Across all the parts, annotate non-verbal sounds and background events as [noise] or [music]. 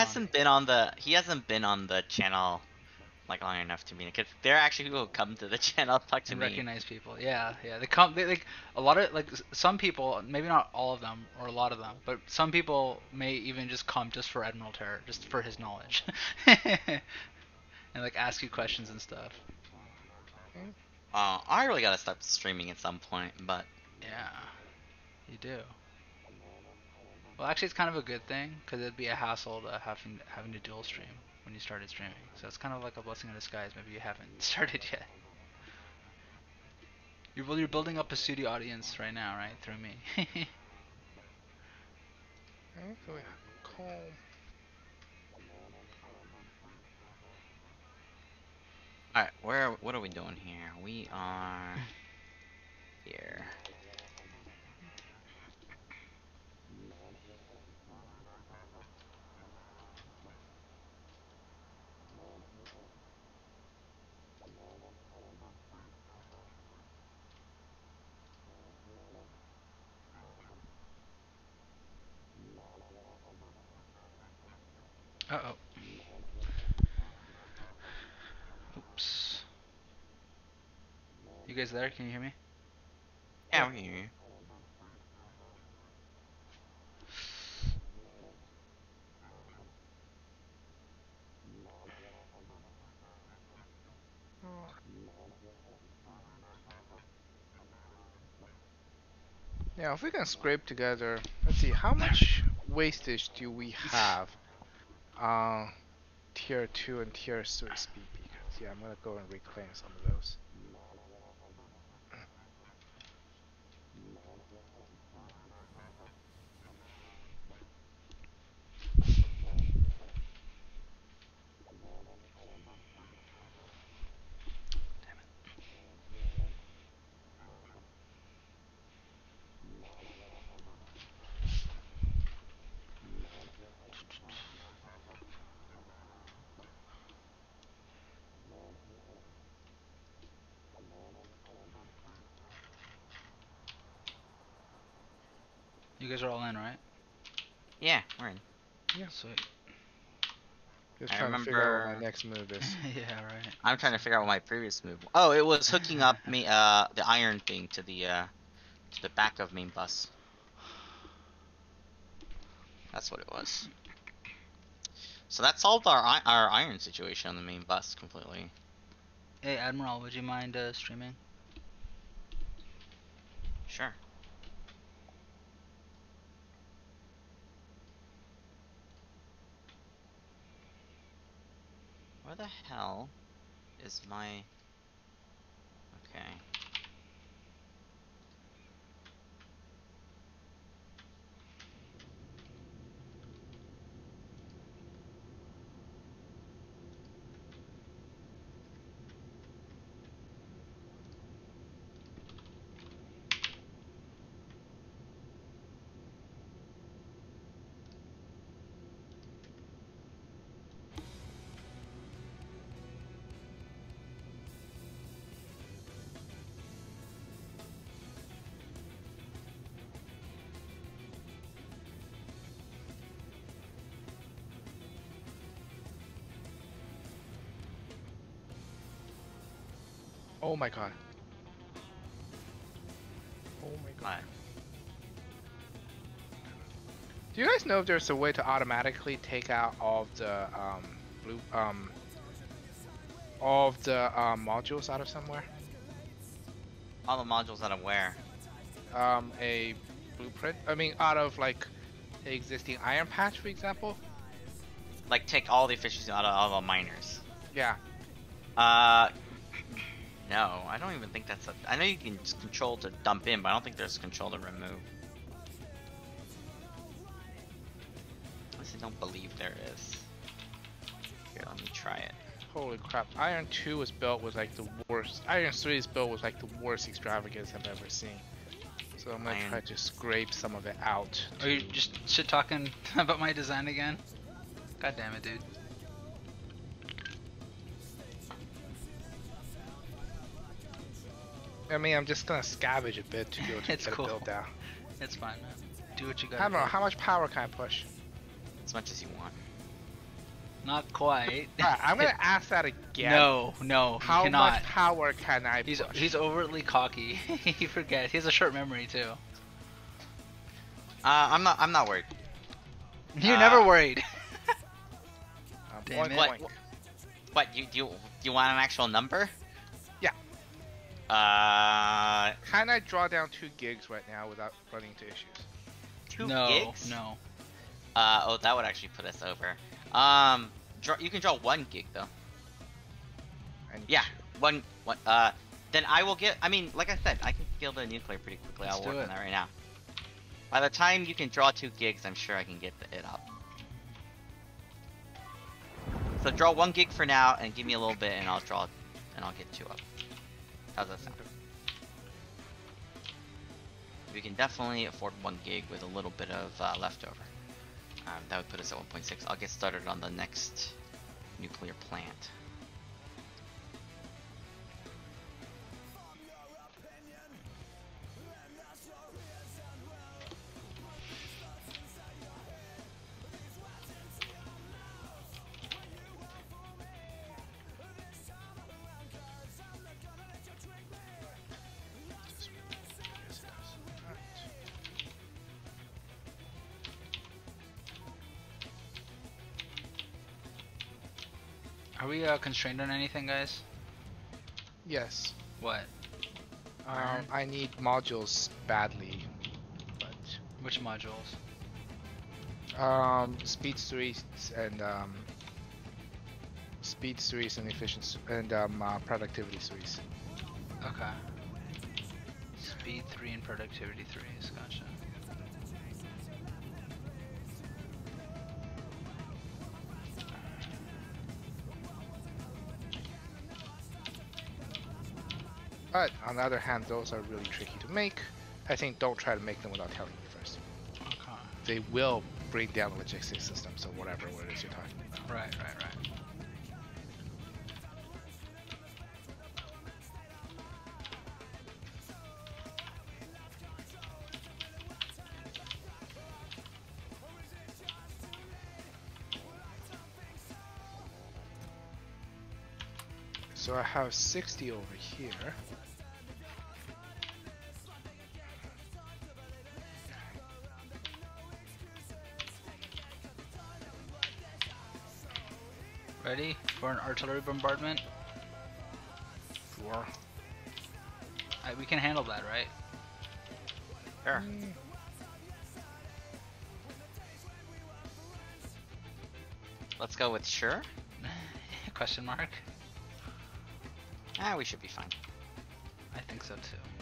hasn't been on the he hasn't been on the channel like long enough to me. Cause there are actually people who come to the [laughs] channel talk to and me. recognize people. Yeah, yeah. They come. They like a lot of like some people, maybe not all of them or a lot of them, but some people may even just come just for Admiral Terror, just for his knowledge, [laughs] and like ask you questions and stuff. Uh, I really gotta stop streaming at some point, but Yeah, you do. Well, actually, it's kind of a good thing because it'd be a hassle to having having to dual stream when you started streaming. So it's kind of like a blessing in disguise. Maybe you haven't [laughs] started yet. You're well, you're building up a studio audience right now, right? Through me. Okay, so we alright, where what are we doing here? We are [laughs] here. Uh oh. Oops. You guys there? Can you hear me? Yeah, we can hear you. Yeah, if we can scrape together, let's see, how much wastage do we have on tier 2 and tier 3 speed beacons? Yeah, I'm gonna go and reclaim some of those. Guys are all in, right? Yeah, we're in. Yeah. Sweet. Just I trying to figure out what remember- my next move is. [laughs] yeah, right. I'm trying to figure out what my previous move. Was. Oh, it was hooking up me uh the iron thing to the uh to the back of main bus. That's what it was. So that solved our our iron situation on the main bus completely. Hey, Admiral, would you mind uh, streaming? Sure. Where the hell is my Okay. Oh my god. Oh my god. What? Do you guys know if there's a way to automatically take out all of the um blue um all of the um, modules out of somewhere? All the modules that I'm where? Um a blueprint? I mean out of like the existing iron patch for example? Like take all the efficiency out of all the miners. Yeah. Uh, no, I don't even think that's a. I know you can just control to dump in, but I don't think there's control to remove. At least I don't believe there is. Here, let me try it. Holy crap. Iron 2 was built was like the worst. Iron 3's built was like the worst extravagance I've ever seen. So I'm gonna Iron- try to scrape some of it out. Are you just shit talking [laughs] about my design again? God damn it, dude. I mean, I'm just gonna scavenge a bit to be able to It's cool. it built down. It's fine, man. Do what you gotta don't know, do. how much power can I push? As much as you want. Not quite. Alright, I'm gonna [laughs] ask that again. No, no, How cannot. much power can I He's push? he's overtly cocky. [laughs] he forgets. He has a short memory too. Uh, I'm not. I'm not worried. You're Uh, never worried. Um, [laughs] Damn it. point. What you do? You, you want an actual number? Yeah. Uh, Can I draw down two gigs right now without running into issues? two no, gigs. no. Uh, oh, that would actually put us over. Um, draw, you can draw one gig though. Yeah, two. one, one. Uh, then I will get. I mean, like I said, I can scale the nuclear pretty quickly. Let's I'll work it. on that right now. By the time you can draw two gigs, I'm sure I can get the, it up. So draw one gig for now, and give me a little bit, and I'll draw, and I'll get two up. How's that sound? We can definitely afford one gig with a little bit of uh, leftover. Um, that would put us at 1.6. I'll get started on the next nuclear plant. Are we uh, constrained on anything, guys? Yes. What? Um, I need modules badly, but Which modules? um, speed threes and um, speed threes and efficiency and um, uh, productivity threes. Okay. Speed three and productivity three. Gotcha. But on the other hand, those are really tricky to make. I think don't try to make them without telling me first. Okay. They will bring down the logistics system, so whatever what it is you're talking about. Right, right, right. So I have 60 over here. For an artillery bombardment? I, we can handle that, right? Sure. Mm, Let's go with sure. [laughs] Question mark? Ah, we should be fine. I think so too.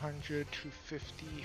Hundred to fifty.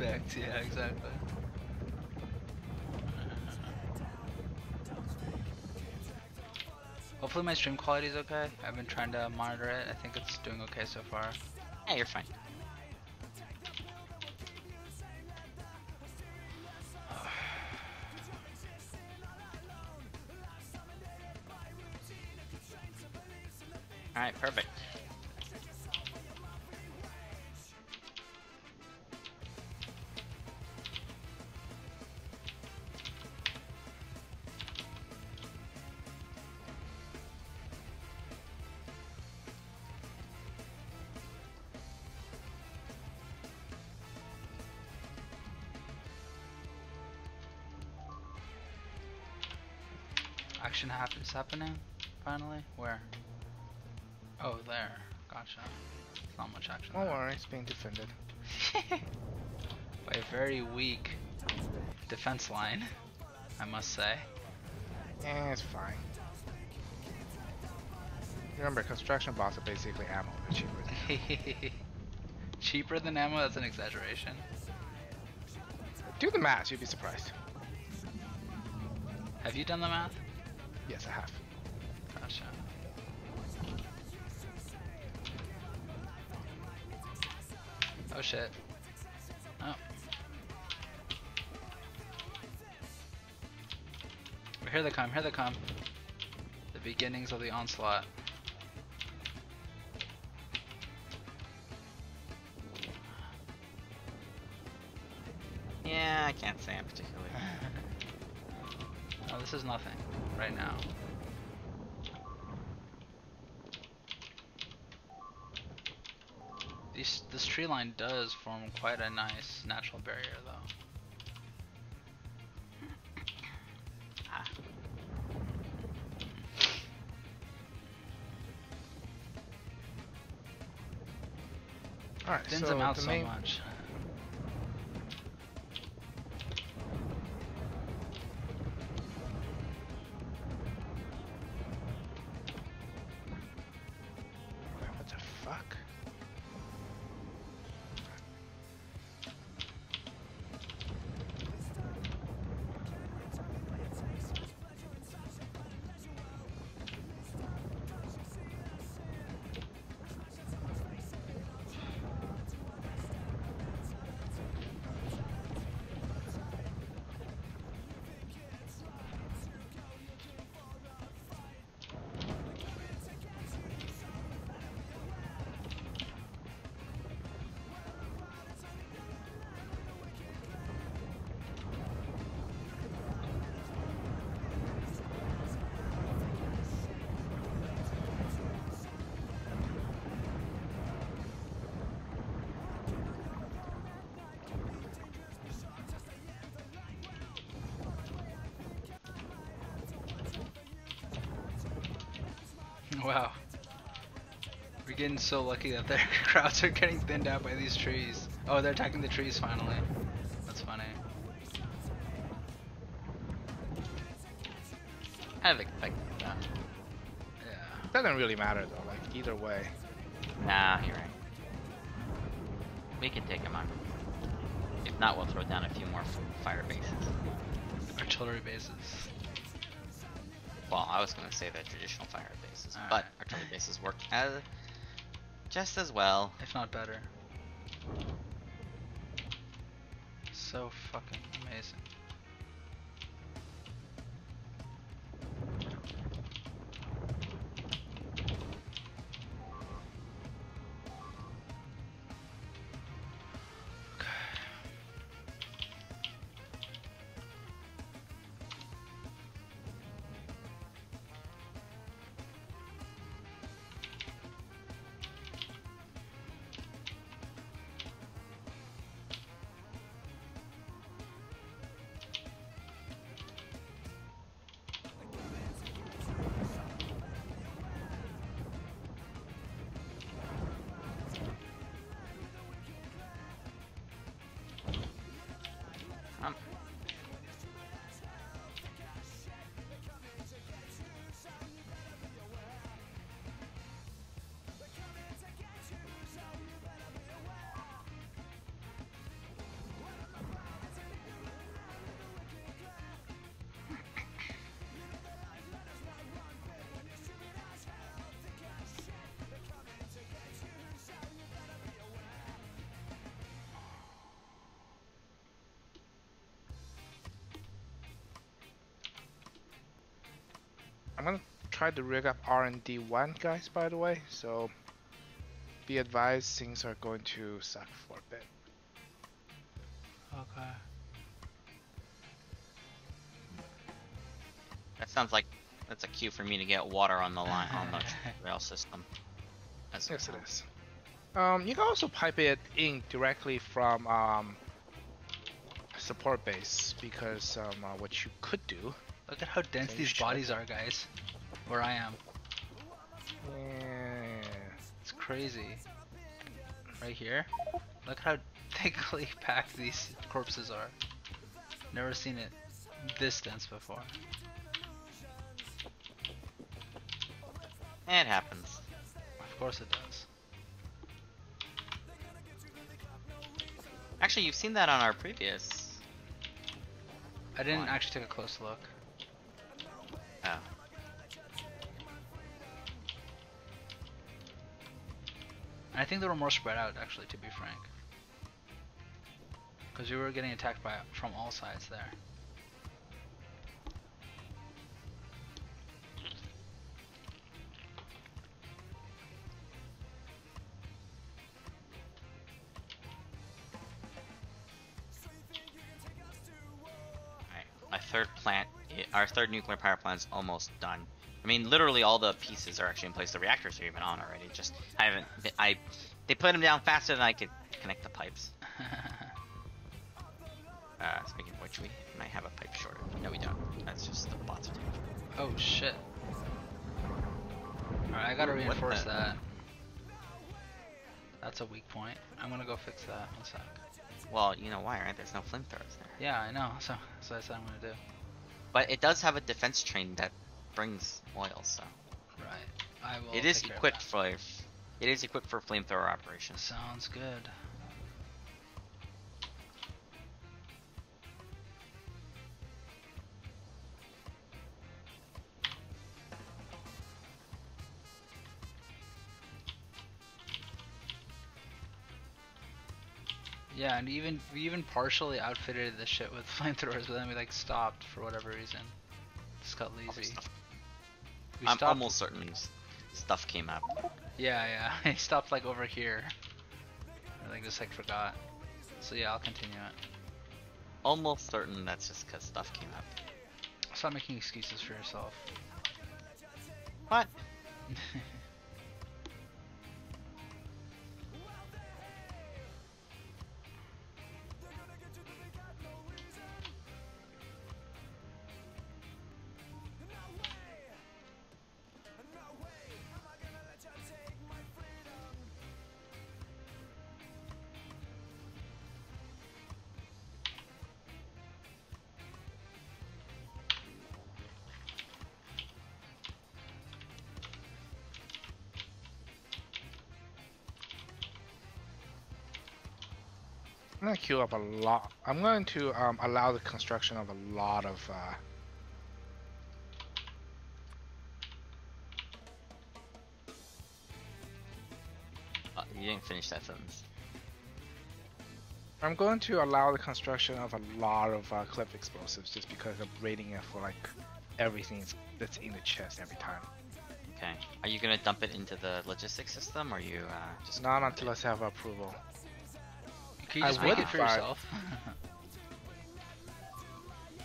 Yeah, exactly. Hopefully my stream quality is okay. I've been trying to monitor it. I think it's doing okay so far. yeah, you're fine. Action happens happening finally. Where? Oh, there. Gotcha. It's not much action. Don't there. worry, it's being defended. [laughs] By a very weak defense line, I must say. Eh, it's fine. Remember, construction bots are basically ammo. They're cheaper than [laughs] Cheaper than ammo? That's an exaggeration. Do the math, you'd be surprised. Have you done the math? Yes, I have. Gotcha. Oh shit. Oh. Here they come, here they come. The beginnings of the onslaught. Yeah, I can't say I'm particularly. [laughs] oh, this is nothing right now. These, this tree line does form quite a nice natural barrier though. [coughs] Ah. Alright, Thins so them out so much. We're so lucky that their [laughs] crowds are getting thinned out by these trees. Oh, they're attacking the trees finally. That's funny. Kind of expected that. Yeah. Doesn't really matter though, like either way. Nah, you're right. We can take him on. If not, we'll throw down a few more fire bases. Artillery bases. Well, I was gonna say the traditional fire bases, Alright. but artillery bases work as just as well. If not better. Gonna rig up R&D one, guys. By the way, so be advised, things are going to suck for a bit. Okay. That sounds like that's a cue for me to get water on the line on the [laughs] rail system. As Yes, it is. Um, you can also pipe it in directly from um, support base because um, uh, what you could do. Look at how dense these bodies are, guys. Where I am. Yeah. It's crazy. Right here. Look how thickly [laughs] packed these corpses are. Never seen it this dense before. It happens. Of course it does. Actually, you've seen that on our previous. I didn't Why? actually take a close look. Think they were more spread out, actually, to be frank. Because we were getting attacked by from all sides there. Alright, our third plant, our third nuclear power plant is almost done. I mean, literally all the pieces are actually in place. The reactors are even on already. Just I haven't. I they put them down faster than I could connect the pipes. [laughs] Uh, speaking of which, we might have a pipe shortage. No, we don't. That's just the bots are taking. oh shit. Alright, I gotta What reinforce that. That's a weak point. I'm gonna go fix that. One sec. Well, you know why, right? There's no flamethrowers there. Yeah, I know. [laughs] So, so I said I'm gonna do. But it does have a defense train that brings oil, so Right. I will. it is take care of equipped for. It is equipped for flamethrower operations. Sounds good. Yeah, and even we even partially outfitted the shit with [laughs] flamethrowers, but then we like stopped for whatever reason. Just got lazy. We I'm stopped. almost certain stuff came up. Yeah, yeah. [laughs] I stopped like over here. I think just like forgot. So yeah, I'll continue it. Almost certain that's just because stuff came up. Stop making excuses for yourself. What? [laughs] gonna queue up a lot. I'm going to um, allow the construction of a lot of. Uh, Uh, you didn't finish that sentence. I'm going to allow the construction of a lot of uh, cliff explosives just because I'm rating it for like everything that's in the chest every time. Okay. Are you gonna dump it into the logistics system, or are you uh, just? Not until I have approval. Can you I just make would it for if I- yourself? [laughs]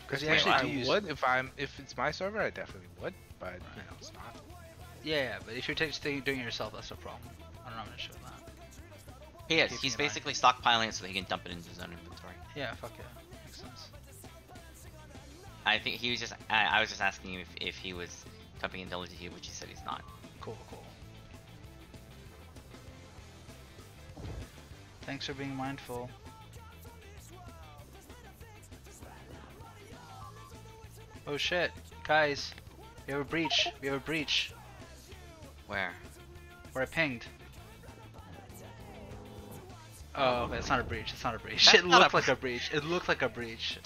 Because you Yeah, actually I do use. would if I'm if it's my server, I definitely would, but you know it's not. Yeah, yeah, but if you're ta- doing it yourself, that's no problem. I don't have an issue with that. He is. Keeping He's in mind. basically stockpiling it so that he can dump it into his own inventory. Yeah, fuck yeah, makes sense. I think he was just. I, I was just asking him if, if he was dumping into LGT, which he said he's not. Cool, cool. Thanks for being mindful. Oh shit, guys, we have a breach. We have a breach. Where? Where I pinged. Oh, okay, it's not a breach. It's not a breach. That's it not a looked like a breach. It looked like a breach.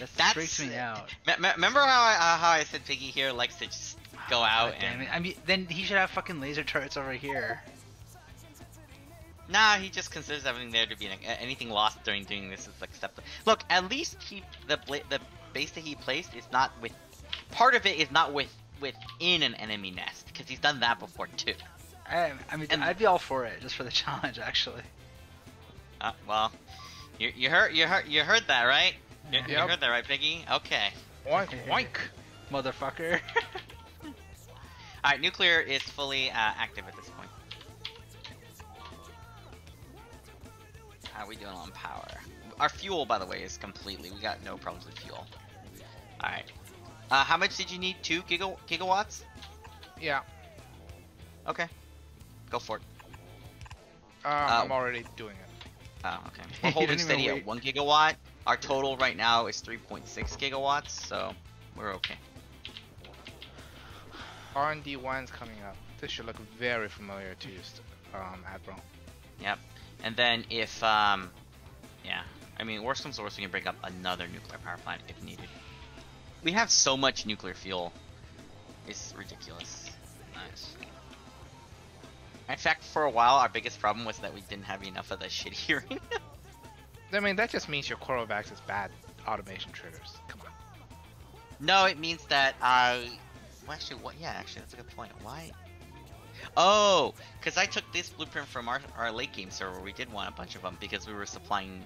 That [laughs] That's- freaks me out. Me- me- remember how I uh, how I said Piggy here likes to just go out God and. I mean, then he should have fucking laser turrets over here. Nah, he just considers everything there to be like, anything lost during doing this is acceptable. Look, at least he the the base that he placed is not with part of it is not with within an enemy nest because he's done that before too. I, I mean, And- I'd be all for it just for the [laughs] challenge, actually. Uh, well, you you heard you heard you heard that right? You, you heard that right, Piggy? Okay. Oink, [laughs] oink. Motherfucker. [laughs] All right, nuclear is fully uh, active at this How are we doing on power? Our fuel, by the way, is completely. We got no problems with fuel. All right. Uh, how much did you need? Two giga gigawatts? Yeah. Okay. Go for it. Um, Uh, I'm already doing it. Oh, okay. [laughs] We're holding steady at one gigawatt. Our total right now is 3.6 gigawatts, so we're okay. R&D one's coming up. This should look very familiar to you, um, Admiral. Yep. And then if um, yeah, I mean, worst comes to worst, we can bring up another nuclear power plant if needed. We have so much nuclear fuel. It's ridiculous. nice. In fact, for a while, our biggest problem was that we didn't have enough of the [laughs] shit hearing. I mean, that just means your Kovarex is bad automation triggers. Come on. no, it means that uh, well, actually, what? Yeah, actually, that's a good point. Why? Oh, because I took this blueprint from our, our late game server. We did want a bunch of them because we were supplying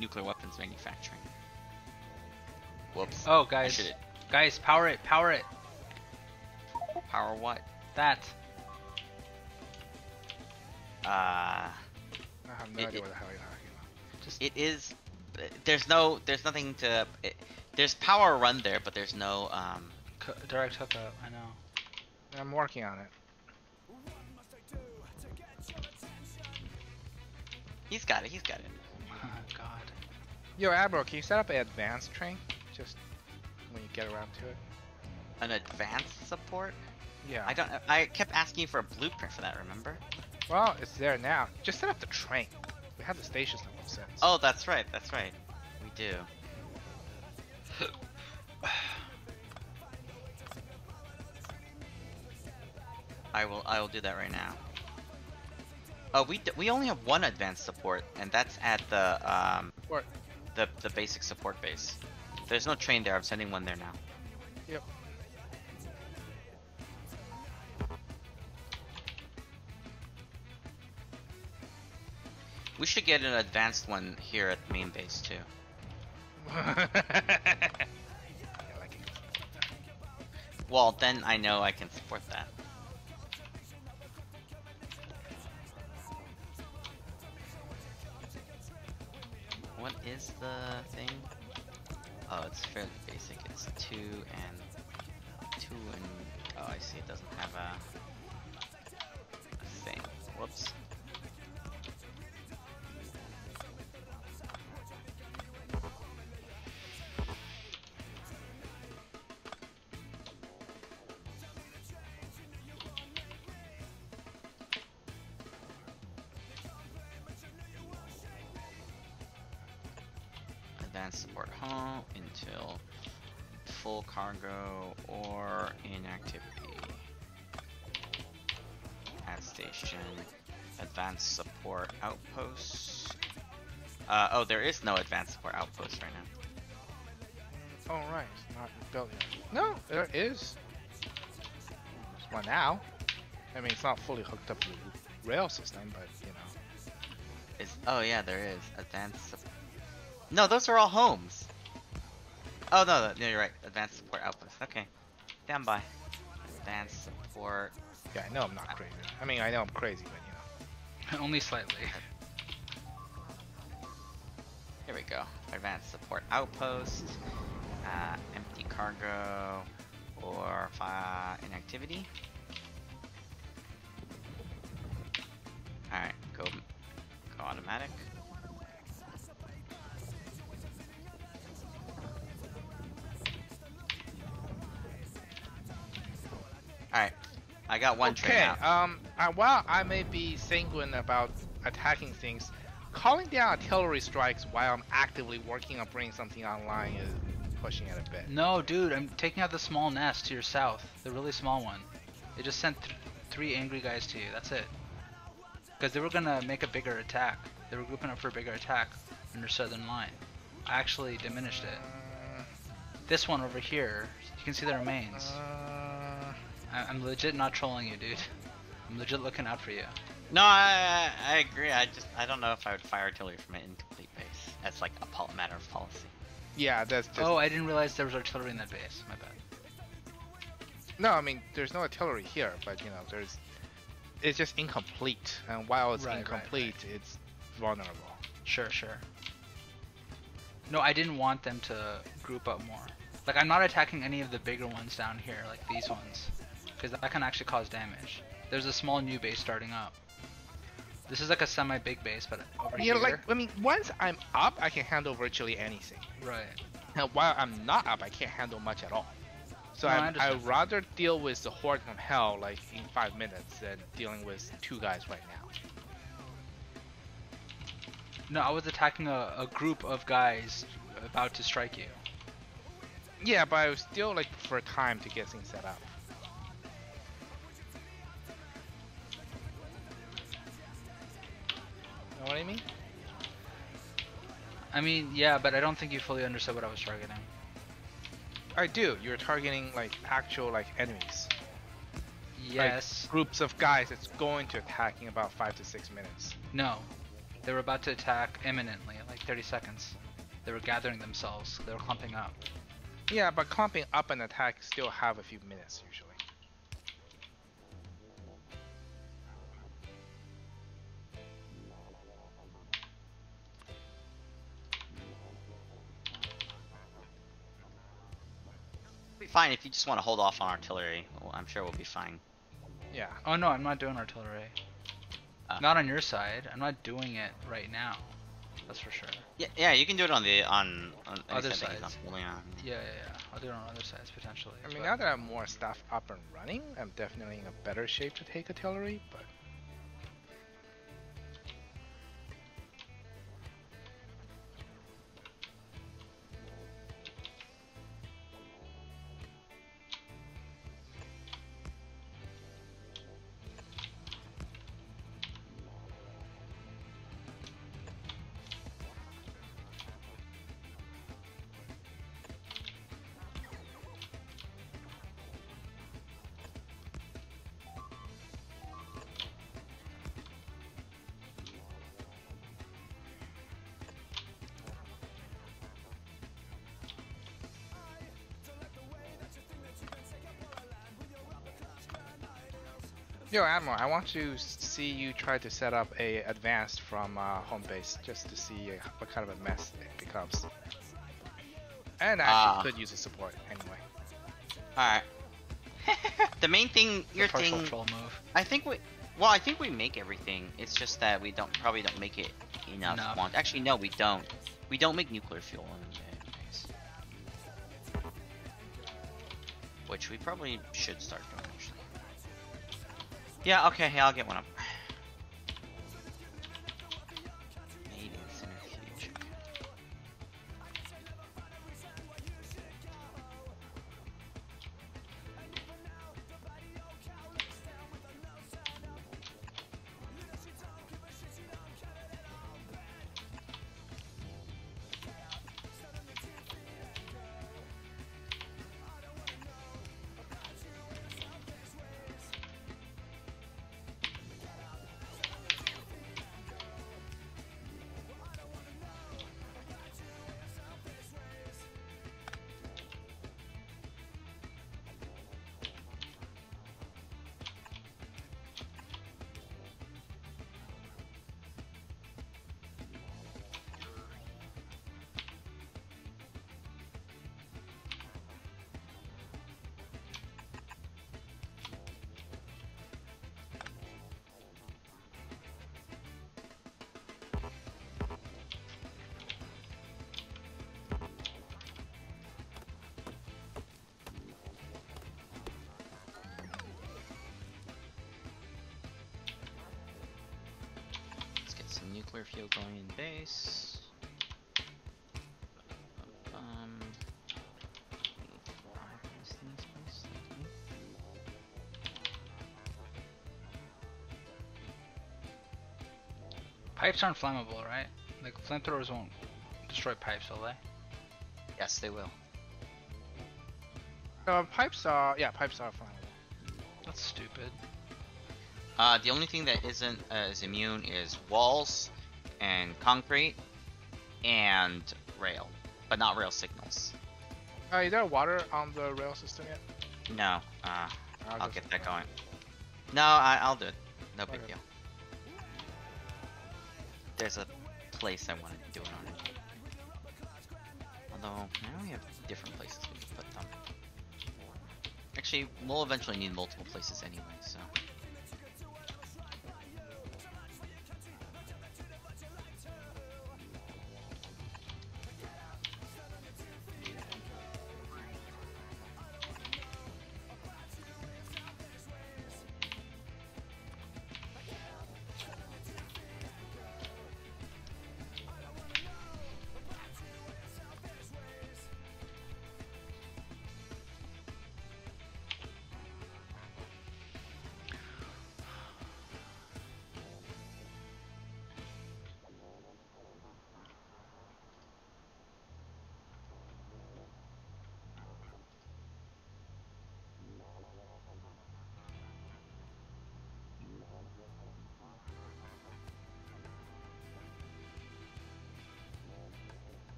nuclear weapons manufacturing. Whoops. Oh, guys. Guys, power it, power it. power what? That. Uh, I have no It- idea it- what the hell you're talking about. Just it is. There's no. There's nothing to. It, there's power run there, but there's no. Um. c- direct hookup. I know. I'm working on it. He's got it. He's got it. Oh, God. Yo, Admiral, can you set up an advanced train? Just when you get around to it. An advanced support. Yeah. I don't. I kept asking you for a blueprint for that. Remember? Well, it's there now. Just set up the train. We have the stations themselves. Oh, that's right. That's right. We do. [sighs] I will. I will do that right now. Oh, we d- we only have one advanced support, and that's at the um Support. the the basic support base. There's no train there. I'm sending one there now. Yep. We should get an advanced one here at the main base too. I like it. Well, then I know I can support that. What is the thing? Oh, it's fairly basic. It's two and two and oh, I see. It doesn't have a, a thing. Whoops. Full cargo or inactivity. At station. Advanced support outposts. Uh, oh, there is no advanced support outpost right now. Oh, right. It's not built yet. No, there is. There's one now. I mean, it's not fully hooked up to the rail system, but, you know. It's oh yeah, there is advanced. No, those are all homes. Oh no, no, you're right. Advanced support outpost. Okay, stand by. Advanced support. Yeah, I know I'm not crazy. I mean, I know I'm crazy, but, you know. [laughs] Only slightly. Here we go. Advanced support outpost. Uh, empty cargo or fire inactivity. All right, go go automatic. I got one train okay, out. um, uh, while I may be sanguine about attacking things, calling down artillery strikes while I'm actively working on bringing something online is pushing it a bit. No, dude, I'm taking out the small nest to your south. The really small one. They just sent th- three angry guys to you. That's it. Because they were gonna make a bigger attack. They were grouping up for a bigger attack on your southern line. I actually diminished it. Uh, This one over here, you can see the remains. I- I'm legit not trolling you, dude. I'm legit looking out for you. No, I, I I agree. I just I don't know if I would fire artillery from an incomplete base. That's like a matter of policy. Yeah, that's just. Oh, I didn't realize there was artillery in that base. My bad. No, I mean, there's no artillery here, but you know, there's. It's just incomplete, and while it's Right, right, incomplete, it's vulnerable. Sure, sure. No, I didn't want them to group up more. Like, I'm not attacking any of the bigger ones down here, like these ones, because that can actually cause damage. There's a small new base starting up. This is like a semi-big base, but over You here. know, like I mean, once I'm up, I can handle virtually anything. right. Now, while I'm not up, I can't handle much at all. So No, I. I'd rather deal with the horde from hell like in five minutes than dealing with two guys right now. No, I was attacking a, a group of guys about to strike you. Yeah, but I would still like prefer time to get things set up. Know what I mean? I mean, yeah, but I don't think you fully understood what I was targeting. I do. You're targeting like actual like enemies. Yes. Groups of guys that's going to attack in about five to six minutes. No. They were about to attack imminently, like 30 seconds. They were gathering themselves. They were clumping up. Yeah, but clumping up an attack still have a few minutes usually. Be fine if you just want to hold off on artillery. Well, I'm sure we'll be fine. Yeah. Oh no, I'm not doing artillery. Ah. Not on your side. I'm not doing it right now. That's for sure. Yeah, yeah, you can do it on the on, on Other side that he's not sides. on. Yeah, yeah, yeah. I'll do it on other sides potentially. I mean, but- now that I have more stuff up and running, I'm definitely in a better shape to take artillery, but Yo, Admiral, I want to see you try to set up a advanced from uh, home base, just to see uh, what kind of a mess it becomes. And I actually could use a support anyway. All right. [laughs] the main thing, your thing, troll move. I think we, well, I think we make everything. It's just that we don't probably don't make it enough. Enough. quant- Actually, no, we don't. We don't make nuclear fuel in the base. Which we probably should start doing actually. Yeah. Okay. Yeah, I'll get one up. Made some nuclear going in base. Um, five pistons, please, thank you. Pipes aren't flammable, right? Like flamethrowers won't destroy pipes, will they? Yes, they will. Uh, pipes are, yeah, pipes are flammable. That's stupid. Uh, the only thing that isn't uh, is immune is walls and concrete and rail, but not rail signals. Uh, is there water on the rail system yet? No, uh, I'll I'll get that going. No, I, I'll do it. No big deal. There's a place I want to do it on. It. Although, now we have different places we can put them. Actually, we'll eventually need multiple places anyway, so.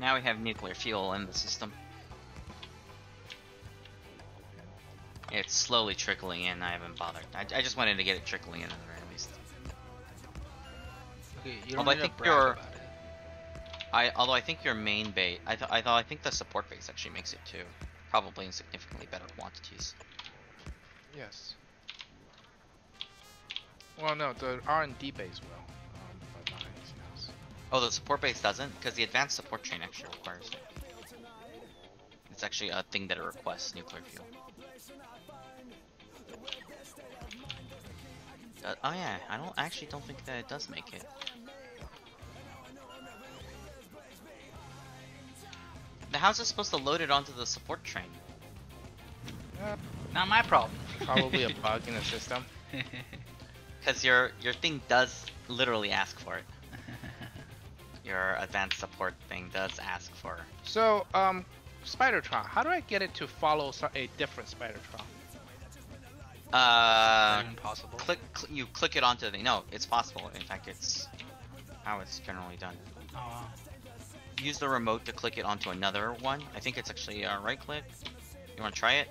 Now we have nuclear fuel in the system. It's slowly trickling in. I haven't bothered. I, I just wanted to get it trickling in at the very least. Okay, you don't Although I think it. I although I think your main bait, I thought I thought I think the support base actually makes it too, probably in significantly better quantities. Yes. Well, no, the R and D base will, Oh, the support base doesn't, because the advanced support chain actually requires it. It's actually a thing that it requests nuclear fuel. Uh, oh yeah, I don't I actually don't think that it does make it. Now, how's it supposed to load it onto the support train? Uh, Not my problem. probably a [laughs] bug in the system. [laughs] Because your your thing does literally ask for it. Your advanced support thing does ask for. So, um, Spidertron, how do I get it to follow a different Spidertron? Uh, Even possible. click cl- you click it onto the no. It's possible. In fact, it's how it's generally done. Oh, wow. Use the remote to click it onto another one. I think it's actually uh, right click. You want to try it?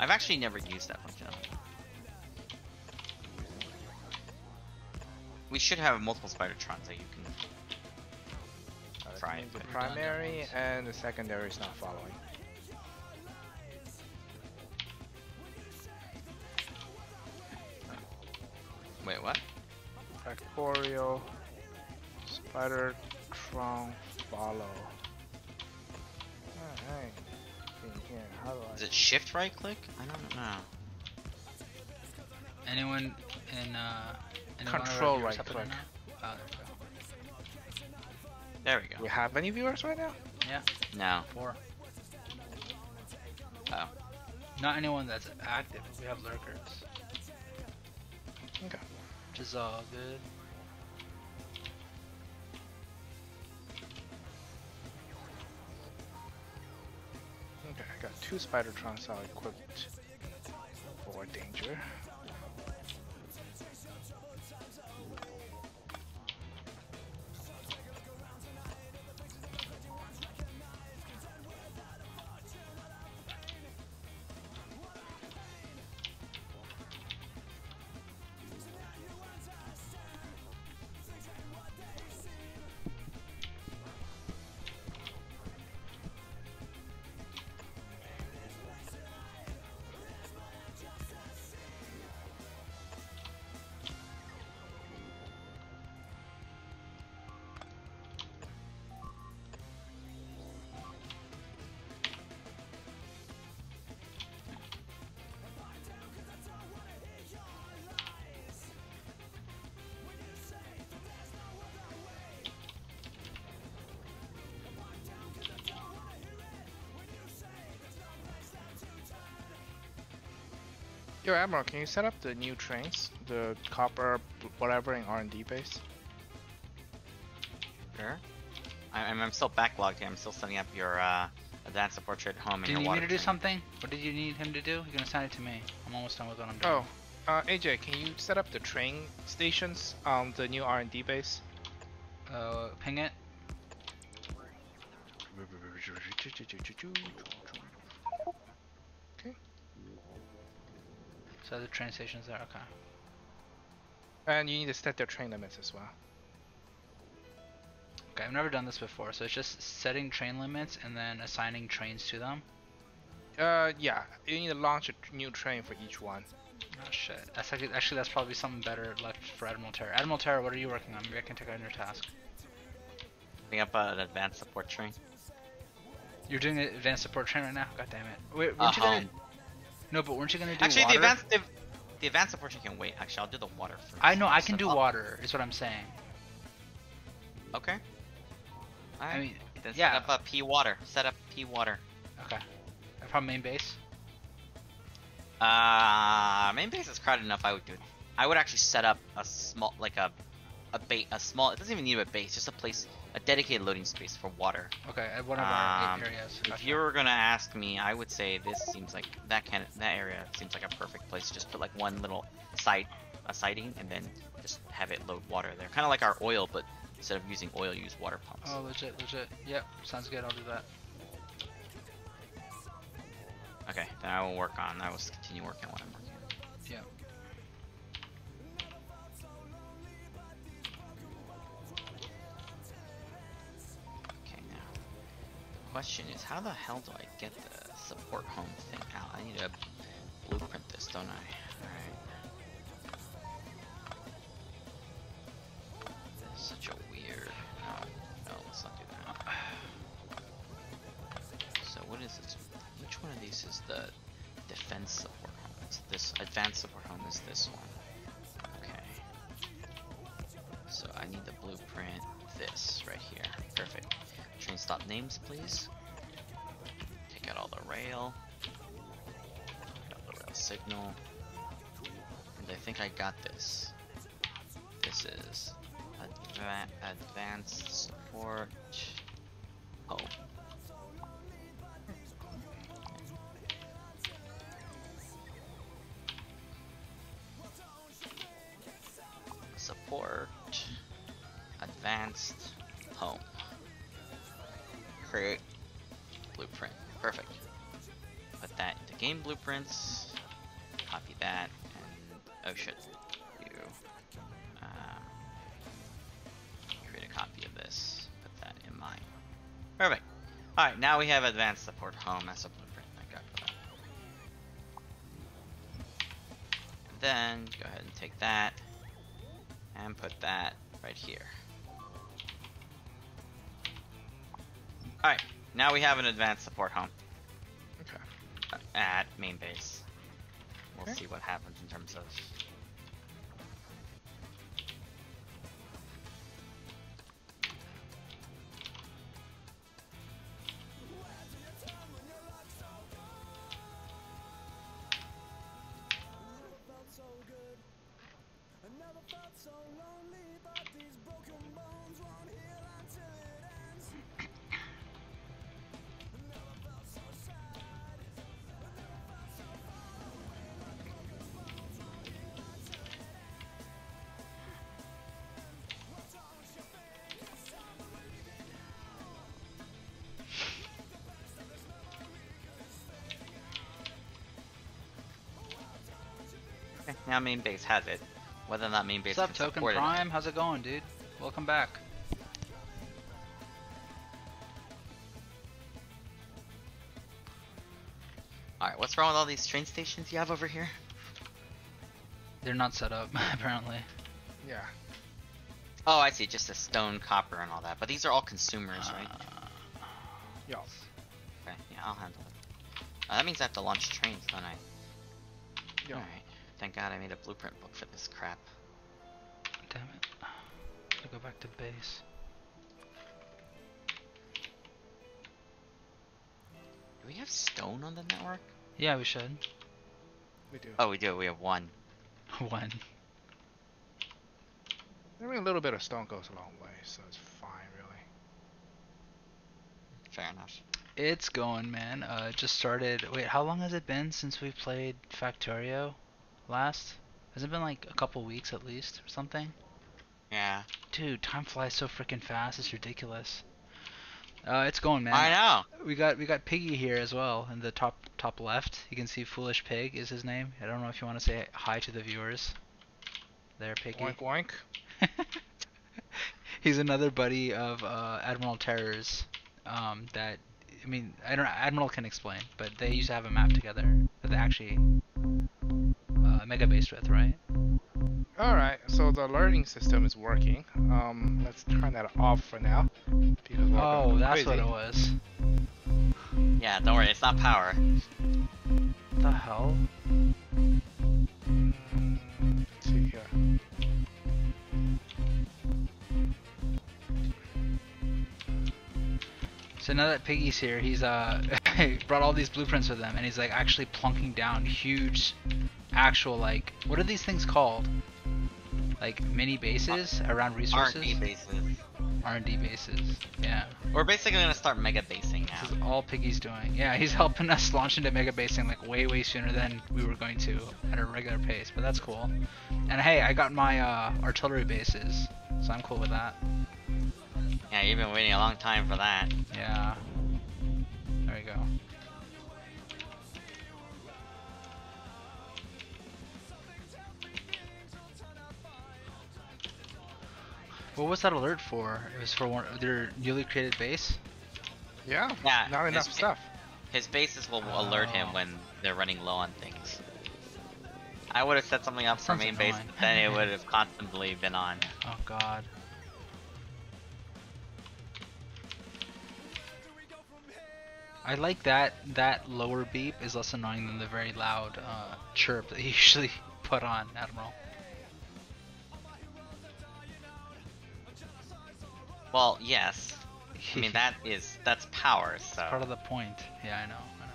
I've actually never used that functionality. We should have multiple Spidertrons that you can. That primary and the secondary is not following. Wait, what? Factorio, Spidertron, follow. Alright. In how do I? Is it shift right click? I don't know. Anyone in uh anyone Control right click. Oh, we have any viewers right now? Yeah. No. Four. Oh. Not anyone that's active. We have lurkers. Okay. Which is all good. Okay, I got two Spidertrons all equipped for danger. Yo, Admiral, can you set up the new trains, the copper, whatever, in R&D base? Sure. I, I'm, I'm still backlogged here. I'm still setting up your uh, advanced support trade home and Do you need me water. to do train. something? What did you need him to do? You're gonna send it to me. I'm almost done with what I'm doing. Oh, uh, AJ, can you set up the train stations on the new R&D base? Uh, ping it. Train station's there. Okay. And you need to set their train limits as well. Okay, I've never done this before, so it's just setting train limits and then assigning trains to them. Uh, yeah, you need to launch a new train for each one. Oh shit. That's actually, actually that's probably something better left for Admiral Terra. Admiral Terra, what are you working on? Maybe I can take on your task. Setting up uh, an advanced support train. You're doing an advanced support train right now? God damn it. Wait, Uh, weren't you gonna? No, but weren't you gonna do Actually, water? the advanced the, advanced portion can wait. Actually, I'll do the water first. I know I can do up- water. Is what I'm saying. Okay. Alright. I mean, then yeah. set up a P water. Set up P water. okay. From main base. Uh, main base is crowded enough. I would do it. I would actually set up a small, like a, a bait, a small. It doesn't even need a base. Just a place, a dedicated loading space for water. Okay, at one of our Um, areas. If you were gonna ask me, I would say this seems like that kind of that area seems like a perfect place. to Just put like one little site, a siding, and then just have it load water there. Kind of like our oil, but instead of using oil, use water pumps. Oh, legit, legit. Yep, sounds good. I'll do that. Okay, then I will work on. I will continue working on what I'm working on. Yep. Question is, how the hell do I get the support home thing out? I need to blueprint this, don't I? Alright. Such a weird. No, no, let's not do that. So, what is this? Which one of these is the defense support home? It's this advanced support home is this one. Okay. So I need the blueprint this right here. Perfect. Stop names, please. Take out all the rail. Take out the rail signal. And I think I got this. This is adva advanced support. Oh. Support. Advanced. Create. Blueprint. Perfect. Put that into game blueprints. Copy that. And. Oh shit. You. Um, create a copy of this. Put that in mine. Perfect. Alright, now we have advanced support home as a blueprint. God for that. Then go ahead and take that and put that right here. Alright, now we have an advanced support home Okay. at main base. We'll Okay. see what happens in terms of. Now main base has it. Whether or not main base What's up, Token support it- Prime? How's it going, dude? Welcome back. Alright, what's wrong with all these train stations you have over here? They're not set up, [laughs] apparently. Yeah. Oh, I see, just a stone, copper, and all that. But these are all consumers, right? Uh, Yeah. Okay, yeah, I'll handle it. Uh, that means I have to launch trains, don't I? Yeah. Alright. Thank God I made a blueprint book for this crap. damn it. I go back to base. Do we have stone on the network? Yeah, we should. We do. Oh, we do. We have one. [laughs] one. I mean, a little bit of stone goes a long way, so it's fine, really. Fair enough. It's going, man. Uh, just started. Wait, how long has it been since we played Factorio last? Has it been like a couple weeks at least, or something? Yeah. Dude, time flies so freaking fast. It's ridiculous. Uh, it's going, man. I know. We got we got Piggy here as well in the top top left. You can see Foolish Pig is his name. I don't know if you want to say hi to the viewers. There, Piggy. Oink oink. [laughs] He's another buddy of uh, Admiral Terra's. Um, that I mean, I don't. Admiral can explain, but they used to have a map together that they actually mega based with, right? Alright, so the learning system is working. Um, let's turn that off for now. Because Oh, that's crazy. what it was. Yeah, don't worry. It's not power. The hell? Mm, let's see here. So now that Piggy's here, he's uh [laughs] he brought all these blueprints with him, and he's like actually plunking down huge, actual like what are these things called? Like mini bases around resources. R&D bases. R&D bases. Yeah. We're basically gonna start mega basing now. This is all Piggy's doing. Yeah, he's [laughs] helping us launch into mega basing like way way sooner than we were going to at a regular pace. But that's cool. And hey, I got my uh, artillery bases, so I'm cool with that. Yeah, you've been waiting a long time for that. Yeah. There we go. What was that alert for? It was for one, their newly created base. Yeah, Yeah, not enough it's- stuff. His bases will alert him Oh. when they're running low on things. I would have set something up for Sounds main base, but then it [laughs] would have constantly been on. Oh God. I like that that lower beep is less annoying than the very loud uh, chirp that you [laughs] usually put on Admiral. Well, yes. I mean that [laughs] is that's power. So part of the point. Yeah, I know. I know.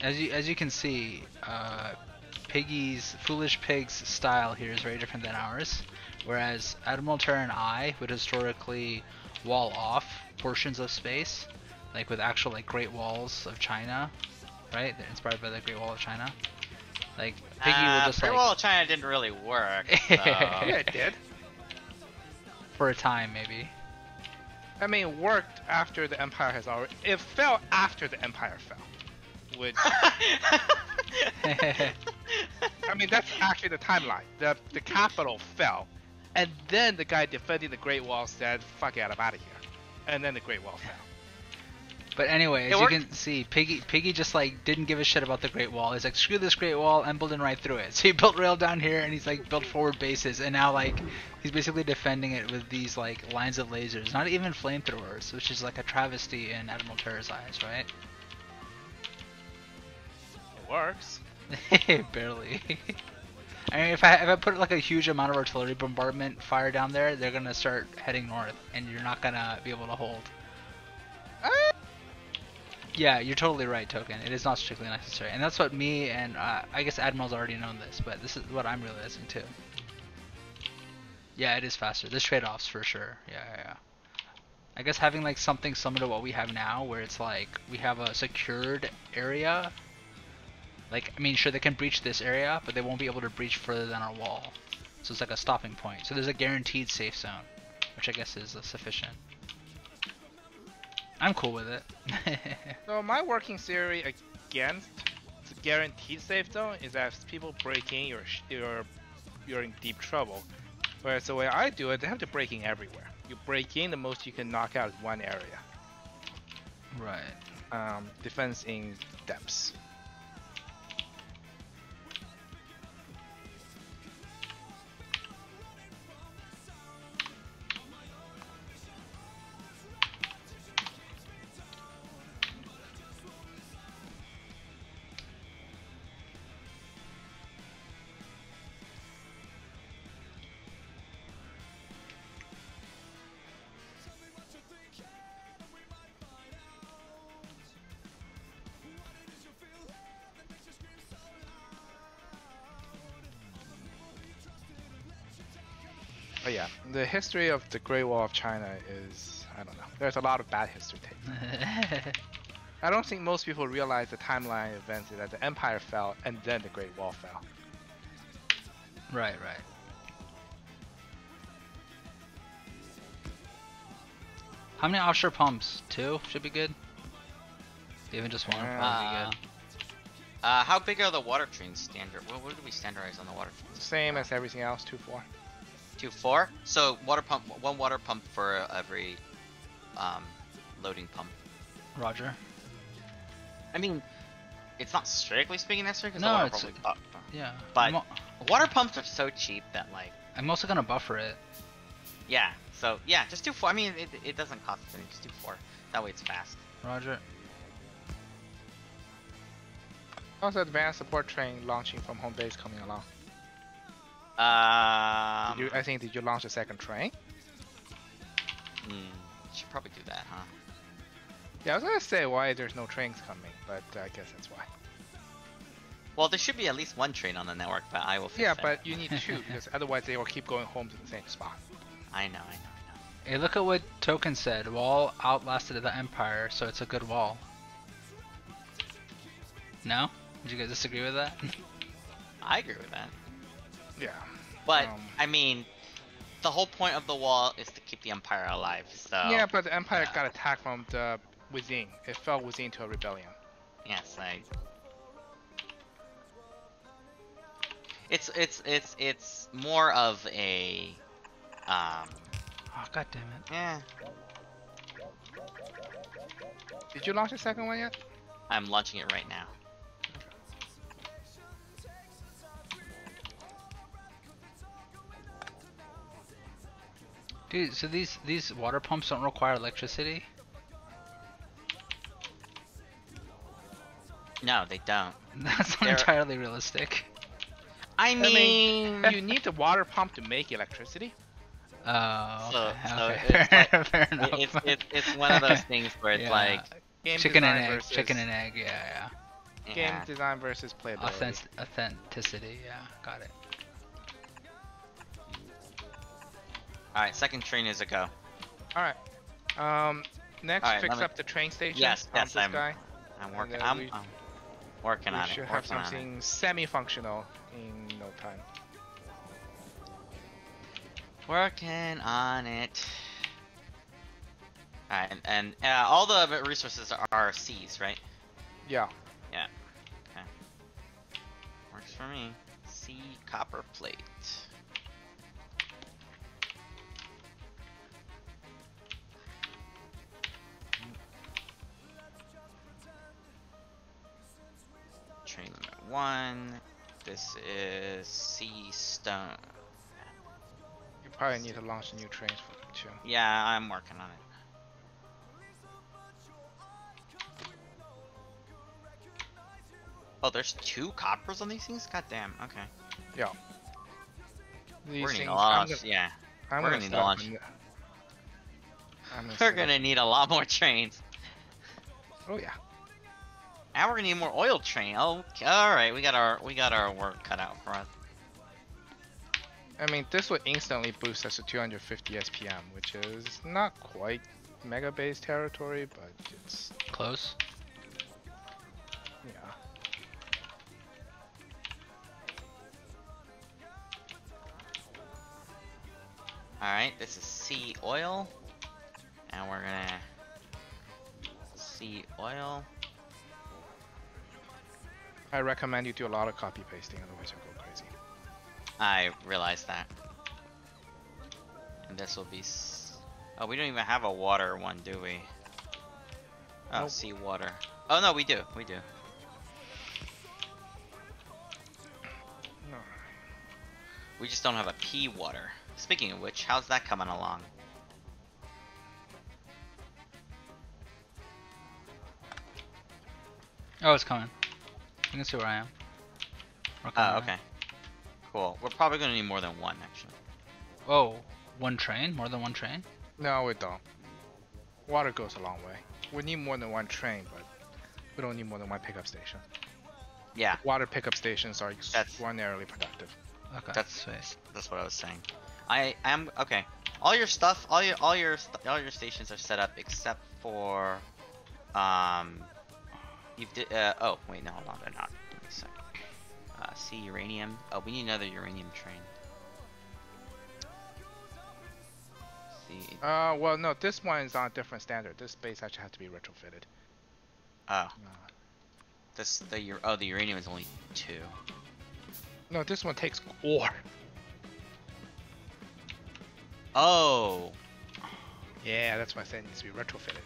As you as you can see, uh, Piggy's Foolish Pig's style here is very different than ours. Whereas Admiral Terra and I would historically wall off portions of space, like with actual like Great Walls of China, right? They're inspired by the Great Wall of China. Like Piggy uh, would just Great like Wall of China didn't really work. [laughs] so- Yeah, it did. for a time maybe. I mean, it worked after the empire has already. It fell after the empire fell. Which [laughs] I mean, that's actually the timeline. The the capital fell, and then the guy defending the Great Wall said, "Fuck it, I'm out of here," and then the Great Wall fell. But anyway, as you can see, Piggy Piggy just like didn't give a shit about the Great Wall. He's like, screw this Great Wall, I'm building right through it. [laughs] So he built rail down here, and he's like built forward bases, and now like he's basically defending it with these like lines of lasers, not even flamethrowers, which is like a travesty in Admiral Terra's eyes, right? It works. [laughs] Barely. [laughs] I mean, if I if I put like a huge amount of artillery bombardment fire down there, they're gonna start heading north, and you're not gonna be able to hold. Uh, Yeah, you're totally right, Token. It is not strictly necessary, and that's what me and uh, I guess Admiral's already known this, but this is what I'm realizing too. Yeah, it is faster. There's trade-offs for sure. Yeah, yeah, yeah. I guess having like something similar to what we have now, where it's like we have a secured area. Like, I mean, sure they can breach this area, but they won't be able to breach further than our wall. So it's like a stopping point. So there's a guaranteed safe zone, which I guess is uh, sufficient. I'm cool with it. [laughs] So my working theory against the guaranteed safe zone is that if people break in, you're sh- you're you're in deep trouble. Whereas the way I do it, they have to break in everywhere. You break in, the most you can knock out is one area. right. Um, defense in depths. Yeah, the history of the Great Wall of China is I don't know. There's a lot of bad history taken. [laughs] I don't think most people realize the timeline events is that the empire fell and then the Great Wall fell. right, right. How many offshore pumps? Two should be good. Even just one would Uh, uh, how big are the water trains standard? What, what do we standardize on the water trains? Same as everything else, two four. Two four. So water pump, one water pump for every um, loading pump. Roger. I mean, it's not strictly speaking necessary because No, the water it's- probably bu- Yeah. But- water pumps are so cheap that like, I'm also gonna buffer it. yeah. So yeah, just do four. I mean, it, it doesn't cost anything. Just do four. That way it's fast. Roger. Also, advanced support train launching from home base coming along. Um, Did you, I think did you launch a second train? hmm, should probably do that, huh? Yeah, I was gonna say why there's no trains coming, but I guess that's why. Well, there should be at least one train on the network, but I will. Fix Yeah, that. but you need [laughs] two because otherwise they will keep going home to the same spot. I know, I know, I know. Hey, look at what Token said. Wall outlasted the Empire, so it's a good wall. No? Did you guys disagree with that? [laughs] I agree with that. Yeah. But Um, I mean, the whole point of the wall is to keep the empire alive. So Yeah, but the Empire got attacked from the within. It fell within to a rebellion. yes, I. It's it's it's it's more of a, um, oh, god damn it. Yeah. Did you launch the second one yet? I'm launching it right now. Dude, so these these water pumps don't require electricity? No, they don't. [laughs] That's not They're- entirely realistic. I mean, mean, [laughs] you need the water pump to make electricity. Oh, So- okay, so [laughs] it's fair, like- enough. it's, it's it's one of those things where it's Yeah. like Game chicken and egg, versus chicken and egg. Yeah, game yeah. design versus yeah. playability. Authentic, authenticity. Yeah, got it. All right, second train is a go. All right. Um, next, Alright, fix me- up the train station. Yes, on yes, this I'm guy. I'm working. I'm, we- I'm working we on should it. have Working on it. something semi-functional in no time. Working on it. Alright, and, and uh, all the resources are C's, right? Yeah. Yeah. Works for me. C copper plate. Train limit one. This is C stone. You probably need to launch new trains for them too. Yeah, I'm working on it. Oh, there's two coppers on these things? God damn, okay. These We're gonna need a lot gonna, yeah. I'm we're gonna gonna need a start launch. on Gonna We're gonna need a lot more trains. Oh yeah. And we're gonna need more oil train. Oh, alright, we got our we got our work cut out for us. I mean, this would instantly boost us to 250 SPM, which is not quite Mega Base territory, but it's Close. yeah. Alright, this is C oil. And we're gonna C oil. I recommend you do a lot of copy pasting, otherwise you'll go crazy. I realize that. And this will be. S- oh, we don't even have a water one, do we? Oh, Nope. C water. Oh no, we do. We do. No. We just don't have a P water. Speaking of which, how's that coming along? Oh, it's coming. You can see where I am. Working Oh, on it. okay. Cool. We're probably gonna need more than one, actually. Oh, one train? More than one train? No, we don't. Water goes a long way. We need more than one train, but we don't need more than one pickup station. Yeah, Water pickup stations are That's- extraordinarily productive. Okay. That's- sweet. that's what I was saying. I am okay. All your stuff, all your all your all your stations are set up except for, um, you did. Uh, oh wait, no, hold on, they're not. Give me a sec. Uh, see uranium. Oh, we need another uranium train. C. Uh, well, no, this one is on a different standard. This base actually has to be retrofitted. Oh, Uh, this the oh the uranium is only two. no, this one takes ore. Oh, Yeah, that's why I said it needs to be retrofitted.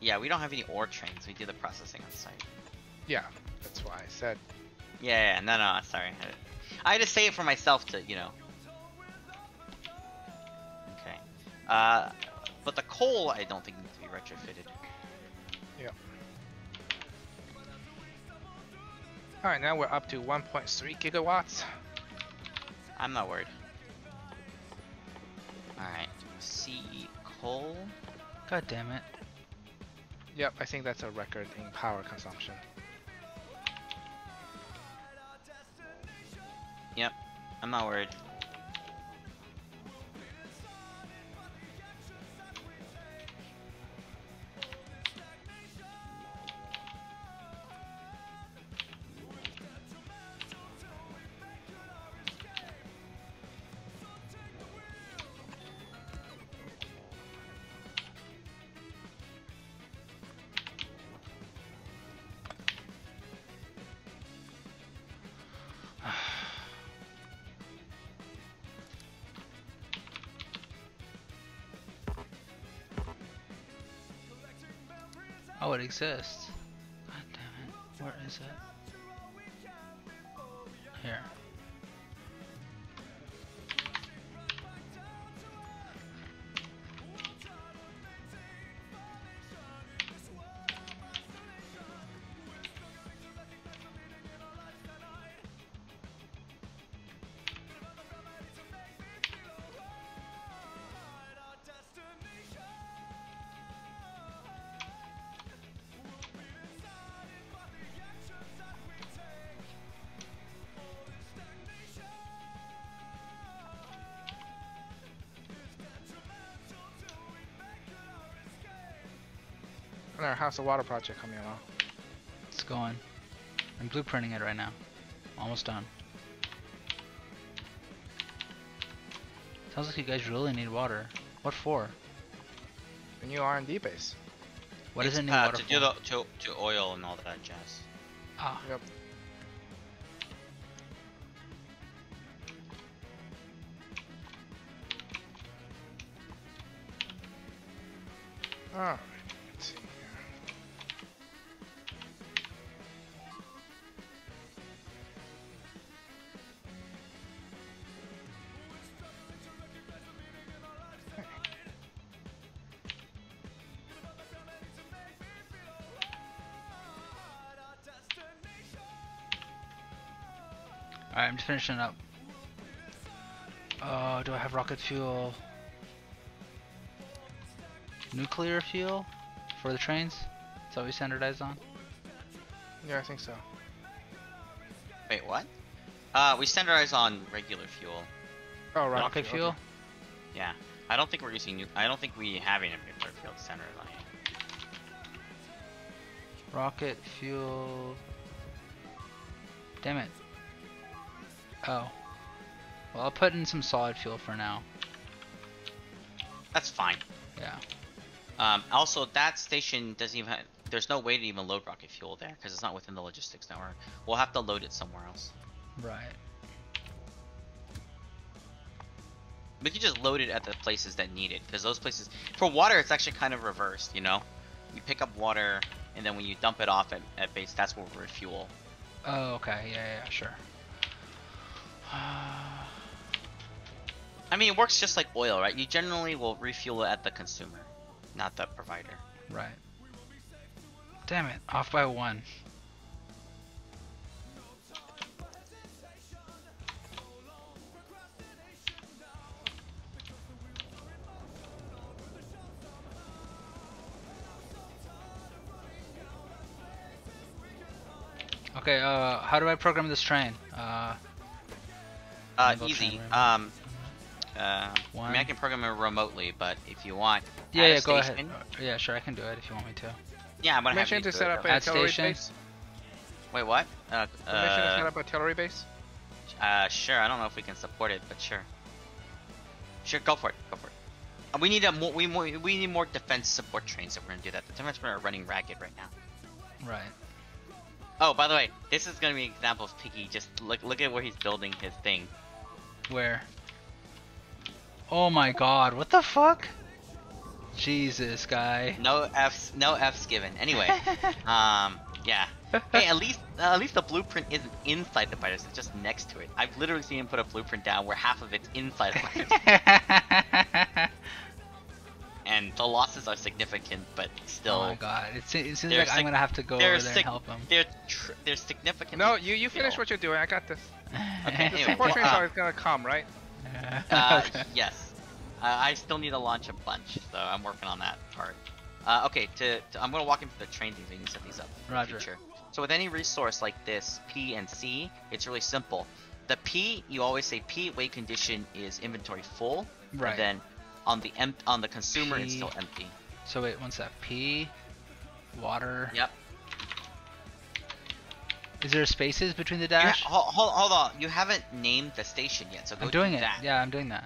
Yeah, we don't have any ore trains. We do the processing on site. Yeah, that's why I said. Yeah, yeah, no, no, sorry. I, I had to say it for myself to, you know. Okay. Uh, but the coal, I don't think needs to be retrofitted. Yeah. Alright, now we're up to 1.3 gigawatts. I'm not worried. Alright, C coal. God damn it. Yep, I think that's a record in power consumption. Yep, I'm not worried. It exists. God damn it. Where is it? Tanner, how's the water project coming along? It's going. I'm blueprinting it right now. Almost done. Sounds like you guys really need water. What for? The new R&D base. What does it need uh, water to for? do the to, to oil and all that jazz. Ah, Yep. Finishing up. Uh, do I have rocket fuel? Nuclear fuel for the trains? Is that what we standardized on? Yeah, I think so. Wait, what? Uh, we standardize on regular fuel. Oh, right. rocket fuel? Yeah. I don't think we're using nu- I don't think we have any nuclear fuel standard on it. Rocket fuel. Damn it. Oh. Well, I'll put in some solid fuel for now. That's fine. Yeah. Um, also, that station doesn't even. Ha- there's no way to even load rocket fuel there because it's not within the logistics network. We'll have to load it somewhere else. Right. We could just load it at the places that need it because those places. For water, it's actually kind of reversed. You know, you pick up water and then when you dump it off at, at base, that's where we refuel. Oh, okay. Yeah, yeah, sure. [sighs] I mean, it works just like oil, right? You generally will refuel it at the consumer, not the provider. right. Damn it. Off by one. Okay, uh, how do I program this train? Uh, Uh, easy. Um, uh, I mean, I can program it remotely, but if you want, yeah, yeah, go ahead. station- Uh, Yeah, sure, I can do it if you want me to. Yeah, I'm gonna have you to set it, up though. a artillery station? base? Wait, what? Uh, Permission to set uh, up artillery base? uh, sure. I don't know if we can support it, but sure. Sure, go for it. Go for it. Uh, we need a more. We more, we need more defense support trains if we're gonna do that. The defense are running ragged right now. Right. Oh, by the way, this is gonna be an example of Piggy. Just look look at where he's building his thing. Where? Oh my god, what the fuck? Jesus, guy. No F's, no F's given. Anyway, [laughs] um, yeah. Hey, at [laughs] least uh, at least the blueprint isn't inside the fighters; it's just next to it. I've literally seen him put a blueprint down where half of it's inside the fighters, [laughs] and the losses are significant, but still, oh my god, it, se- it seems like I'm gonna have to go they're over there and help him. they're tr- they're significant. No, you, you finish what you're doing. I got this. [laughs] Okay, The anyway, support well, trains uh, gonna come, right? [laughs] Uh, yes. Uh, I still need to launch a bunch, so I'm working on that part. Uh, okay, to, to- I'm gonna walk into the train things so you can set these up. in the Roger. future. So with any resource like this, P and C, it's really simple. The P, you always say P weight condition is inventory full, Right. and then on the em- on the consumer it's still empty. So wait, one sec. P, water. Yep. Is there spaces between the dash? hold, hold, hold on, you haven't named the station yet, so go I'm doing do it. that. Yeah, I'm doing that.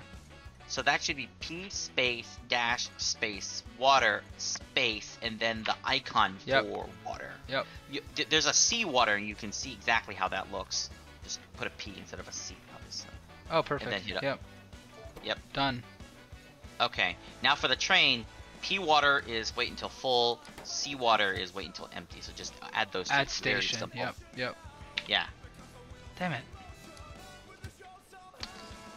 So that should be P space dash space water space and then the icon Yep. for water. Yep. You, th- there's a sea water and you can see exactly how that looks. Just put a P instead of a C, obviously. Oh, perfect. then hit up. Yep. Yep. Done. Okay. Now for the train, P water is wait until full. C water is wait until empty. So just add those. two. Add station. Yep. Yep. Yeah. Damn it.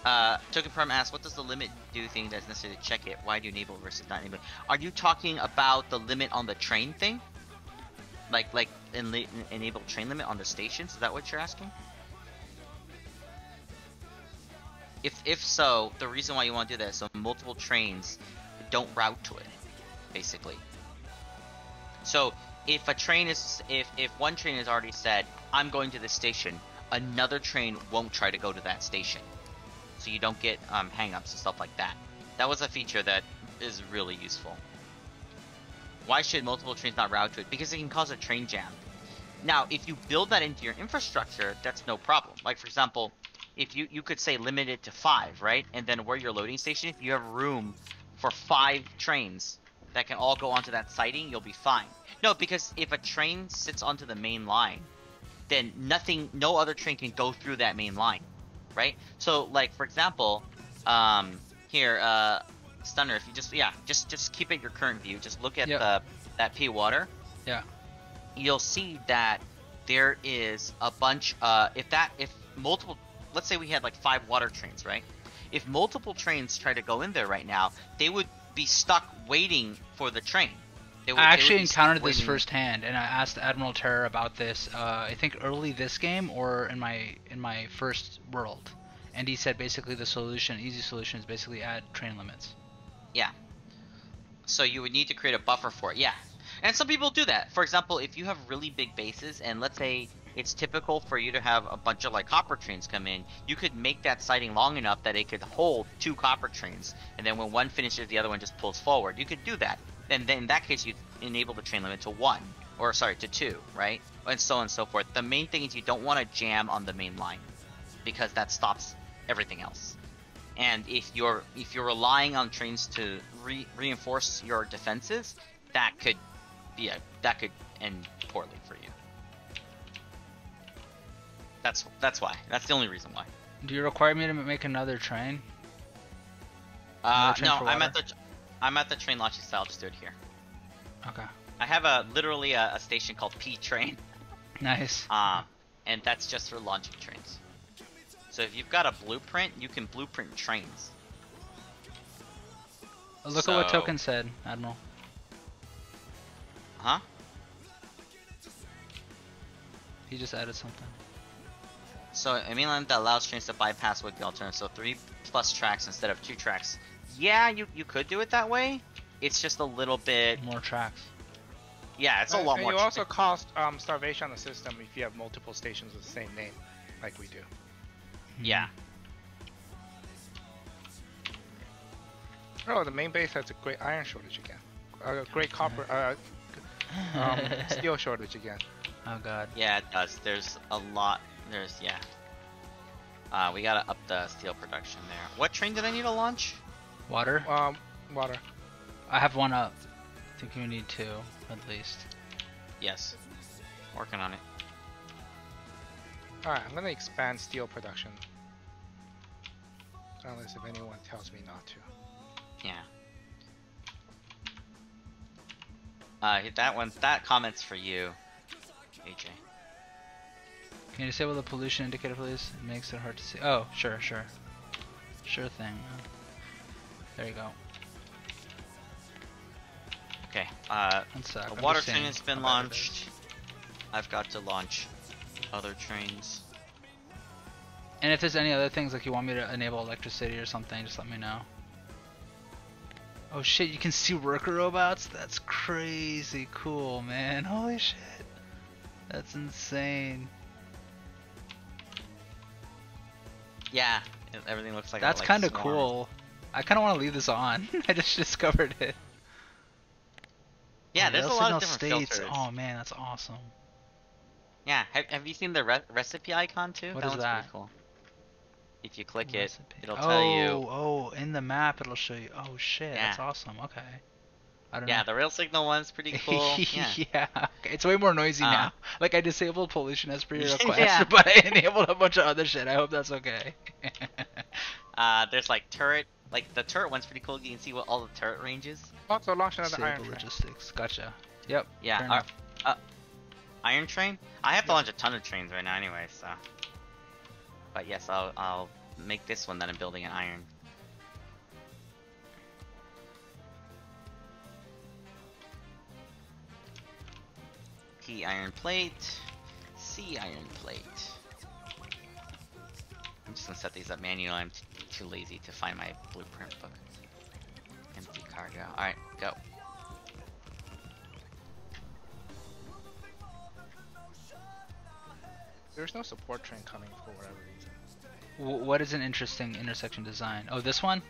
Uh, Token Perm asks, what does the limit do thing that's necessary to check it? Why do you enable versus not enable? Are you talking about the limit on the train thing? Like, like enable train limit on the stations? Is that what you're asking? If if so, the reason why you want to do that is so multiple trains don't route to it, basically. So if a train is if if one train has already said I'm going to this station, another train won't try to go to that station so you don't get um, hangups and stuff like that. That was a feature that is really useful. Why should multiple trains not route to it? Because it can cause a train jam. Now, if you build that into your infrastructure, that's no problem. Like for example, if you you could say limit it to five, right? And then where your loading station, if you have room for five trains that can all go onto that siding, you'll be fine. No, because if a train sits onto the main line, then nothing, no other train can go through that main line, right? So, like for example, um, here, uh, Stunner, if you just yeah, just just keep it your current view. Just look at Yep. the that P water. Yeah. You'll see that there is a bunch. Uh, if that if multiple, let's say we had like five water trains, right? If multiple trains try to go in there right now, they would be stuck waiting for the train. They would, I actually encountered this firsthand, and I asked Admiral Terror about this. Uh, I think early this game or in my in my first world, and he said basically the solution, easy solution, is basically add train limits. Yeah. So you would need to create a buffer for it. Yeah. And some people do that. For example, if you have really big bases and let's say it's typical for you to have a bunch of like copper trains come in, you could make that siding long enough that it could hold two copper trains. And then when one finishes, the other one just pulls forward. You could do that. And then in that case, you enable the train limit to one. Or sorry, to two, right? And so on and so forth. The main thing is you don't want to jam on the main line because that stops everything else. And if you're if you're relying on trains to re- reinforce your defenses, that could be a that could end poorly for you. That's that's why. That's the only reason why. Do you require me to make another train? Uh, train no, I'm at the I'm at the train launching style. I'll just do it here. Okay. I have a literally a, a station called P train, Nice. [laughs] um, and that's just for launching trains. So if you've got a blueprint, you can blueprint trains. Look at what Token said, Admiral. Huh? He just added something. So a mainline that allows trains to bypass would be alternative. So three plus tracks instead of two tracks. Yeah, you you could do it that way. It's just a little bit. More tracks. Yeah, it's a And- lot and more. You also cost um, starvation on the system if you have multiple stations with the same name, like we do. yeah. Oh, the main base has a great iron shortage again. A great copper, uh, [laughs] um, steel shortage again. Oh god. Yeah, it does. There's a lot. There's yeah. Uh, we gotta up the steel production there. What train did I need to launch? Water? Um, water. I have one up. I think you need two, at least. Yes. Working on it. Alright, I'm gonna expand steel production. Unless if anyone tells me not to. Yeah. Uh, that one. That comment's for you, AJ. Can you disable the pollution indicator, please? It makes it hard to see. Oh, sure, sure. Sure thing. There you go. Okay. Uh, One sec. the I'm water train has been how bad it is. launched. I've got to launch other trains. And if there's any other things like you want me to enable electricity or something, just let me know. Oh shit, you can see worker robots? That's crazy cool, man. Holy shit. That's insane. Yeah, everything looks like That's like, kind of cool. I kind of want to leave this on. [laughs] I just discovered it. Yeah, Oh, there's a lot of different states. filters. Oh man, that's awesome. Yeah, have, have you seen the re- recipe icon too? What that is that? pretty cool. If you click Recipe. it, it'll oh, tell you. Oh, oh, in the map it'll show you. Oh shit, that's awesome. Okay. I don't Yeah, know. the rail signal one's pretty [laughs] cool. yeah. yeah. Okay, It's way more noisy Uh, now. Like I disabled pollution as per your Yeah. [laughs] but I enabled a bunch of other shit. I hope that's okay. [laughs] Uh, there's like turret, like the turret one's pretty cool. You can see what all the turret ranges. Also launch another iron train. logistics. Gotcha. Yep. Yeah, fair our- enough. Iron train. I have to launch a ton of trains right now, anyway. So. But yes, I'll I'll make this one that I'm building an iron. P iron plate, C iron plate. I'm just gonna set these up manually. I'm t- too lazy to find my blueprint book. Empty cargo. All right, go. There's no support train coming for whatever reason. W- what is an interesting intersection design? Oh, this one?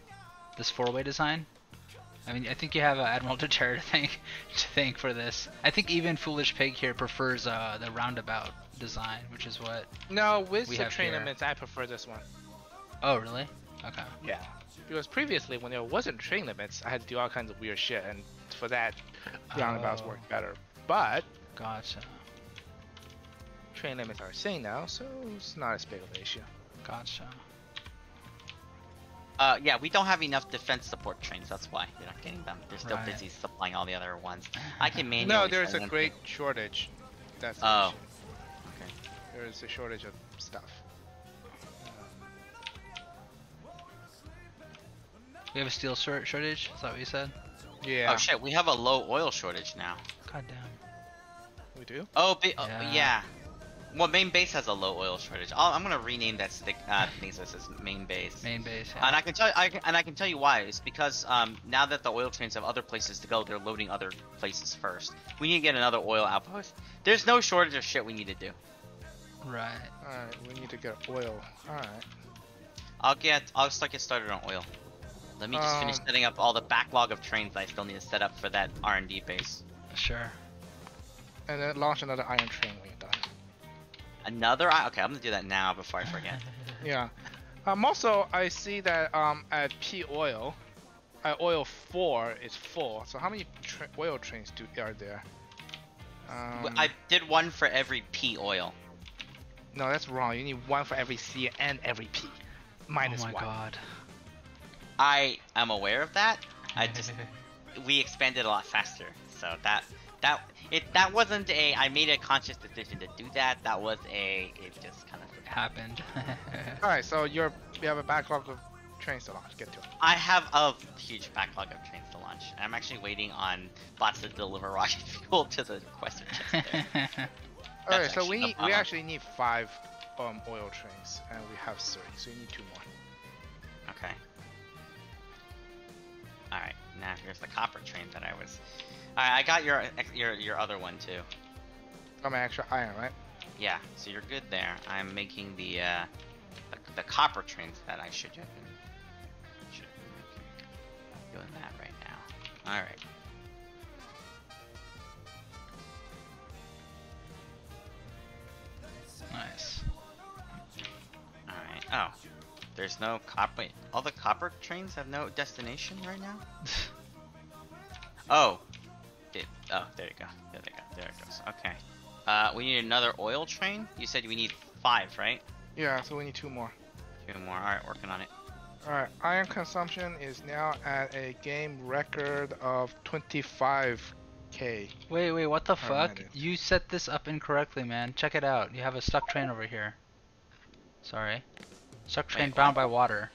This four-way design? I mean, I think you have uh, Admiral [laughs] Deter to thank to thank for this. I think even Foolish Pig here prefers uh, the roundabout design, which is what. No, with We the limits, I prefer this one. Oh, really? Okay. Yeah. Because previously, when there wasn't train limits, I had to do all kinds of weird shit, and for that, roundabouts Oh. work better. But Gotcha. train limits are a thing now, so it's not as big of an issue. Gotcha. Uh, yeah, we don't have enough defense support trains. That's why you're not getting them. They're still Right. busy supplying all the other ones. I can manually. No, there's a them great shortage. That's the Oh. issue. Okay. There is a shortage of stuff. We have a steel short shortage. Is that what you said? Yeah, Oh shit, we have a low oil shortage now. God damn. we do. Oh, bi- oh, Yeah. Yeah. Well, main base has a low oil shortage. I'll, I'm gonna rename that stick uh, thing so it main base. Main base. Yeah. And I can tell I can, and I can tell you why. It's because um, now that the oil trains have other places to go, they're loading other places first. We need to get another oil outpost. There's no shortage of shit we need to do. Right. Alright, we need to get oil. Alright. I'll get I'll start get started on oil. Let me just finish Um, setting up all the backlog of trains I still need to set up for that R&D base. Sure. And then launch another iron train when you're done. Another I- okay, I'm gonna do that now before I forget. [laughs] Yeah. Um, also, I see that um, at P Oil, uh, oil 4 is full. So how many tra- oil trains do are there? Um, I did one for every P oil. No, that's wrong. You need one for every C and every P. Minus oh my one. god. I am aware of that. I just [laughs] we expanded a lot faster, so that that it that wasn't a I made a conscious decision to do that. That was a it just kind of happened. [laughs] Alright, so you're you have a backlog of trains to launch. Get to it. I have a huge backlog of trains to launch. I'm actually waiting on bots to deliver [laughs] rocket fuel to the quest chest there. [laughs] Alright, so we need we actually need five um oil trains, and we have three, so we need two more. Okay. Alright, now here's the copper train that I was. Alright, I got your your your other one too. I'm an extra iron, right? Yeah, so you're good there. I'm making the uh, the, the copper trains that I should have been should have been making. Doing that right now. All right. nice. All right. Oh, there's no copper. All the copper trains have no destination right now. [laughs] Oh, oh there you go. There they go. There it goes. Okay. Uh, we need another oil train. You said we need five, right? Yeah, so we need two more. Two more. All right, working on it. Alright, iron consumption is now at a game record of 25k. Wait, wait, what the fuck? man. You set this up incorrectly, man. Check it out. You have a stuck train over here. Sorry. Stuck train Wait, bound by water.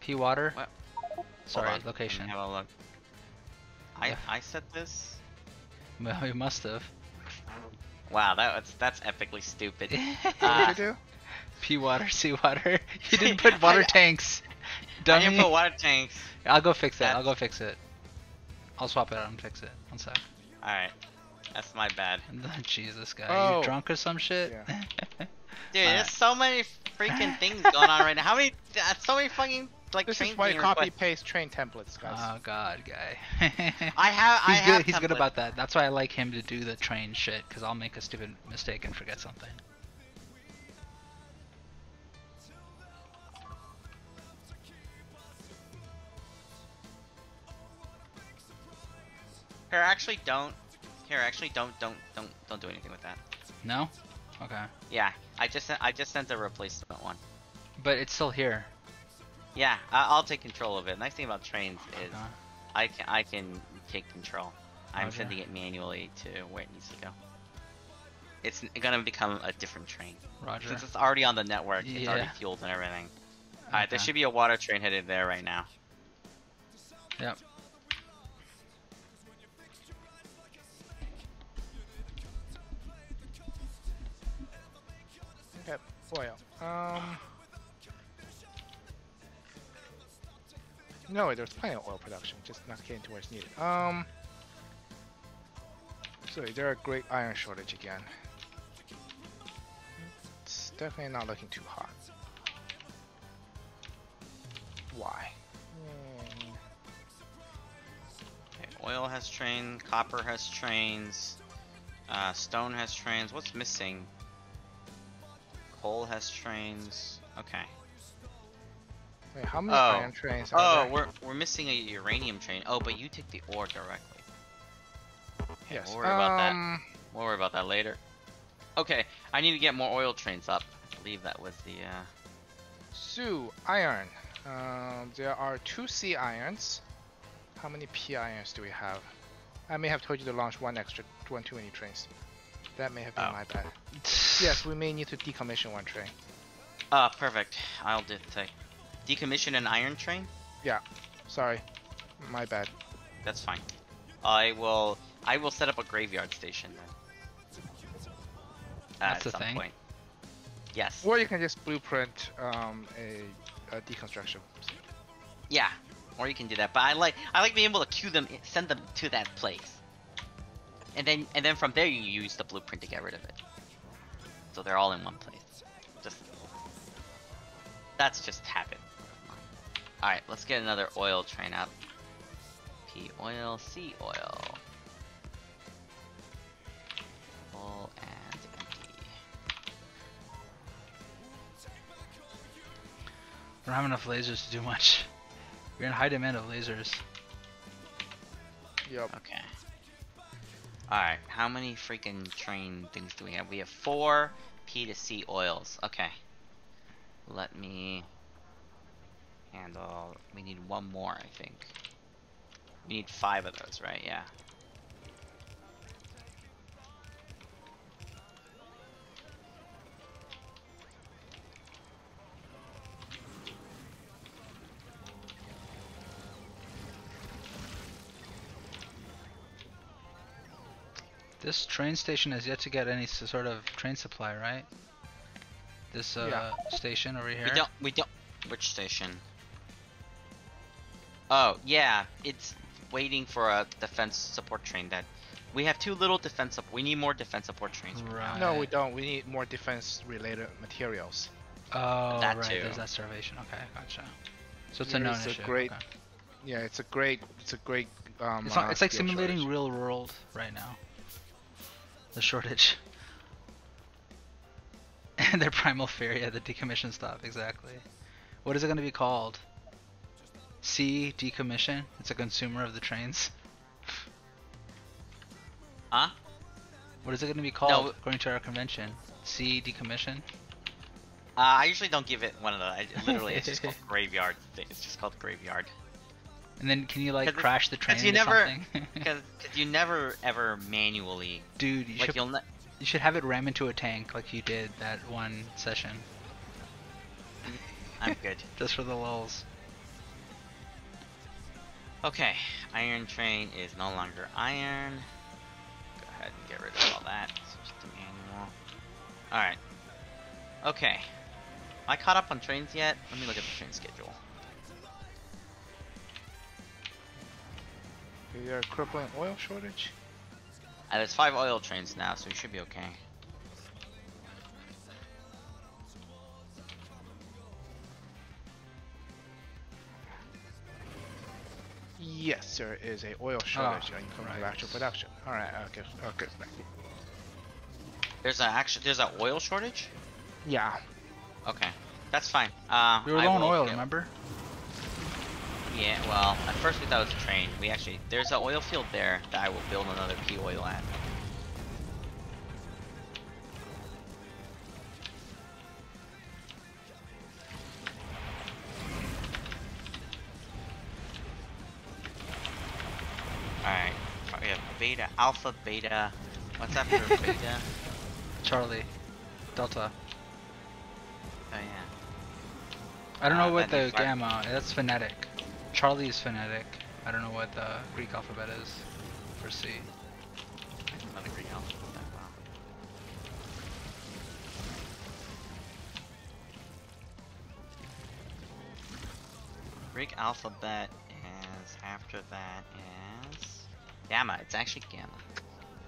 P water? What? Sorry, location. Have a look. I Yeah. I set this. [laughs] Well, we must have. Wow, that was that's epically stupid. [laughs] What Uh, did you do? P water, C water. [laughs] You didn't put water I- tanks. I Dummy. didn't put water tanks. I'll go fix that. I'll go fix it. I'll swap it out and fix it. One sec. All right, that's my bad, Jesus, guy. Oh. You drunk or some shit? Yeah. dude. Alright. There's so many freaking things going on right now. How many? Uh, so many fucking like This trains is why you copy requested. paste train templates, guys. oh god, guy. [laughs] I have. I he's have. good. He's good about that. That's why I like him to do the train shit. Cause I'll make a stupid mistake and forget something. Here, actually, don't. Here, actually, don't, don't, don't, don't do anything with that. No? Okay. Yeah, I just sent. I just sent a replacement one. But it's still here. Yeah, I, I'll take control of it. Nice thing about trains is Okay. I can I can take control. I'm Roger. sending it manually to where it needs to go. It's gonna become a different train Roger. since it's already on the network. It's already fueled and everything. All right, there should be a water train headed there right now. Yep. Okay, oil. Um. No, there's plenty of oil production, just not getting to where it's needed. Um. So is there a great iron shortage again. It's definitely not looking too hot. Why? Hmm. Oil has trains. Copper has trains. Uh, stone has trains. What's missing? Coal has trains. Okay. Wait, how many Oh. iron trains are Oh, there? we're we're missing a uranium train. Oh, but you take the ore directly. yes. We'll worry about that. um, We'll worry about that later. Okay, I need to get more oil trains up. I believe that was the. Uh... Sue, iron. Um, there are two C irons. How many P irons do we have? I may have told you to launch one extra, one too many trains. That may have been Oh. my bad. [laughs] Yes, we may need to decommission one train. Ah, perfect. I'll do take decommission an iron train. Yeah. Sorry, my bad. That's fine. I will. I will set up a graveyard station then. Uh, That's at a some thing? point. Yes. Or you can just blueprint um, a, a deconstruction. Yeah. Or you can do that. But I like I like being able to queue them, send them to that place. And then and then from there you use the blueprint to get rid of it. So they're all in one place. Just that's just habit. All right, let's get another oil train up. P oil, C oil. Full and empty. We don't have enough lasers to do much. We're in high demand of lasers. Yep. Okay. Alright, how many freaking train things do we have? We have four P to C oils. Okay. Let me handle. We need one more, I think. We need five of those, right? Yeah. This train station has yet to get any sort of train supply, right? This uh, Yeah. station over here. We don't. We don't. Which station? Oh yeah, it's waiting for a defense support train. That we have too little defense. Sup- we need more defense support trains. right No, we don't. We need more defense-related materials. Oh, That right. too. There's that starvation. Okay, gotcha. So it's There a known is a issue. great- okay. Yeah, it's a great. It's a great. Um, It's, not, uh, it's like simulating shortage. real world right now. The shortage. [laughs] And their primal fear, yeah, the decommission stuff, exactly. What is it going to be called? C decommission? It's a consumer of the trains. Huh? What is it going to be called No. according to our convention? C decommission? Uh, I usually don't give it one of the. I, [laughs] literally, it's just called graveyard. It's just called graveyard. And then can you like crash the train you into never- something? [laughs] Because you never ever manually Dude, you like should you'll ne- you should have it ram into a tank like you did that one session, I'm good. [laughs] just for the lulz. Okay, Iron Train is no longer iron. Go ahead and get rid of all that. It's just a manual. Alright. Okay. Am I caught up on trains yet? Let me look at the train schedule. Is there a crippling oil shortage? Uh, there's five oil trains now, so we should be okay. Yes, there is a oil shortage Ah, in terms of right. actual production. All right. Okay. Okay. There's an actually there's an oil shortage. Yeah. Okay, that's fine. Uh, We were I low on oil, get- remember? Yeah, well, at first we thought it was a train. We actually, there's an oil field there that I will build another P oil at. Beta, alpha, beta. What's after [laughs] beta? Charlie, Delta. Oh yeah. I don't know Uh, what the gamma. That's phonetic. Charlie is phonetic. I don't know what the Greek alphabet is for C. Another green alpha. Wow. Greek alphabet is after that Gamma. It's actually gamma.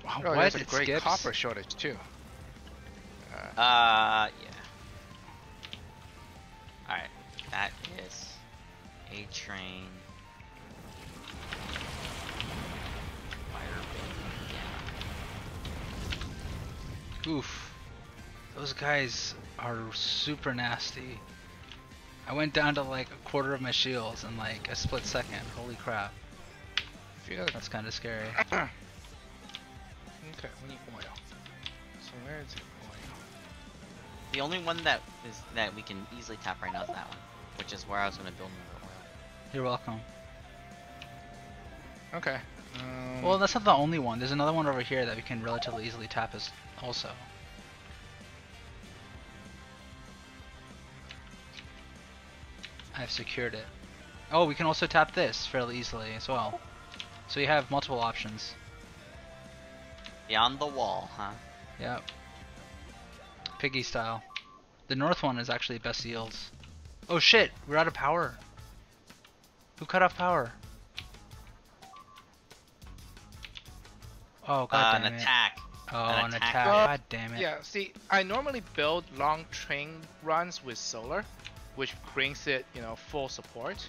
Wow, oh, what? A great skips? copper shortage too. Uh, uh yeah. All right, that is a train. Oof. Those guys are super nasty. I went down to like a quarter of my shields in like a split second. Holy crap. If That's kind of scary. [coughs] okay, we need oil. So where is it? Oil. The only one that is that we can easily tap right now is that one, which is where I was gonna build another oil. You're welcome. Okay. Um, Well, that's not the only one. There's another one over here that we can relatively easily tap as also. I've secured it. Oh, we can also tap this fairly easily as well. So you have multiple options. Beyond the wall, huh? Yep. Piggy style. The north one is actually best yields. Oh shit, we're out of power. Who cut off power? Oh god Uh, damn an it. attack. Oh, an an attack. attack. God damn it. Yeah, see, I normally build long train runs with solar, which brings it, you know, full support.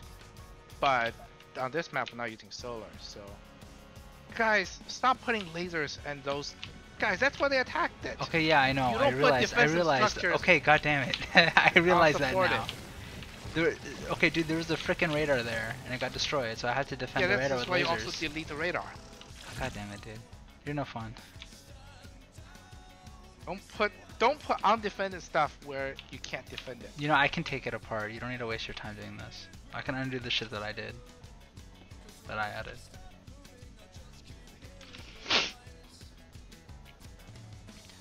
But on this map, we're not using solar, so. Guys, stop putting lasers and those. Guys, that's why they attacked it. Okay, yeah, I know. I realized. I realized. Okay, god damn it. [laughs] I realized that now. There, okay, dude, there was a freaking radar there, and it got destroyed, so I had to defend Yeah, the that's, radar that's with why you also delete the radar. God damn it, dude. You're no fun. Don't put don't put undefended stuff where you can't defend it. You know, I can take it apart. You don't need to waste your time doing this. I can undo the shit that I did. That I added.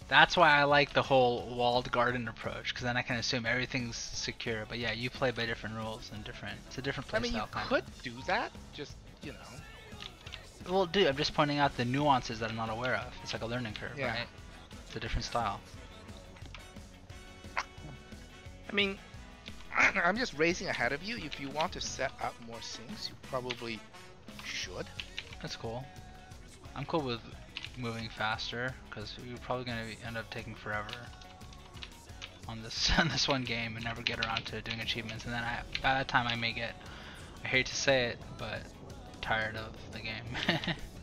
That's why I like the whole walled garden approach, because then I can assume everything's secure. But yeah, you play by different rules and different. It's a different I mean, you kind could do that, just you know. Well, dude, I'm just pointing out the nuances that I'm not aware of. It's like a learning curve, Yeah. right? It's a different style. I mean, [clears throat] I'm just racing ahead of you. If you want to set up more sinks, you probably should. That's cool. I'm cool with moving faster because we're probably gonna end up taking forever on this [laughs] on this one game and never get around to doing achievements. And then I, by that time, I may get, I hate to say it, but tired of the game. [laughs]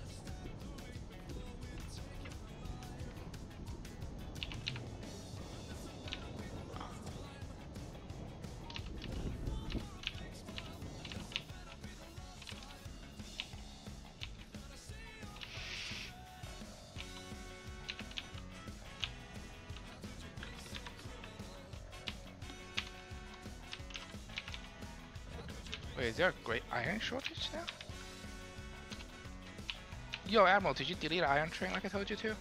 is there a great iron shortage now? Yo, Admiral, did you delete the Iron Train like I told you to?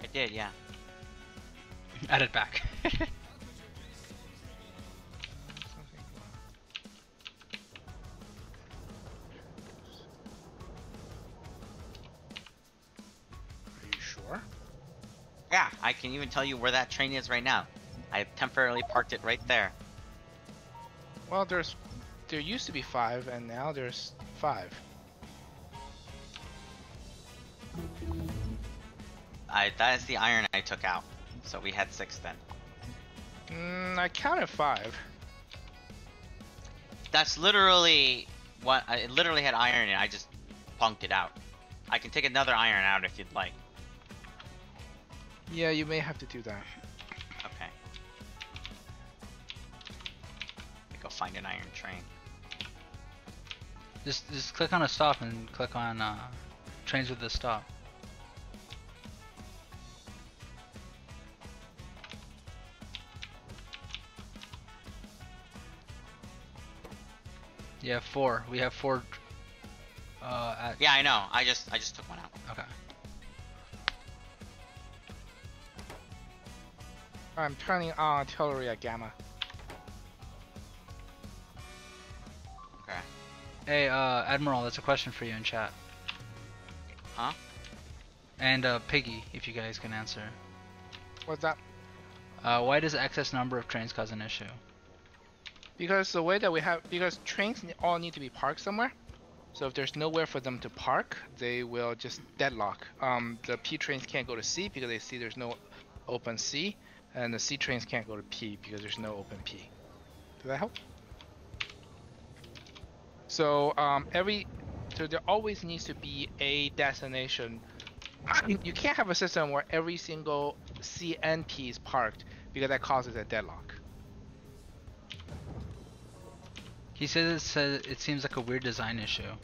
I did, yeah. [laughs] Add it back. [laughs] Are you sure? Yeah, I can even tell you where that train is right now. I temporarily parked it right there. Well, there's there used to be five, and now there's five. I that is the iron I took out. So we had six then. Mm, I counted five. That's literally what I it literally had iron and I just punked it out. I can take another iron out if you'd like. Yeah, you may have to do that. Okay. Go find an iron train. Just just click on a stop and click on uh, trains with the stop. Yeah, four. We have four. Uh, at, Yeah, I know. I just I just took one out. Okay. I'm turning on artillery at Gamma. Hey, uh, Admiral, that's a question for you in chat. Huh? And uh, Piggy, if you guys can answer. What's that? Uh, why does excess number of trains cause an issue? Because the way that we have, because trains all need to be parked somewhere. So if there's nowhere for them to park, they will just deadlock. Um, the P trains can't go to C because they see there's no open C, and the C trains can't go to P because there's no open P. Does that help? So um, every, so there always needs to be a destination. You can't have a system where every single CNP is parked because that causes a deadlock. He says it says it seems like a weird design issue.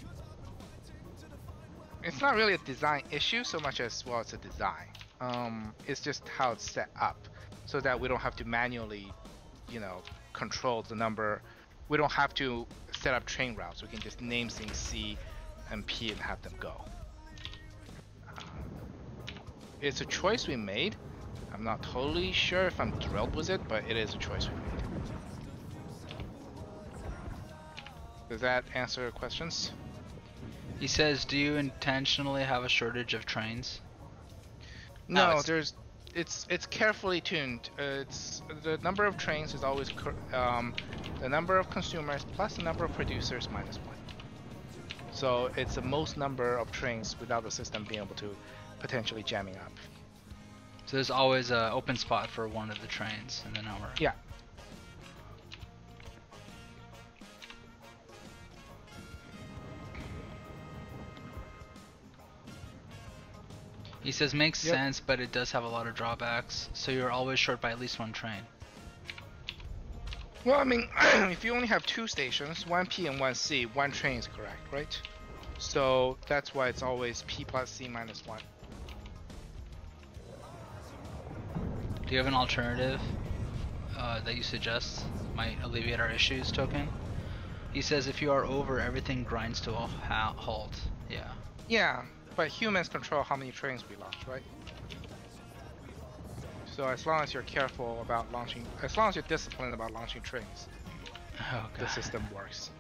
It's not really a design issue so much as well it's a design. Um, it's just how it's set up so that we don't have to manually, you know, control the number. We don't have to set up train routes. We can just name things C and P and have them go. Um, it's a choice we made. I'm not totally sure if I'm thrilled with it, but it is a choice we made. Does that answer your questions? He says, "Do you intentionally have a shortage of trains?" No, No, there's it's it's carefully tuned. Uh, it's the number of trains is always um, the number of consumers plus the number of producers minus one. So it's the most number of trains without the system being able to potentially jamming up. So there's always an open spot for one of the trains in the network. Yeah. He says makes Yep. sense, but it does have a lot of drawbacks. So you're always short by at least one train. Well, I mean, [clears throat] if you only have two stations, one P and one C, one train is correct, right? So that's why it's always P plus C minus one. Do you have an alternative uh, that you suggest might alleviate our issues, Token? He says if you are over, everything grinds to a ha- halt. Yeah. Yeah, but humans control how many trains we launch, right? So as long as you're careful about launching, as long as you're disciplined about launching trains, Oh the system works.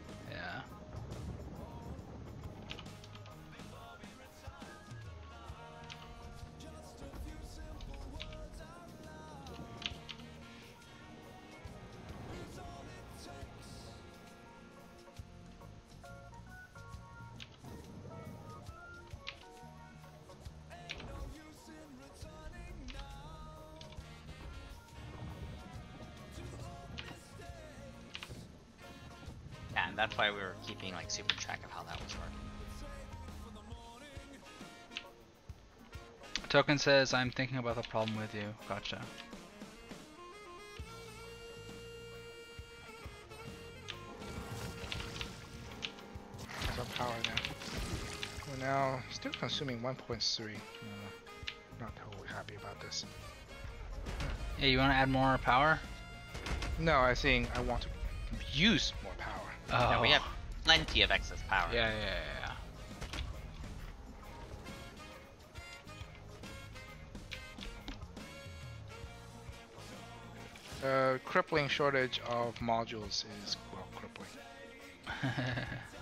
And that's why we were keeping like super track of how that was working. Token says I'm thinking about the problem with you. Gotcha. How's our power now? We're now still consuming 1.3. Uh, not totally happy about this. Hey, you want to add more power? No, I think I want to use more power. Oh. Yeah, we have plenty of excess power. Yeah, yeah, yeah. yeah. Uh, crippling shortage of modules is well crippling. [laughs]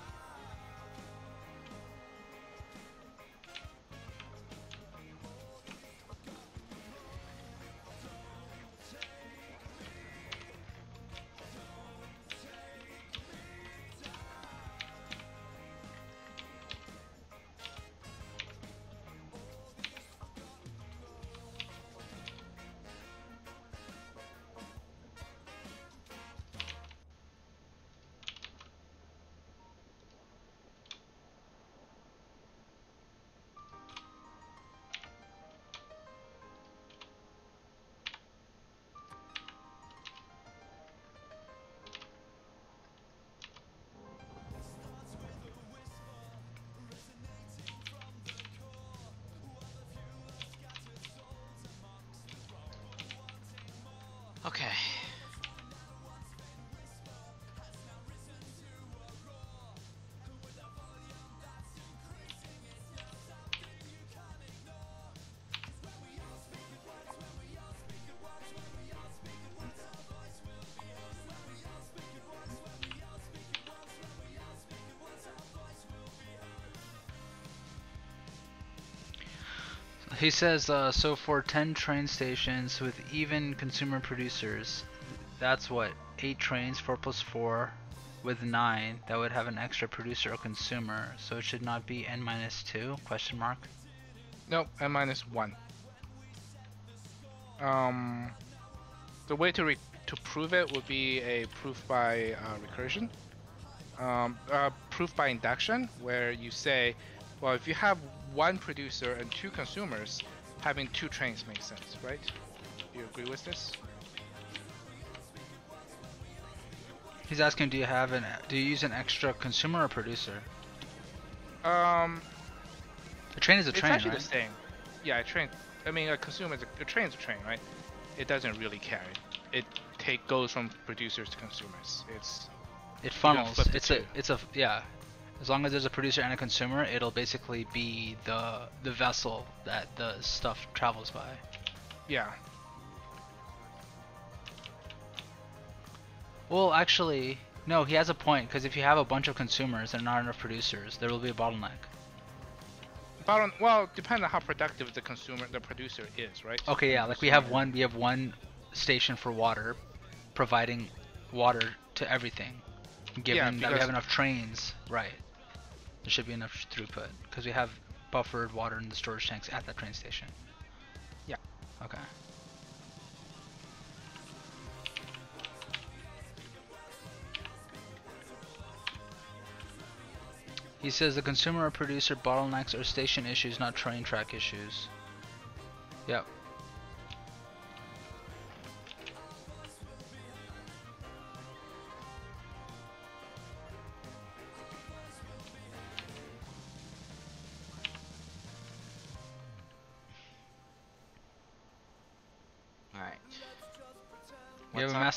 He says, uh, so for 10 train stations with even consumer producers, that's what, 8 trains, 4 plus 4, with 9, that would have an extra producer or consumer, so it should not be n minus 2, question mark? Nope, n minus one. Um, the way to to prove it would be a proof by uh, recursion. Um, uh, proof by induction, where you say, well, if you have one producer and two consumers, having two trains makes sense, right? Do you agree with this? He's asking, do you have an do you use an extra consumer or producer? Um, A train is a it's train, actually right? the same. Yeah, a train. I mean, a consumer is a, a train's a train, right? It doesn't really carry. It take goes from producers to consumers. It's It funnels. It's a two. it's a yeah. As long as there's a producer and a consumer, it'll basically be the the vessel that the stuff travels by. yeah. Well, actually, no. He has a point because if you have a bunch of consumers and not enough producers, there will be a bottleneck. Bottom. Well, depends on how productive the consumer, the producer is, right? Okay, yeah. Like we have one. We have one station for water, providing water to everything. Given that we have enough trains, right? There should be enough throughput because we have buffered water in the storage tanks at that train station. Yeah. Okay. He says the consumer or producer bottlenecks are station issues, not train track issues. Yep.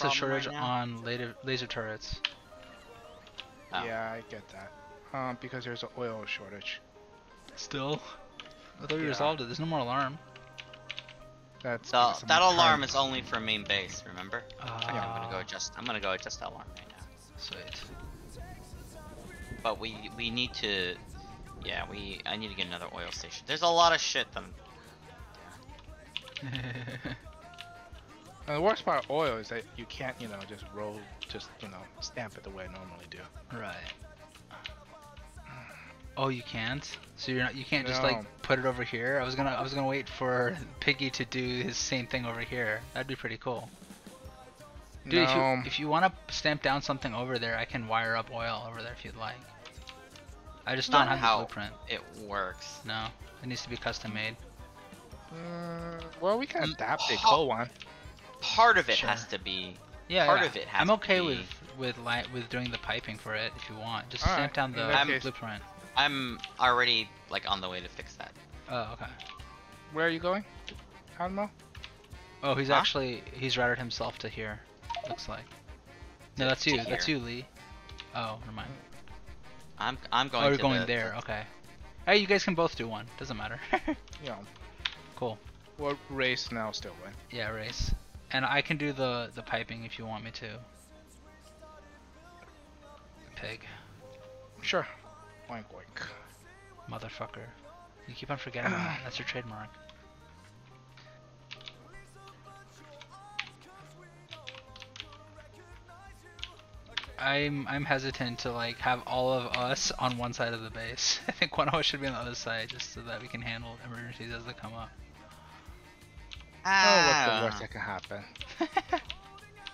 Massive shortage right on laser, laser turrets. Oh. Yeah, I get that. Um, because there's an oil shortage. Still? I thought we Yeah. resolved it. There's no more alarm. That's So because that alarm is only for main base. Remember? Okay, I'm gonna go adjust. I'm gonna go adjust that alarm right now. Sweet. But we we need to. Yeah, we. I need to get another oil station. There's a lot of shit. That, [laughs] And the worst part of oil is that you can't, you know, just roll, just you know, stamp it the way I normally do. right. Oh, you can't. So you're not. You can't just No. like put it over here. I was gonna. I was gonna wait for Piggy to do his same thing over here. That'd be pretty cool. Dude, if you if you want to stamp down something over there, I can wire up oil over there if you'd like. I just don't Not have how- the blueprint. it works. No, it needs to be custom made. Mm, well, we can Mm, adapt the ho- coal one. Part of it Sure. has to be. Yeah, Part yeah. of it has I'm to okay be- with with li- with doing the piping for it if you want. Just Alright, stamp down the that case- blueprint. I'm already like on the way to fix that. Oh, okay. Where are you going, Admiral? Oh, he's Huh? actually he's routed himself to here. Looks like. No, To- that's to you. That's you, Lee. Oh, never mind. I'm I'm going. oh, you're to going the- there. to- Okay. Hey, you guys can both do one. Doesn't matter. [laughs] You know, cool. what race now still win? Yeah, race. And I can do the the piping if you want me to. Pig, Sure. Oink oink. motherfucker. You keep on forgetting that. [sighs] That's your trademark. I'm I'm hesitant to like have all of us on one side of the base. [laughs] I think one of us should be on the other side just so that we can handle emergencies as they come up. Oh, what's Ah, the worst that can happen? [laughs]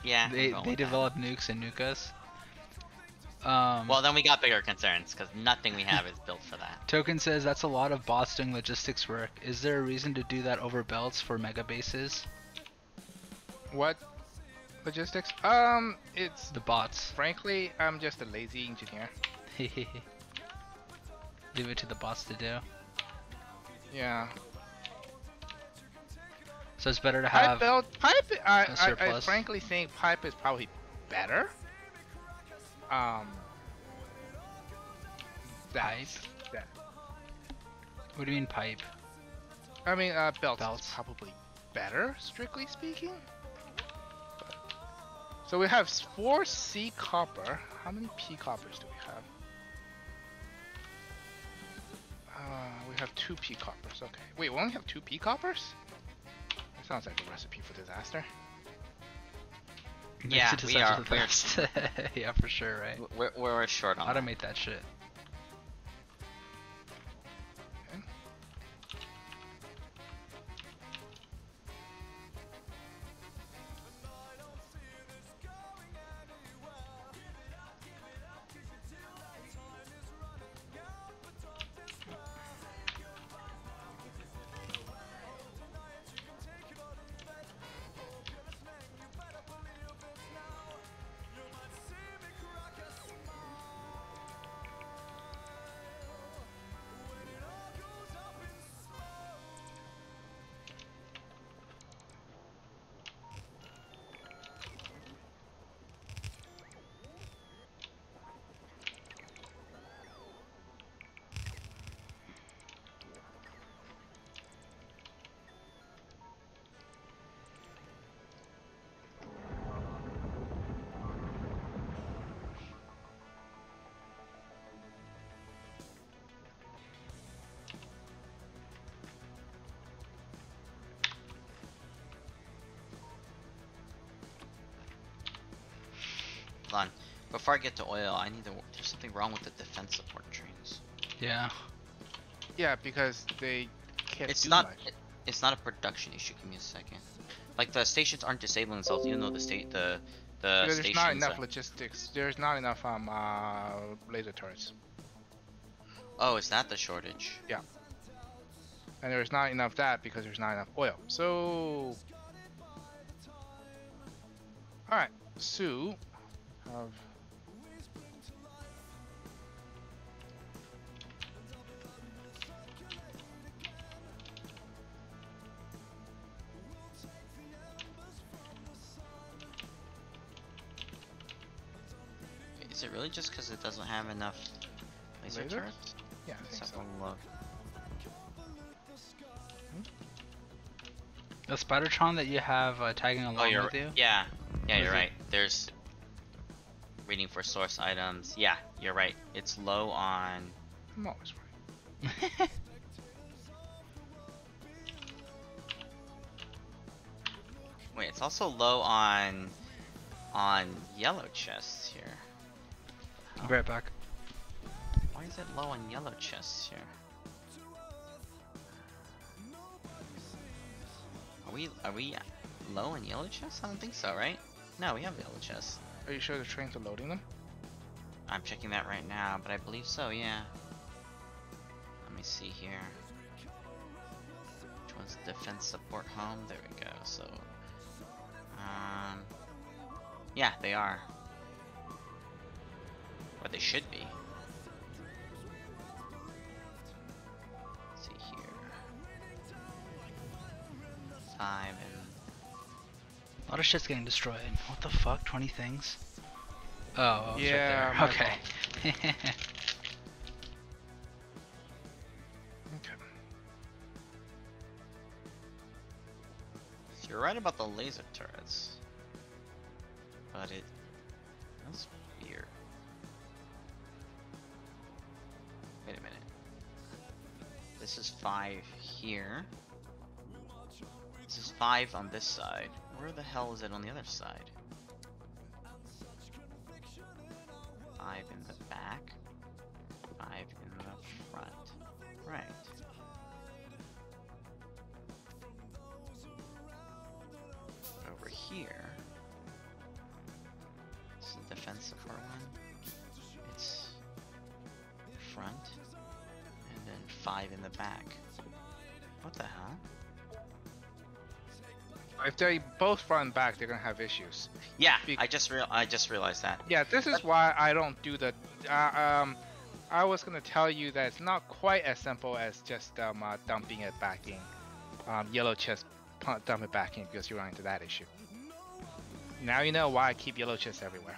Yeah. They going they with that. develop nukes and nuke us. Um, Well, then we got bigger concerns because nothing we have is built for that. [laughs] Token says that's a lot of bots doing logistics work. Is there a reason to do that over belts for mega bases? What logistics? Um, it's The bots. frankly, I'm just a lazy engineer. [laughs] Leave it to the bots to do. Yeah. So it's better to have. Pipe build pipe. I, a I, I surplus. frankly think pipe is probably better. Um. That. What do you mean pipe? I mean, uh, belt Belts. probably better, strictly speaking. So we have four C copper. How many P coppers do we have? Uh, we have two P coppers. Okay. Wait, we only have two P coppers? That sounds like a recipe for disaster. Yeah, we are- to we are- [laughs] yeah, for sure, right? We're, we're short on. that. Automate that shit. Before I get to oil, I need to. There's something wrong with the defense support trains. Yeah. Yeah, because they can't It's do not. much. It, it's not a production issue. Give me a second. Like the stations aren't disabling themselves, even though the state the the Because stations. there's not enough uh, logistics. There's not enough um uh, laser turrets, oh, is that the shortage? Yeah. And there's not enough that because there's not enough oil. So, all right, so have Is it really just because it doesn't have enough laser Lasers? turrets? yeah, I think have so. look. The Spidertron that you have uh, tagging along Oh, you're with you. yeah, yeah, What you're it? right. There's reading for source items. Yeah, you're right. It's low on. I'm always right. [laughs] Wait, it's also low on on yellow chests here. I'll be right back. Why is it low on yellow chests here? Are we are we low on yellow chests? I don't think so, right? No, we have yellow chests. Are you sure the trains are loading them? I'm checking that right now, but I believe so, yeah. Let me see here. Which one's defense support home? There we go. So, um, yeah, they are. Or they should be. Let's see here. Five and A lot of shit's getting destroyed. What the fuck? 20 things? Oh, oh it's Yeah, right there. Okay. [laughs] Okay. You're right about the laser turrets. Here. This is five on this side. Where the hell is it on the other side? They both front and back, they're gonna have issues. Yeah, Bec- I just real I just realized that. Yeah, this is why I don't do the. Uh, um, I was gonna tell you that it's not quite as simple as just um, uh, dumping it back in. Um, yellow chest, dump it back in because you run into that issue. Now you know why I keep yellow chests everywhere.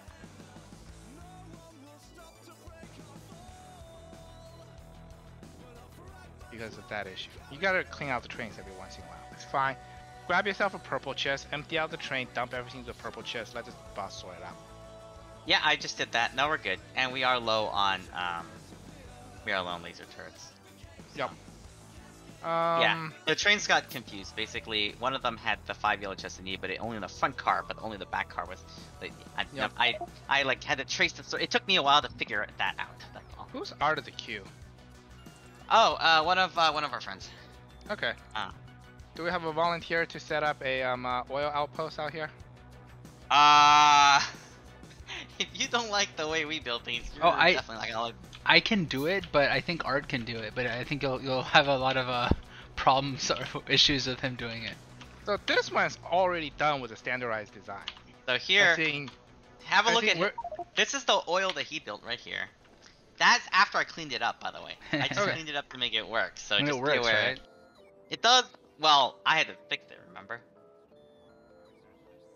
Because of that issue. You gotta clean out the trains every once in a while. It's fine. Grab yourself a purple chest, empty out the train, dump everything into the purple chest, let the boss sort it out. Yeah, I just did that. No, we're good, and we are low on um, we are low on laser turrets. Yep. Um, yeah, the trains got confused. Basically, one of them had the five yellow chests in need, but it only in the front car, but only the back car was. The, I, Yep. I, I like had to trace the. So it took me a while to figure that out. That's all. Who's Art of the Queue? Oh, uh, one of uh, one of our friends. Okay. Ah. Do we have a volunteer to set up a um, uh, oil outpost out here? Uh [laughs] if you don't like the way we build things, you're Oh, I- definitely not gonna like. I can do it, but I think Art can do it. But I think you'll you'll have a lot of uh [laughs] problems or [laughs] issues with him doing it. So this one's already done with a standardized design. So I here, think, have a I look at. we're- This is the oil that he built right here. That's after I cleaned it up, by the way. I just Okay. cleaned it up to make it work. So And it just be works, aware. right? It does. Well, I had to fix it. Remember?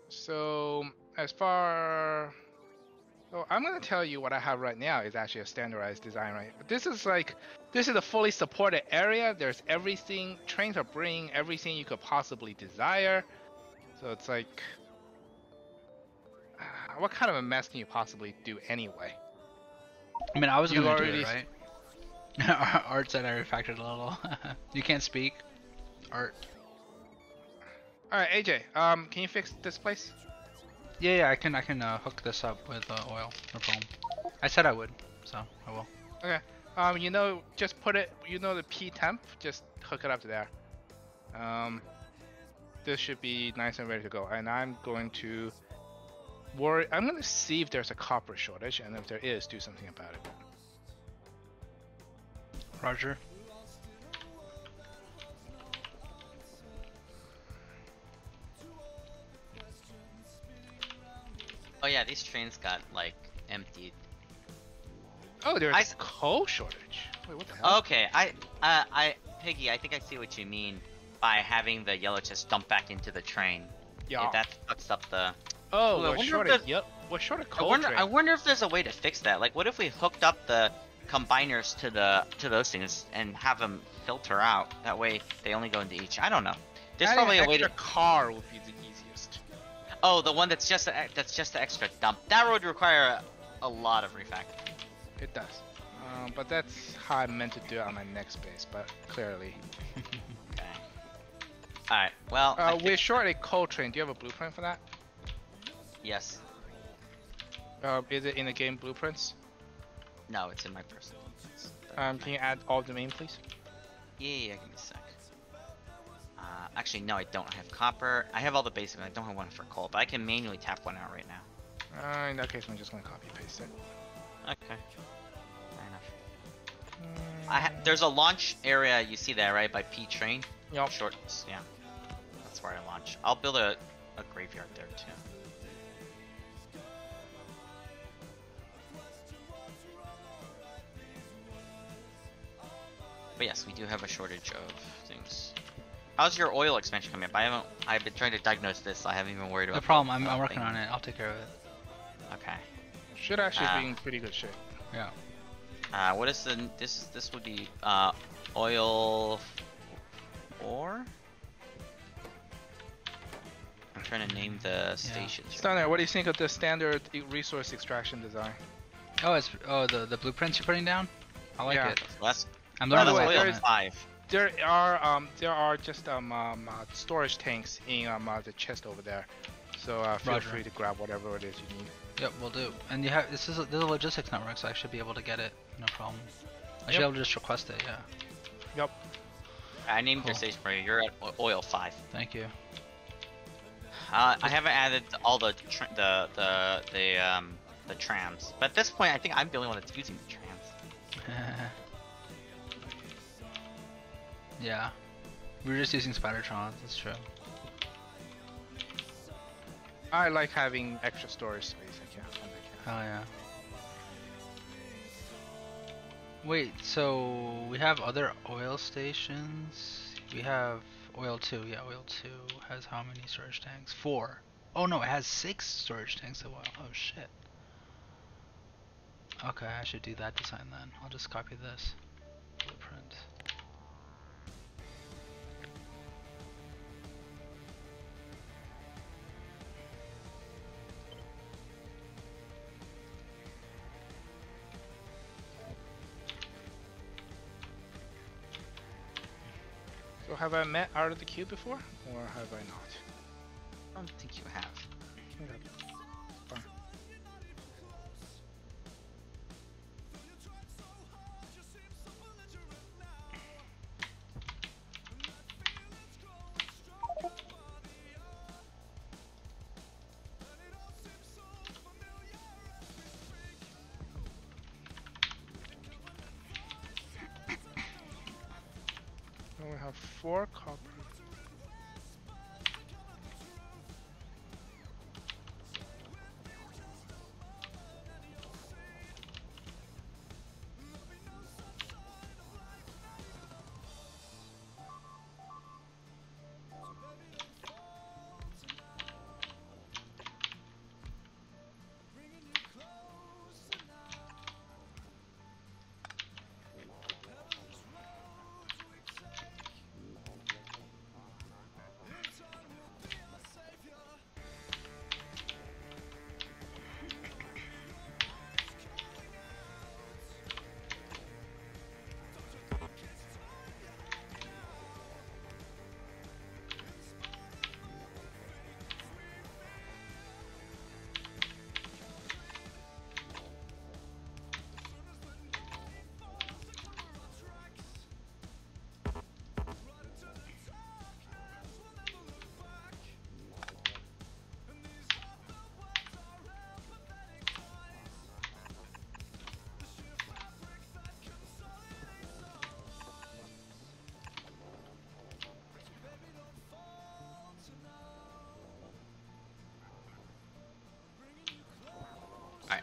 So as far, so I'm gonna tell you what I have right now is actually a standardized design, right? This is like, this is a fully supported area. There's everything. Trains are bringing everything you could possibly desire. So it's like, uh, what kind of a mess can you possibly do anyway? I mean, I was You gonna do it, right? [laughs] Art said I refactored a little. [laughs] you can't speak. Art. All right, AJ, um, can you fix this place? Yeah, yeah, I can I can uh, hook this up with uh, oil. No problem. I said I would, so I will. Okay. Um, you know, just put it. You know the P temp. Just hook it up to there. Um, this should be nice and ready to go. And I'm going to worry. I'm going to see if there's a copper shortage, and if there is, do something about it. Roger. Oh yeah, these trains got like emptied. Oh, there's I a coal shortage. Wait, what the hell? Okay, I, uh, I, Piggy, I think I see what you mean by having the yellow chest dump back into the train. yeah. That fucks up the. oh, Ooh, we're short of yep. We're short of I coal wonder. train. I wonder if there's a way to fix that. Like, what if we hooked up the combiners to the to those things and have them filter out? That way, they only go into each. I don't know. There's Adding probably a way to. car would be the. Oh, the one that's just a, that's just the extra dump. That would require a, a lot of refactoring. It does. Um, but that's how I meant to do it on my next base. But clearly, [laughs] Okay. All right. Well, uh, we're short a coal train. Do you have a blueprint for that? yes. Uh, is it in the game blueprints? No, it's in my personal. It's- Um, can you add all the main, please? Yeah, yeah, give me a sec. Uh, actually, no, I don't. I have copper. I have all the basic. I don't have one for coal, but I can manually tap one out right now. Uh, in that case, I'm just gonna copy paste it. Okay. Fair enough. I ha- there's a launch area. You see that right by P train. Yup. Short. Yeah. That's where I launch. I'll build a, a graveyard there too. But yes, we do have a shortage of things. How's your oil expansion coming up? I haven't. I've been trying to diagnose this. So I haven't even worried about. No the, problem. I'm, uh, I'm working on it. I'll take care of it. Okay. Should actually Ah. be in pretty good shape. Yeah. Uh, what is the this? This would be uh, oil four. I'm trying to name the stations. right Stunner, what do you think of the standard resource extraction design? Oh, it's oh the the blueprints you're putting down. I like Yeah. it. now. Less. I'm By learning the a way, lot is- five. There are um there are just um, um uh, storage tanks in um uh, the chest over there, so uh, feel Roger. free to grab whatever it is you need. Yep, we'll do. And you have this is a, this is a logistics network, so I should be able to get it. No problem. I should Yep. be able to just request it. Yeah. Yep. I named your station for you. You're at oil five. Thank you. Uh, I haven't added all the tra- the the the um the trams, but at this point, I think I'm the only one that's using the trams. [laughs] yeah. We're just using Spidertrons. That's true. I like having extra storage space. I can't. I. Oh yeah. Wait, so we have other oil stations. We have oil two. Yeah, oil two has how many storage tanks? Four. Oh no, it has six storage tanks of oil. Oh shit. Okay, I should do that design then. I'll just copy this blueprint. Have I met out of the queue before, or have I not? I don't think you have.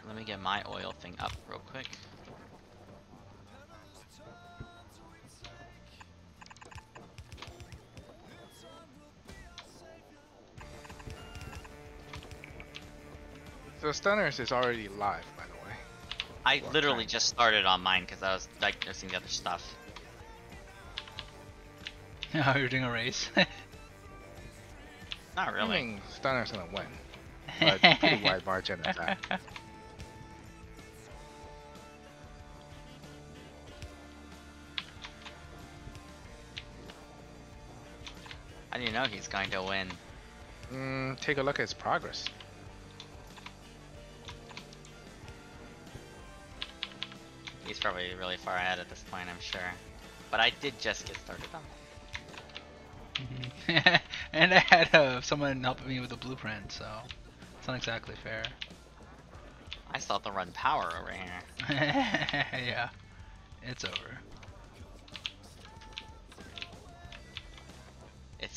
Let me get my oil thing up real quick. So Stunners is already live, by the way. I What literally kind? just started on mine because I was diagnosing the other stuff. [laughs] Oh, you're doing a [laughs] race. Not I really. mean, Stunner's gonna win. But pretty wide margin at that. [laughs] know he's going to win? Mm, take a look at his progress. He's probably really far ahead at this point, I'm sure. But I did just get started on. [laughs] And I had uh, someone helping me with the blueprint, so it's not exactly fair. I still have to run power over here. [laughs] yeah, it's over.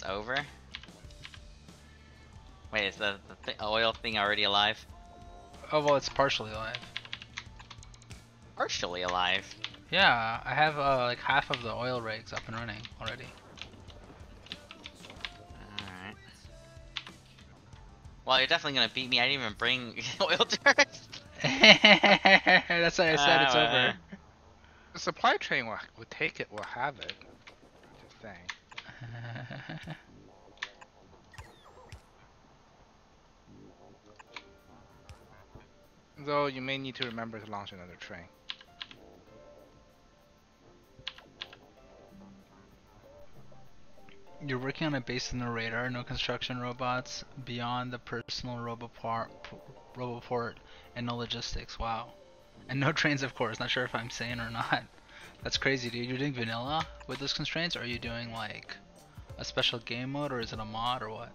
Over. Wait, is the, the th oil thing already alive? Oh well, it's partially alive. Partially alive. Yeah, I have uh, like half of the oil rigs up and running already. Alright. Well, you're definitely gonna beat me. I didn't even bring [laughs] oil turrets. [laughs] That's why I said it's Ah, over. whatever. The supply train will, will take it, will have it. Just saying. Though you may need to remember to launch another train. You're working on a base in the radar, no construction robots beyond the personal roboport, roboport and no logistics. Wow. And no [laughs] trains, of course. Not sure if I'm sane or not. That's crazy, dude. You're doing vanilla with those constraints, or are you doing like a special game mode, or is it a mod, or what?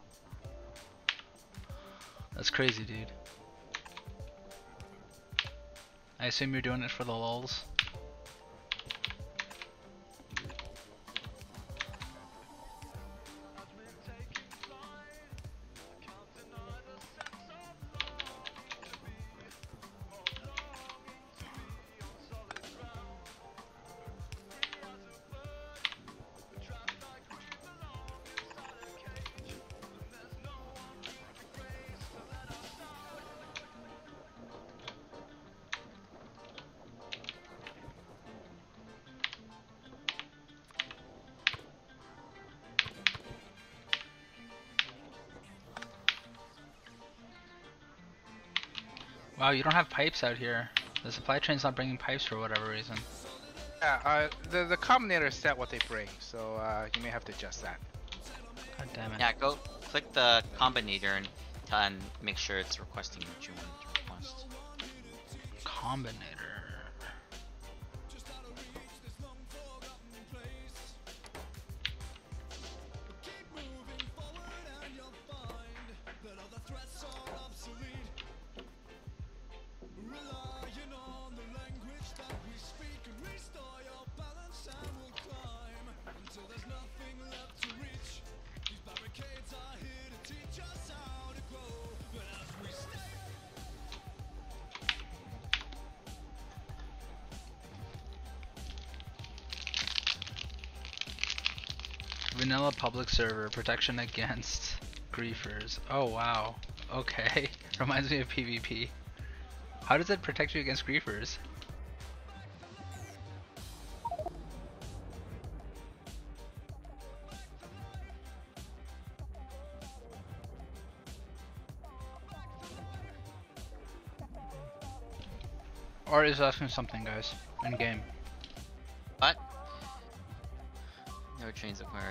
That's crazy, dude. I assume you're doing it for the lulz. You don't have pipes out here. The supply train's not bringing pipes for whatever reason. Yeah, uh, the the combinator set what they bring, so uh, you may have to adjust that. God damn it. Yeah, go click the combinator and, and make sure it's requesting what you want it to request. Combinator. Public server protection against griefers. Oh wow. Okay. [laughs] Reminds me of PvP. How does it protect you against griefers? Art is asking something, guys. In game.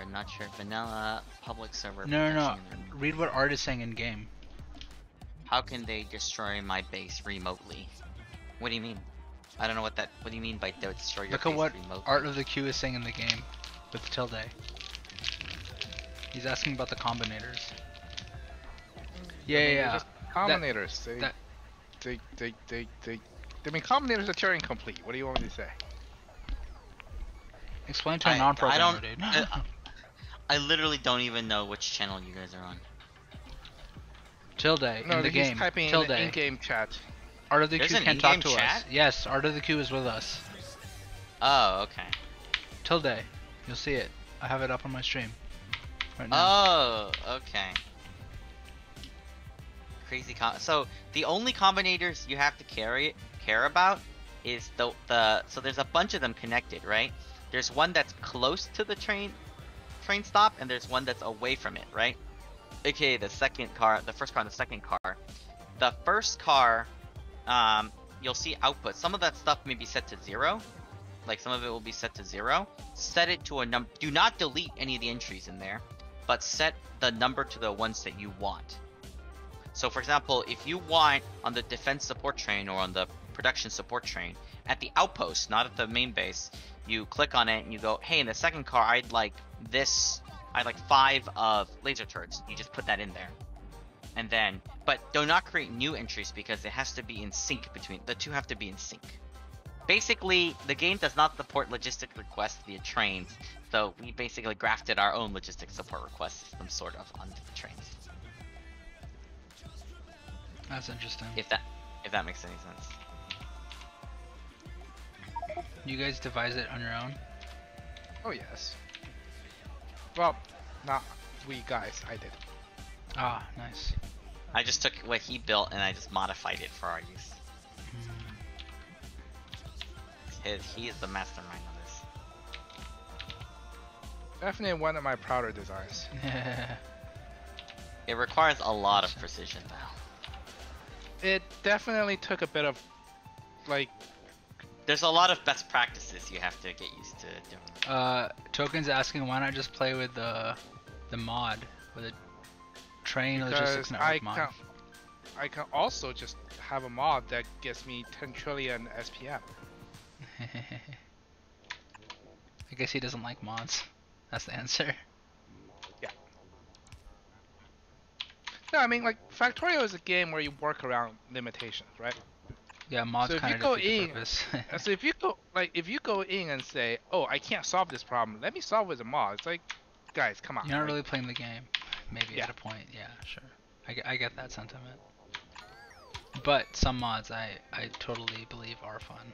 Trains acquired. Not sure. Vanilla public server. No, no, no. Read what Art is saying in game. How can they destroy my base remotely? What do you mean? I don't know what that. What do you mean by they destroy your Look base at what? Art of the Q is saying in the game with tilde. He's asking about the combinators. Yeah, I yeah, mean, yeah. just combinators. they, that- they, they, they, they, I mean, combinators are Turing complete. What do you want me to say? Explain to a I- I non-programmer, don't- dude. uh, I literally don't even know which channel you guys are on. tilde No, in the he's game. typing tilde. in the in-game chat. Art of the There's Q can't talk to in-game us. Yes, Art of the Q is with us. Oh, okay. Tilde, you'll see it. I have it up on my stream. Right now. Oh, okay. Crazy com- So the only combinators you have to carry care about is the the so there's a bunch of them connected, right? There's one that's close to the train train stop, and there's one that's away from it, right? Okay, the second car, the first car, and the second car. The first car, um, you'll see output. Some of that stuff may be set to zero, like some of it will be set to zero. Set it to a num. Do not delete any of the entries in there but set the number to the ones that you want. So for example, if you want on the defense support train or on the production support train, at the outpost, not at the main base, you click on it and you go, hey, in the second car, I'd like this, I'd like five of laser turrets. You just put that in there. And then, but do not create new entries because it has to be in sync between, the two have to be in sync. Basically, the game does not support logistic requests via trains, so we basically grafted our own logistic support request system, sort of, onto the trains. That's interesting. If that, if that makes any sense. You guys devise it on your own? Oh yes. Well, not we guys. I did. Ah, nice. I just took what he built and I just modified it for our use. His, he is the mastermind of this. Definitely one of my prouder designs. [laughs] It requires a lot of precision, though. It definitely took a bit of, like, There's a lot of best practices you have to get used to doing. uh, Token's asking why not just play with the the mod with a train logistics because network I mod. can, I can also just have a mod that gives me 10 trillion SPM. [laughs] I guess he doesn't like mods. That's the answer. Yeah. No, I mean like Factorio is a game where you work around limitations, right? Yeah, mods So if kind you of go in- [laughs] so if you go like if you go in and say, "Oh, I can't solve this problem. Let me solve with a mod." It's like, guys, come on. You're not really playing the game. Maybe Yeah. at a point. Yeah, sure. I, get- I get that sentiment. But some mods I, I totally believe are fun.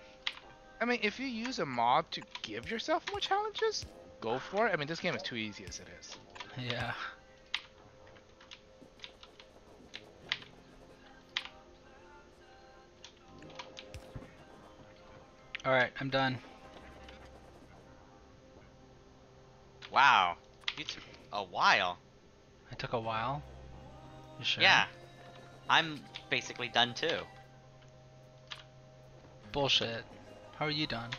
I mean, if you use a mod to give yourself more challenges, go for it. I mean, this game is too easy as it is. [laughs] Yeah. Alright, I'm done. Wow, you took a while. I took a while. You sure? Yeah, I'm basically done too. Bullshit. How are you done?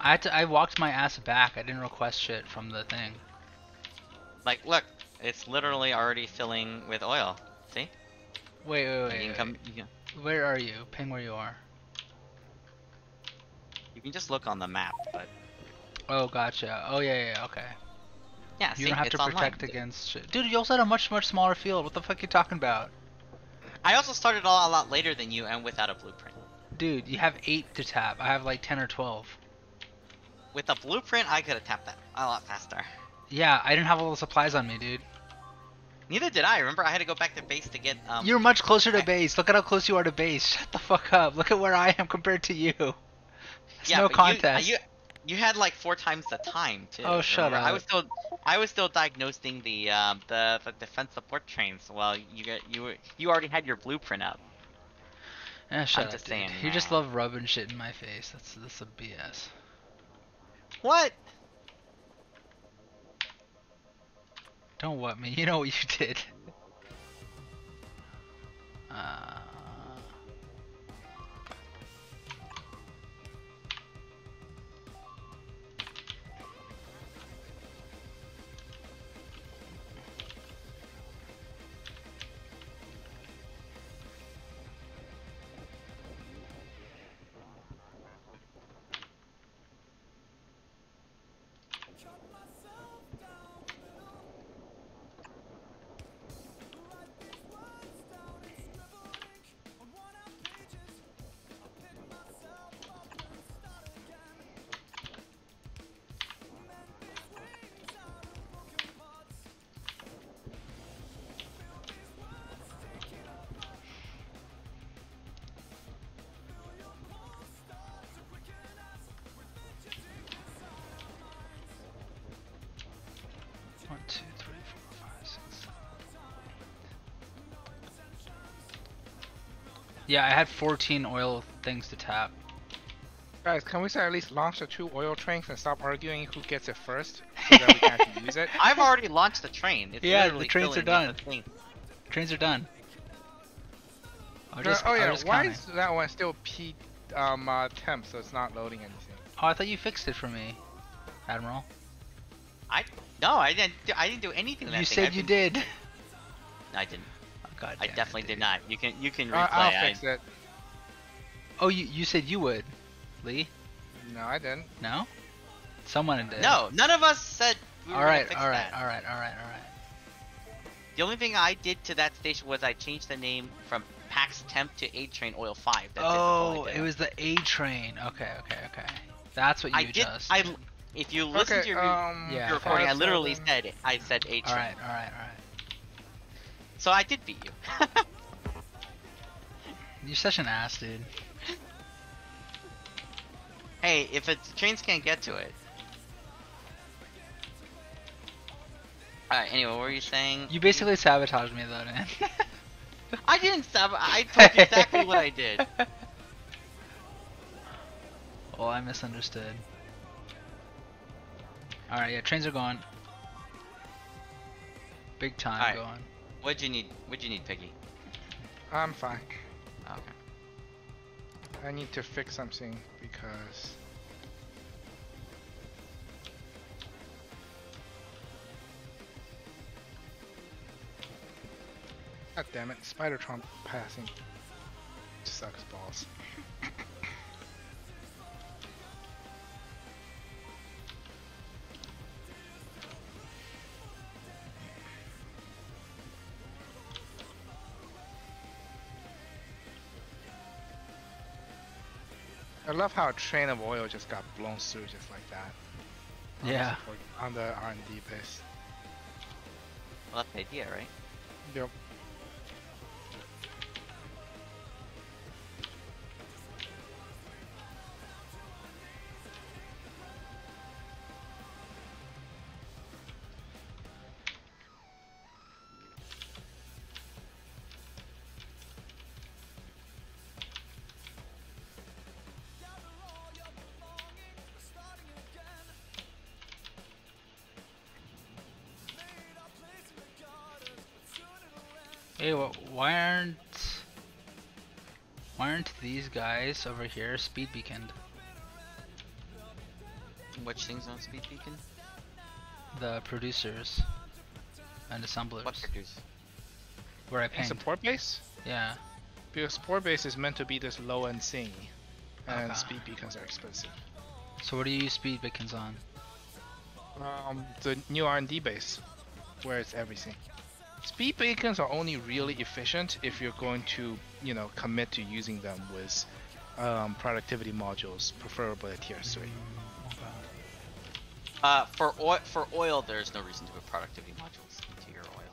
I had to, I walked my ass back. I didn't request shit from the thing. Like, look, it's literally already filling with oil. See? Wait, wait, You wait. can wait. come. You can, Where are you? Ping where you are. You can just look on the map, but Oh, gotcha. Oh, yeah, yeah, yeah, okay. yeah, You see, don't have to online. protect against shit. Dude, you also had a much, much smaller field. What the fuck are you talking about? I also started a lot, a lot later than you and without a blueprint. Dude, you have 8 to tap. I have like 10 or 12. With a blueprint, I could have tapped that a lot faster. Yeah, I didn't have all the supplies on me, dude. Neither did I. Remember, I had to go back to base to get. Um, You're much closer to I- base. Look at how close you are to base. Shut the fuck up. Look at where I am compared to you. Yeah, no you- contest. You, you, had like four times the time too. Oh, shut remember? I up. was still, I was still diagnosing the um, the, the defense support trains while you get you were you already had your blueprint up. Eh, shut up, just dude. saying, You just love rubbing shit in my face. That's that's a BS. What? Don't what me. [laughs] You know what you did. Uh, One, two, three, four, five, six, seven. Yeah, I had 14 oil things to tap. Guys, can we at least launch the two oil trains and stop arguing who gets it first so that we can actually [laughs] use it? I've already launched the train. It's yeah, the trains are done. The trains are done. Just, oh yeah, why is that one still P um, uh, temp so it's not loading anything? Oh, I thought you fixed it for me, Admiral. I no, I didn't. Do, I didn't do anything. to that You thing. said you been- did. I didn't. Oh, God I damn it, definitely dude. did not. You can you can Uh, replay. I'll I- fix it. Oh, you you said you would, Lee? No, I didn't. No? Someone did. no, none of us said. We were All gonna right, fix all right, that. all right, all right, all right. The only thing I did to that station was I changed the name from Pax Temp to A Train Oil Five. That's oh, it, that's all I it did. was the A train. Okay, okay, okay. That's what you I did. adjust. I if you listen okay, to your, um, Yeah. recording, I literally seven. said it. I said A Train. All right, all right, all right. So I did beat you. [laughs] You're such an ass, dude. hey, if it's trains can't get to it. Alright, anyway, what were you saying? You basically sabotaged me though, man. [laughs] I didn't stab I told you exactly what I did. [laughs] well, I misunderstood. All right, yeah, trains are gone. Big time All right. going. What'd you need? What'd you need, Piggy? I'm fine. Oh, okay. I need to fix something because God damn it, Spidertron passing. Sucks balls. [laughs] I love how a train of oil just got blown through just like that. on the Yeah. support- On the R&D base. Well, that's the idea, right? Yep. Hey, wh- why aren't why aren't these guys over here speed beaconed? Which things on Speed Beacon? The producers and assemblers. What produce? Where I paint. pinged. support base? Yeah. Because support base is meant to be this low end thing. And Okay. speed beacons are expensive. So what do you use speed beacons on? Um, the new R&D base, where it's everything. Speed beacons are only really efficient if you're going to, you know, commit to using them with um, productivity modules, preferably at tier 3. Uh, for oil, for oil, there's no reason to put productivity modules into your oil.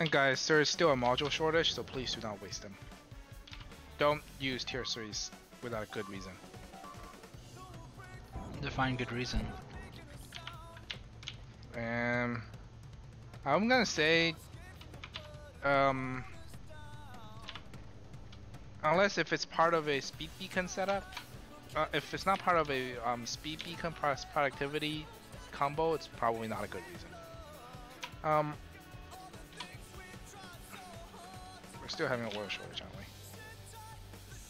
And guys, there is still a module shortage, so please do not waste them. Don't use tier 3s without a good reason. Define good reason. Um, I'm gonna say, um, unless if it's part of a speed beacon setup, uh, if it's not part of a um, speed beacon productivity combo, it's probably not a good reason. Um, we're still having a oil shortage, aren't we?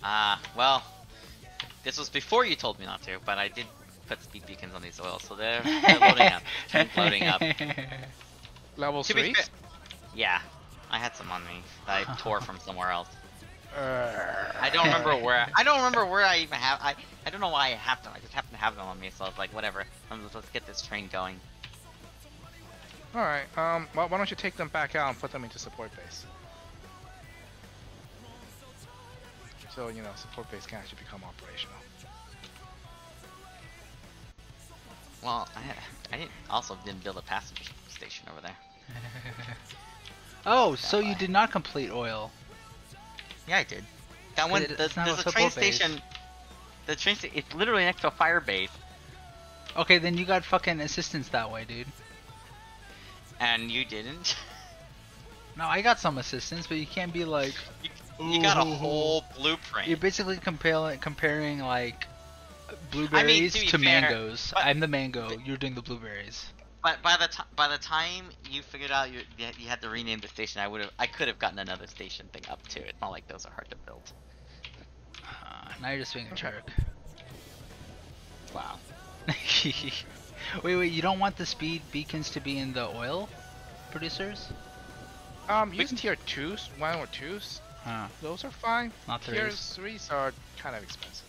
Ah, well, this was before you told me not to, but I did put speed beacons on these oils, so they're, [laughs] they're loading up. loading up. [laughs] Level To three. Yeah, I had some on me that I [laughs] tore from somewhere else. I don't remember where. I don't remember where I even have. I I don't know why I have them. I just happen to have them on me, so I was like, whatever. Let's get this train going. All right. Um. Well, why don't you take them back out and put them into support base? So you know, support base can actually become operational. Well, I I didn't also didn't build a passenger station over there. [laughs] oh, so you did not complete oil. Yeah, I did. That one. it- The, it's not there's a a train base. station. The train station. It's literally next to a fire base, Okay, then you got fucking assistance that way, dude. and you didn't. [laughs] No, I got some assistance, but you can't be like. You got a whole blueprint. You're basically comparing comparing like blueberries to to, fair, mangoes. but- I'm the mango. You're doing the blueberries. But by the time by the time you figured out you you had- to rename the station, I would have I could have gotten another station thing up too. It's not like those are hard to build. Uh, now you're just being a Okay. jerk. Wow. [laughs] wait, wait. You don't want the speed beacons to be in the oil producers? Um, We use can- tier twos, one or twos. Huh. Those are fine. Not Tier threes. threes are kind of expensive.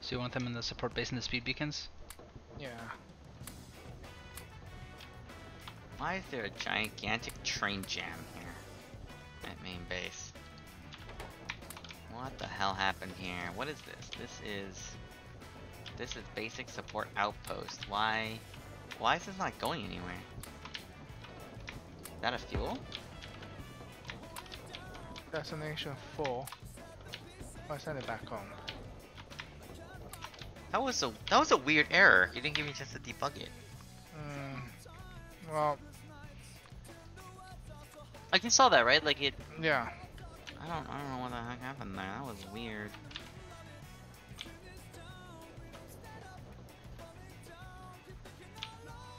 So you want them in the support base and the speed beacons? Yeah. Why is there a gigantic train jam here at main base? What the hell happened here? What is this? This is this is basic support outpost. Why why is this not going anywhere? Is that a fuel? Destination full. I'll send it back home. That was a that was a weird error. You didn't give me a chance to debug it. Mm, well, Like you saw that, right? Like it yeah. I don't I don't know what the heck happened there. That was weird.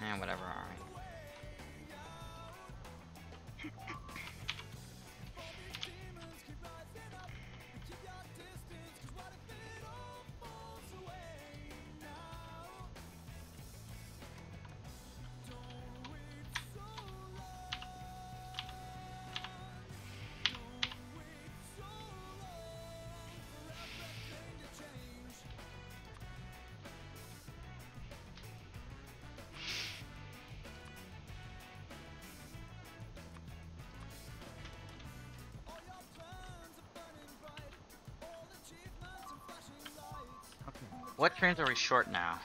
Yeah, whatever, alright. What trains are we short now?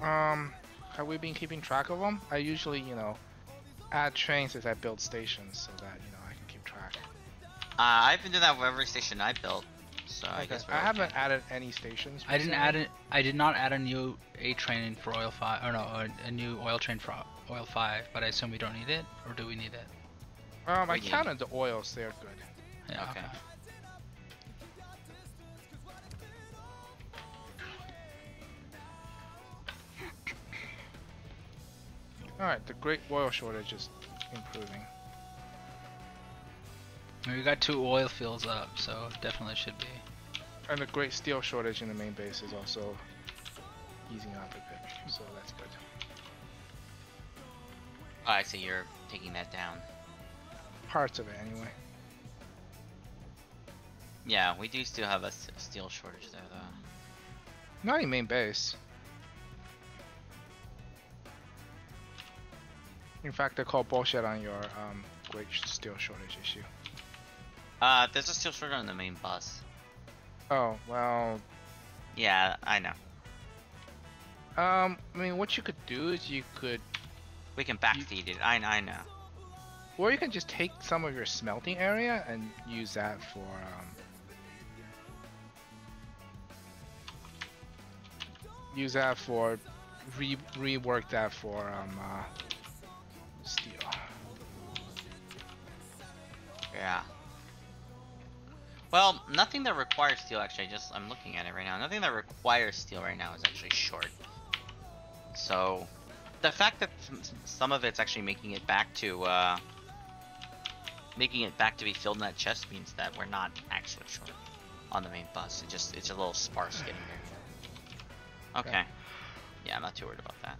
Um, have we been keeping track of them? I usually, you know, add trains as I build stations so that you know I can keep track. Uh, I've been doing that with every station I built, so I guess we're I okay. haven't added any stations. I didn't add it. I did not add a new A train for oil five. Or no, a, a new oil train for oil five. But I assume we don't need it, or do we need it? Um, I We need- counted the oils. They're good. Yeah. Okay. Okay. All right, the great oil shortage is improving. We got two oil fields up, so definitely should be. And the great steel shortage in the main base is also easing up a bit, so that's good. Oh, I see you're taking that down. Parts of it, anyway. Yeah, we do still have a steel shortage there, though. Not in main base. In fact, they call bullshit on your um, great steel shortage issue. Uh, there's a steel shortage on the main bus. Oh well. Yeah, I know. Um, I mean, what you could do is you could, We can backfeed it. I, I know. or you can just take some of your smelting area and use that for um. Use that for re rework that for um uh, steel. Yeah. Well, nothing that requires steel actually. I Just I'm looking at it right now. Nothing that requires steel right now is actually short. So, the fact that some of it's actually making it back to uh, making it back to be filled in that chest means that we're not actually short on the main bus. It just it's a little sparse getting there. Okay. Okay. Yeah, I'm not too worried about that.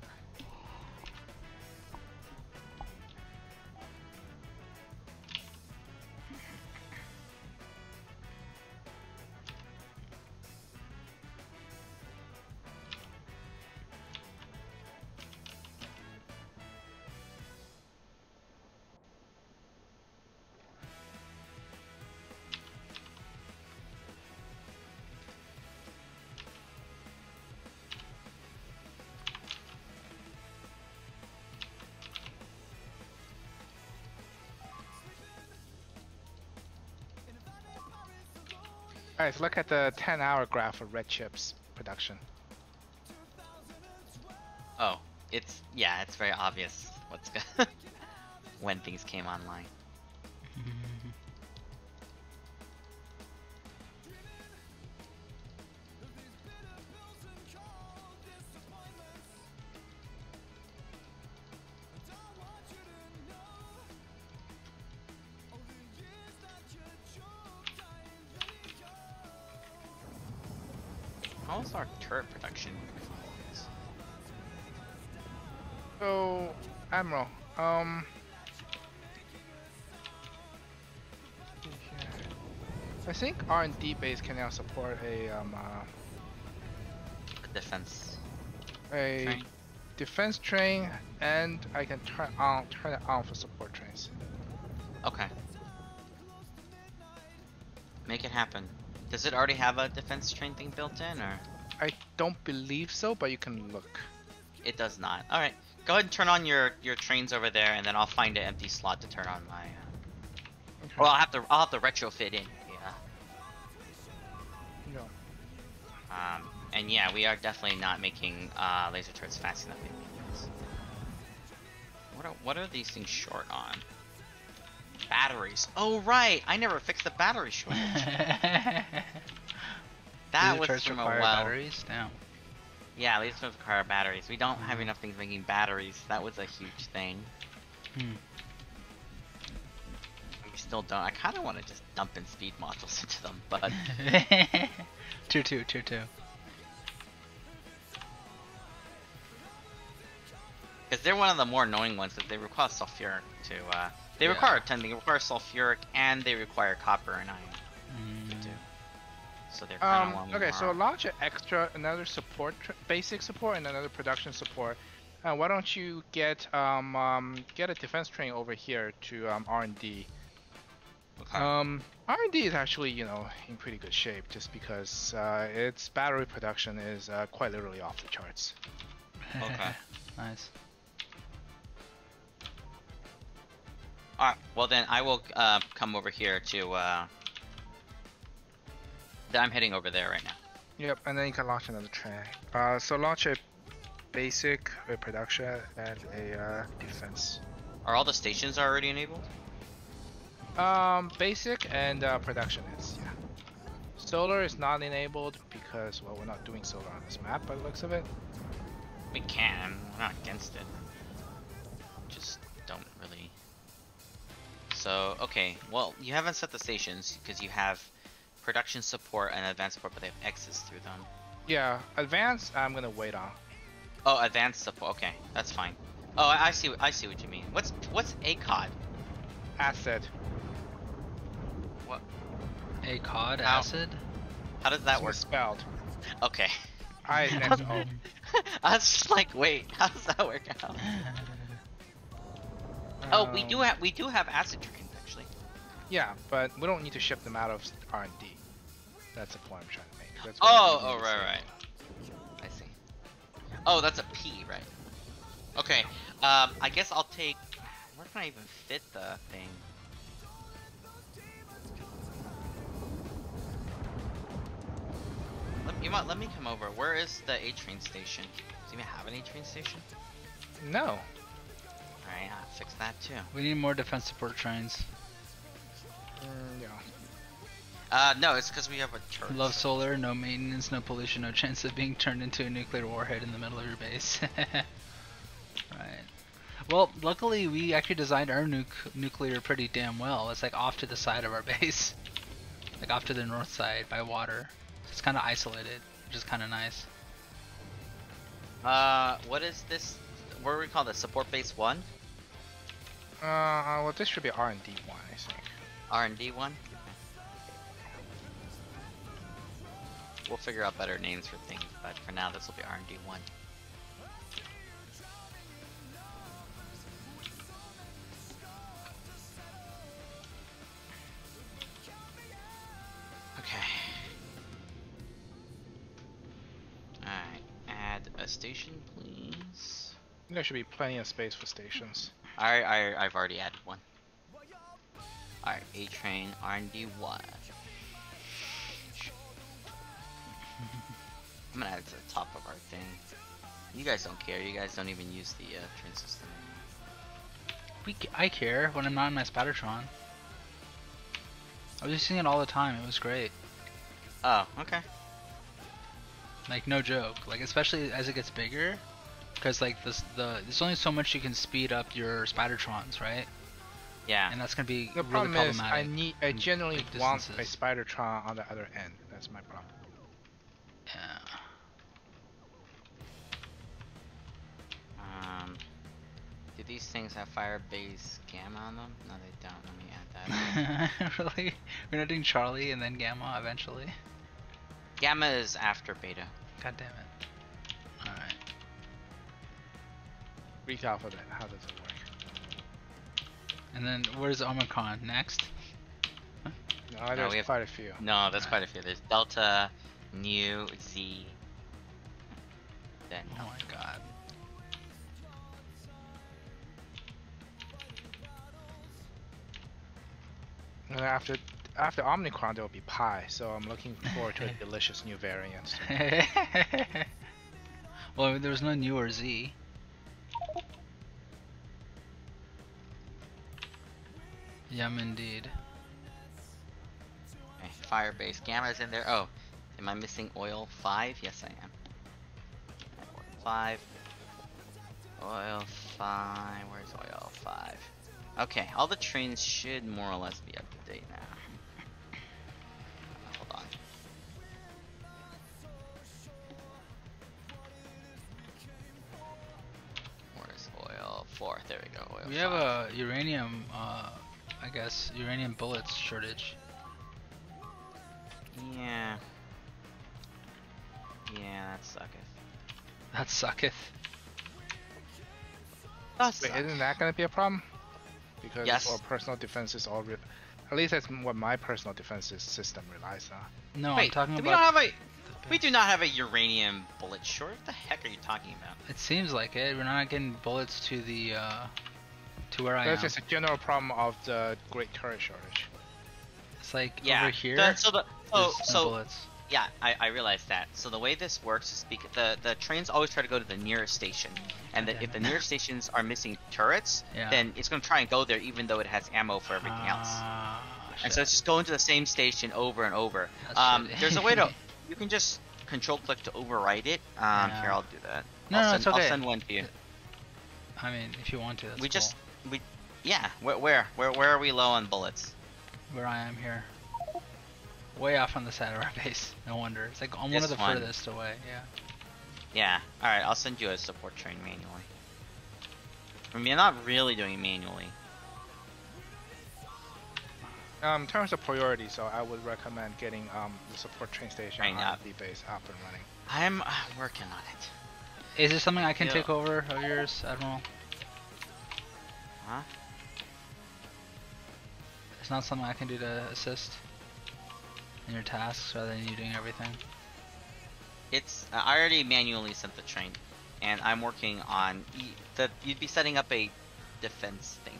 Alright, so look at the 10 hour graph of red chips production. Oh, it's yeah, it's very obvious what's good. [laughs] when things came online. R&D base can now support a um uh, Defense. a Train. defense train, and I can turn on turn it on for support trains. Okay. Make it happen. Does it already have a defense train thing built in, or I don't believe so, but you can look. it does not? All right. Go ahead and turn on your your trains over there, and then I'll find an empty slot to turn on my. Uh... Okay. Well, I'll have to I'll have to retrofit in. And yeah, we are definitely not making uh, laser turrets fast enough. What are what are these things short on? Batteries. Oh right, I never fixed the battery [laughs] shortage. that Laser was from a well. batteries. Damn. Yeah, laser turrets require batteries. We don't have enough things making batteries. That was a huge thing. Hmm. We still don't. I kind of want to just dump in speed modules [laughs] into them, but [laughs] tier two, tier two. Because they're one of the more annoying ones because they require sulfuric to. Uh, they Yeah. require ten. They require sulfuric and they require copper and iron. Mm. too. So they're kind Um. of Okay, so launch an extra another support, basic support, and another production support. Uh, why don't you get um, um get a defense train over here to um R&D. Okay. Um, R&D is actually you know in pretty good shape just because uh, its battery production is uh, quite literally off the charts. Okay. [laughs] nice. Alright, well then I will uh, come over here to. Uh... I'm heading over there right now. Yep, and then you can launch another train. Uh, so launch a basic, a production, and a uh, defense. Are all the stations already enabled? Um, basic and uh, production is yeah. Solar is not enabled because well we're not doing solar on this map by the looks of it. We can. We're not against it. Just don't really. So okay, well you haven't set the stations because you have production support and advanced support, but they have X's through them. Yeah, advanced I'm gonna wait on. Oh, advanced support. Okay, that's fine. Oh, I, I see. I see what you mean. What's what's ACOD? Asset. A cod How- acid. How does that It's work? Spelled. Okay. I next O. I was just like, wait, how does that work out? [laughs] Oh, we do Um, have we do have acid trains actually. Yeah, but we don't need to ship them out of R and D. That's the point I'm trying to make. That's Oh, oh, right, right. I see. Oh, that's a P, right? Okay. Um, I guess I'll take. Where can I even fit the thing? Let, you might let me come over. Where is the A train station? Does it even have an A train station? No. Alright, I'll fix that too. We need more defense support trains. Mm, yeah. Uh, no, it's because we have a turret. Love solar, no maintenance, no pollution, no chance of being turned into a nuclear warhead in the middle of your base. [laughs] right. Well, luckily we actually designed our nuc nuclear pretty damn well. It's like off to the side of our [laughs] base, like off to the north side by water. It's kind of isolated, which is kind of nice. Uh, what is this? What do we call this? Support base one? Uh, well, this should be R and D one, I think. R and D one. We'll figure out better names for things, but for now this will be R and D one. Okay. Alright, add a station, please. There should be plenty of space for stations. I, I, I've already added one. Alright, A train R&D one. [laughs] I'm gonna add it to the top of our thing. You guys don't care. You guys don't even use the uh, train system. We, I care when I'm not in my Spidertron. I was using it all the time. It was great. Oh, okay. Like no joke. Like especially as it gets bigger, because like this the there's only so much you can speed up your Spidertrons, right? Yeah. And that's gonna be The really problem is. I need, I in generally want a. Spidertron on the other end. That's my problem. Yeah. Um, do these things have fire base gamma on them? No, they don't. Let me add that. [laughs] really? We're not doing Charlie and then Gamma eventually? gamma is after beta. God damn it. Greek alphabet, how does it work? And then where's Omicron next? No, there's we have- quite a few. No, there's quite a few. There's delta, nu, z. Then Oh my god. And after after Omnicron, there will be Pi. So I'm looking forward to a [laughs] delicious new variant. [laughs] well, there was no new or Z. Yum indeed. okay, fire base gamma's in there. Oh, am I missing oil five? Yes, I am. Oil five. Oil five. Where's oil five? Okay, all the trains should more or less be up to date now. Hold on. Where's oil four? There we go. Oil We have a uranium, uh, I guess, uranium bullets shortage. Yeah. Yeah, that sucketh. That sucketh. That Wait, isn't that going to be a problem? Because Yes. our personal defense is all. Re- at least that's what my personal defense system relies on. No, I'm talking do we about. not have a we do not have a uranium bullet short. What the heck are you talking about? It seems like it. We're not getting bullets to the, uh, to where I That's am. just a general problem of the great turret shortage. It's like Yeah. over here. the- so the so there's no so bullets. yeah, I, I realize that. So the way this works is because the the trains always try to go to the nearest station, and that Damn if the nearest stations are missing turrets, Yeah. then it's gonna try and go there even though it has ammo for everything else. Ah, And so it's just going to the same station over and over. That's Um, there's a way to [laughs] you can just control click to overwrite it. Um, Yeah. here I'll do that. No, I'll no, send, it's okay. I'll send one to you. I mean, if you want to, that's we cool. just we yeah. Where where where where are we low on bullets? where I am here. Way off on the side of our [laughs] base. No wonder. It's like on one of the one. furthest away. Yeah. Yeah. All right. I'll send you a support train manually. I mean, I'm not really doing it manually. Um, in terms of priority, so I would recommend getting um, the support train station Train on up. the base up and running. I'm uh, working on it. Is there something I can Yeah. take over of yours, Admiral? Huh? It's not something I can do to assist in your tasks rather than you doing everything. It's uh, I already manually sent the train, and I'm working on e- the. You'd be setting up a defense thing.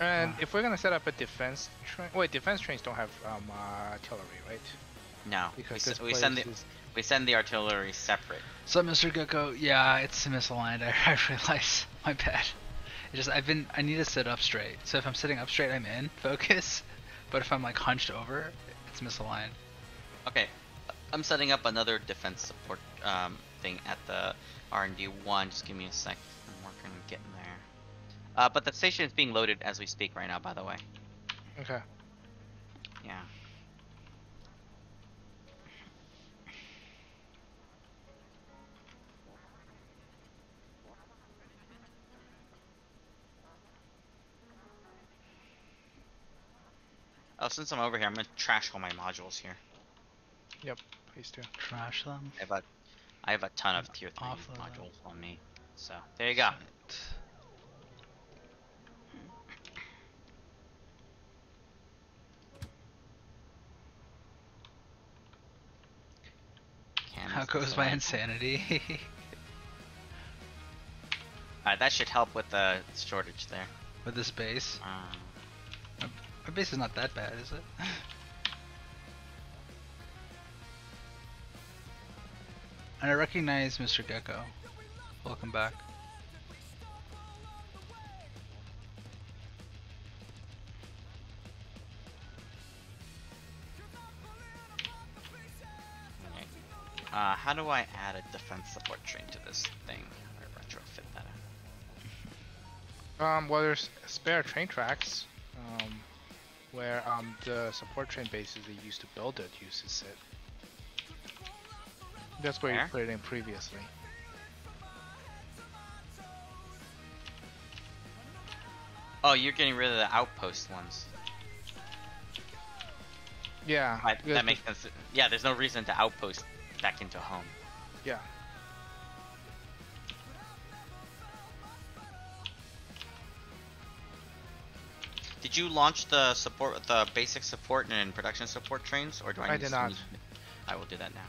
And if we're gonna set up a defense train, wait, defense trains don't have um, uh, artillery, right? No, Because s- this we send the is we send the artillery separate. So, Mr. Gecko, yeah, it's misaligned. I, [laughs] I realize. My bad. It just I've been I need to sit up straight. So if I'm sitting up straight, I'm in [laughs] focus. But if I'm like hunched over, it's misaligned. Okay, I'm setting up another defense support um, thing at the R&D one. Just give me a sec. I'm working on getting there. Uh, but the station is being loaded as we speak right now. By the way. okay. Yeah. Oh, since I'm over here, I'm gonna trash all my modules here. Yep, please do. Trash them. I have a, I have a ton of tier three Offload them. modules on me. So there you go. Shit. How goes my insanity? [laughs] Alright, that should help with the shortage there. With this base. Um, my base is not that bad, is it? and I recognize Mr. Gecko. Welcome back. Uh, how do I add a defense support train to this thing? Or retrofit that? um, well, there's spare train tracks. Um, where um the support train bases they used to build it uses it. That's where Where? you put it in previously. Oh, you're getting rid of the outpost ones. Yeah. That makes sense. Yeah, there's no reason to outpost back into home. Yeah. Did you launch the support, the basic support and production support trains, or do I? I need did to- not. need- I will do that now.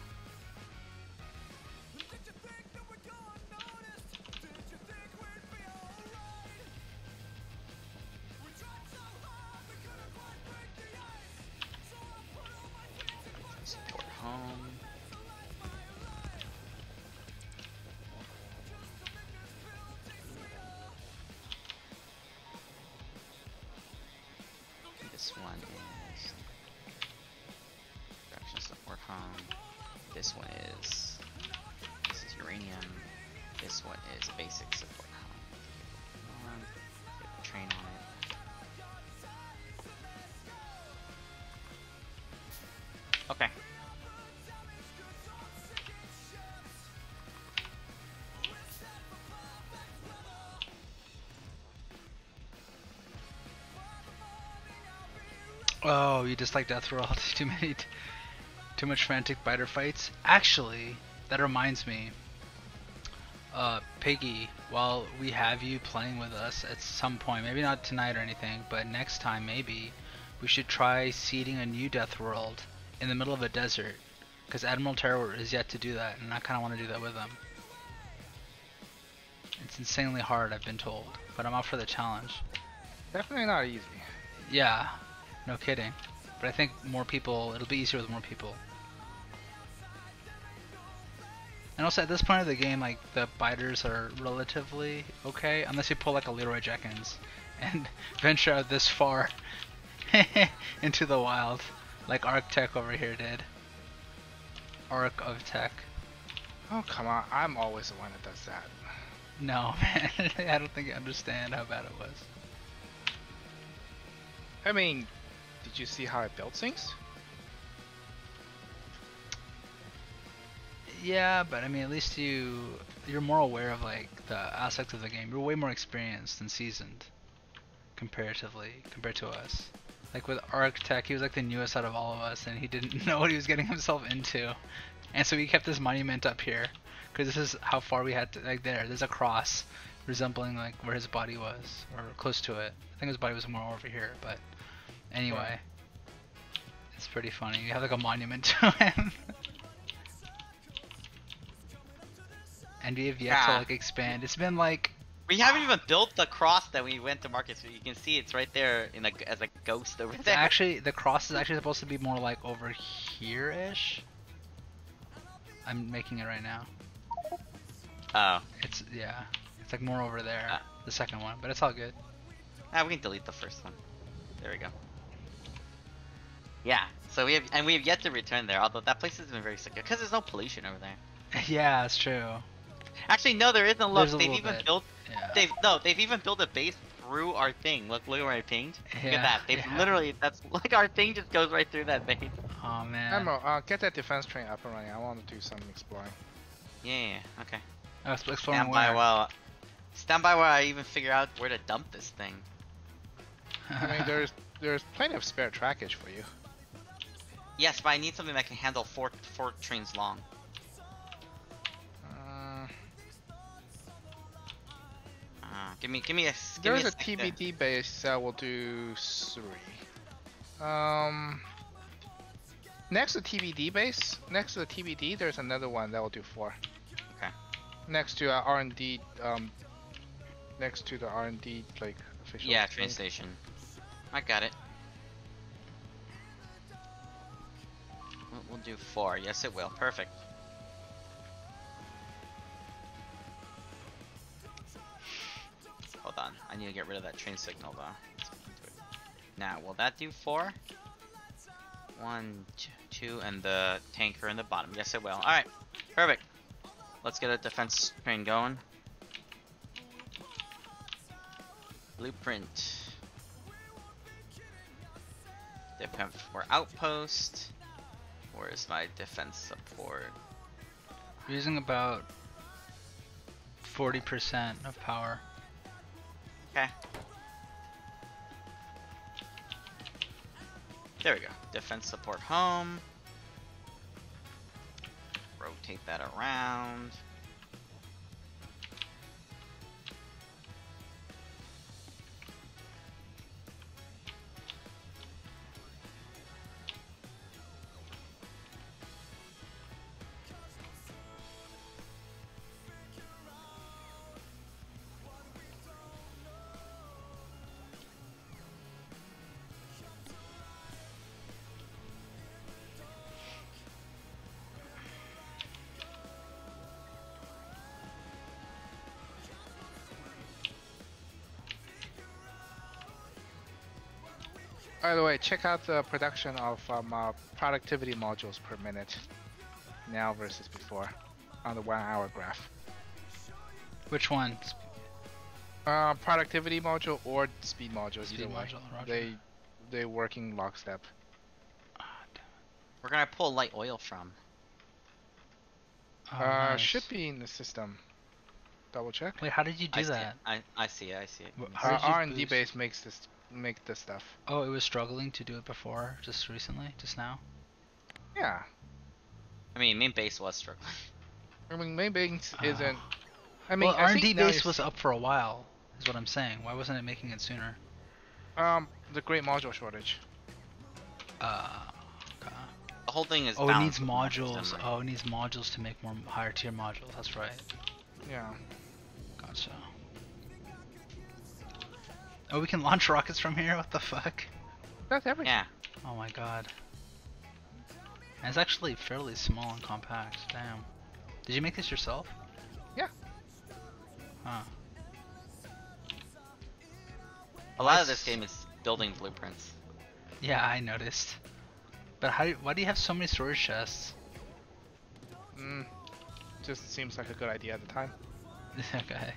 Dislike Death World? [laughs] too many, too much frantic biter fights. Actually, that reminds me. Uh, Piggy, while we have you playing with us at some point, maybe not tonight or anything, but next time maybe, we should try seeding a new Death World in the middle of a desert, because Admiral Terra is yet to do that, and I kind of want to do that with them. It's insanely hard, I've been told, but I'm up for the challenge. Definitely not easy. Yeah, no kidding. But I think more people, it'll be easier with more people. And also at this point of the game, like the biters are relatively okay, unless you pull like a Leroy Jenkins [laughs] and venture out this far [laughs] into the wild, like Arc Tech over here did. Arc of Tech. Oh come on! I'm always the one that does that. No, [laughs] man, I don't think you understand how bad it was. I mean, did you see how I built things? Yeah, but I mean, at least you you're more aware of like the aspects of the game. You're way more experienced and seasoned, comparatively compared to us. Like with Arctech, he was like the newest out of all of us, and he didn't [laughs] know what he was getting himself into, and so he kept this monument up here, because this is how far we had to. Like there, there's a cross resembling like where his body was, or close to it. I think his body was more over here, but anyway, it's pretty funny. You have like a monument to [laughs] him. and we have yet to like expand. It's been like We haven't even built the cross that we went to market, so you can see it's right there in a, as a ghost over it's there. actually the cross is actually supposed to be more like over here ish. I'm making it right now. Oh, It's yeah, it's like more over there, Ah. the second one, but it's all good. ah, we can delete the first one. There we go. Yeah, so we have and we have yet to return there. Although that place has been very secure because there's no pollution over there. [laughs] yeah, it's true. Actually, no, there isn't. Look, they've even bit. built. Yeah. They've no, they've even built a base through our thing. Look, look where I pinged. Yeah, Look at that. They've yeah. literally. That's [laughs] like our thing just goes right through that base. Oh man. Admiral, uh, get that defense train up and running. I want to do some exploring. Yeah, yeah, yeah, okay. I was exploring Stand by while. Stand by while I even figure out where to dump this thing. I mean, [laughs] there's there's plenty of spare trackage for you. Yes, but I need something that can handle four four trains long. Uh, Uh, give me, give me a. Give there's me a there. TBD base that will do three. Um, next to TBD base, next to the TBD, there's another one that will do four. Okay. Next to uh, R&D, um, next to the R&D like official. Yeah, train station. I got it. We'll, do four. Yes, it will. Perfect. Hold on. I need to get rid of that train signal though. Now, will that do four? One, two, and the tanker in the bottom. Yes, it will. Alright. Perfect. Let's get a defense train going. Blueprint. Defense for outpost. Where is my defense support? We're using about 40% of power. Okay. There we go. Defense support home. Rotate that around. By the way, check out the production of um, uh, productivity modules per minute now versus before on the one hour graph. Which one? Uh, productivity module or speed module, Speed either way. roger. They they work in lockstep. Damn We're gonna pull light oil from. it. Oh, uh, nice. should be in the system. Double check. Wait, how did you do I see that? I, I see it. I see it. Wh- Let me how see. Uh, R and D boost? base makes this make this stuff. Oh, it was struggling to do it before, just recently, just now. Yeah, I mean, main base was struggling. I mean main base Ah. isn't. I mean, well, I R and think D base was up for a while, is what I'm saying. Why wasn't it making it sooner? Um, the great module shortage. Uh, okay. The whole thing is. oh, it needs modules. Oh, it needs modules to make more higher tier modules. That's right. Yeah. Gotcha. Oh, we can launch rockets from here. What the fuck? That's everything. Yeah. Oh my god. And it's actually fairly small and compact. Damn. Did you make this yourself? Yeah. Huh. A lot of this game is building blueprints. Yeah, I noticed. But how? Why do you have so many storage chests? Mm, just seems like a good idea at the time. [laughs] okay.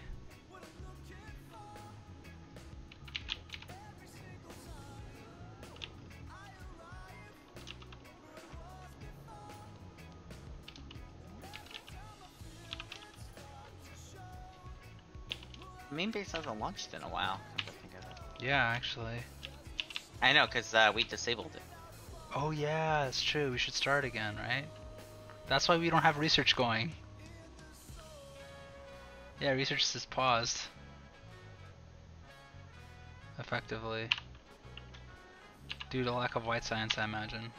Main base hasn't launched in a while. think of it. Yeah, actually. I know, cause uh, we disabled it. Oh yeah, that's true. We should start again, right? That's why we don't have research going. Yeah, research is paused. Effectively. Due to lack of white science, I imagine.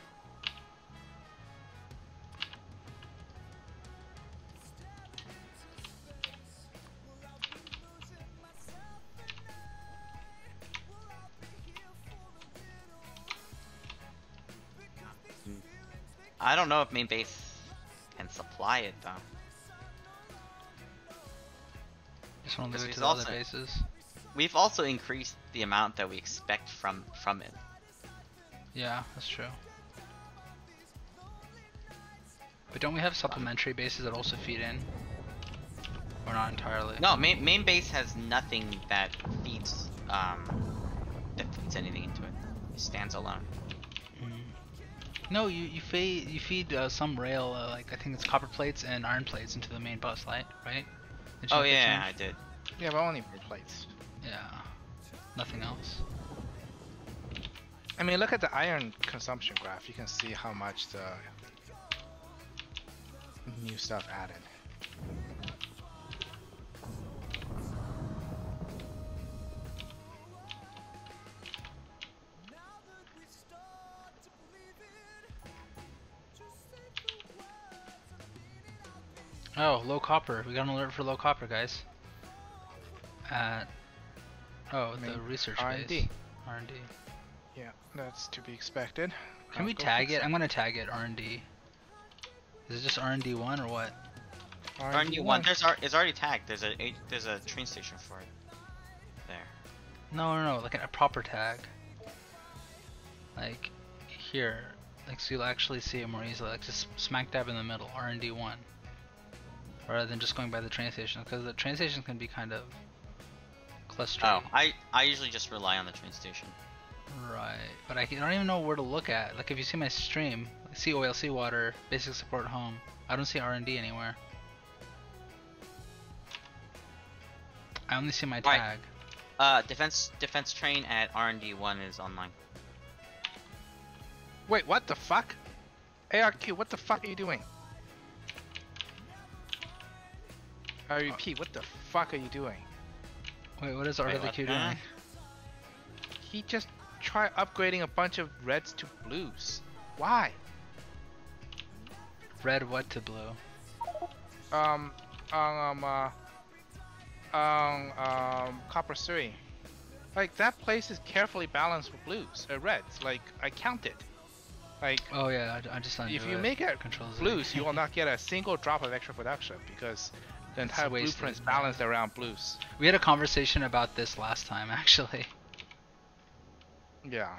I don't know if main base can supply it though. Just want to leave it we've to the other also- bases. We've also increased the amount that we expect from from it. Yeah, that's true. But don't we have supplementary bases that also feed in? Or not entirely? No, main main base has nothing that feeds um that feeds anything into it. It stands alone. No, you you feed you feed uh, some rail uh, like I think it's copper plates and iron plates into the main bus light, right? Did Oh yeah, I did. Yeah, but only plates. Yeah. Nothing else. I mean, look at the iron consumption graph. You can see how much the new stuff added. Oh, low copper. We got an alert for low copper, guys. At oh, the research R&D. base. R&D. Yeah, that's to be expected. Can Uh, we tag fix it? I'm gonna tag it R&D. Is it just R&D one or what? R&D one. There's ar- it's already tagged. There's a a- there's a train station for it. There. No, no, no, like a proper tag. Like here, like so you'll actually see it more easily. Like just smack dab in the middle, R and D one. Rather than just going by the train station because the train station can be kind of clustery. Oh, I I usually just rely on the train station. Right, but I, can, I don't even know where to look at. Like if you see my stream, see oil, see water, basic support home. I don't see R and D anywhere. I only see my Right. tag. Uh, defense defense train at R and D one is online. Wait, what the fuck? ARQ, what the fuck are you doing? I repeat, what the fuck are you doing? Wait, what is Wait, RWQ what? doing? Uh, He just tried upgrading a bunch of reds to blues. Why? Red what to blue? Um, um, uh, um, um, Copper Surrey. Like, that place is carefully balanced with blues, uh, reds. Like, I counted. Like, Oh yeah, I, I just undo if you it. make it controls blues, you will not [laughs] get a single drop of extra production because the entire wasted, blueprint is balanced around blues. We had a conversation about this last time, actually. Yeah.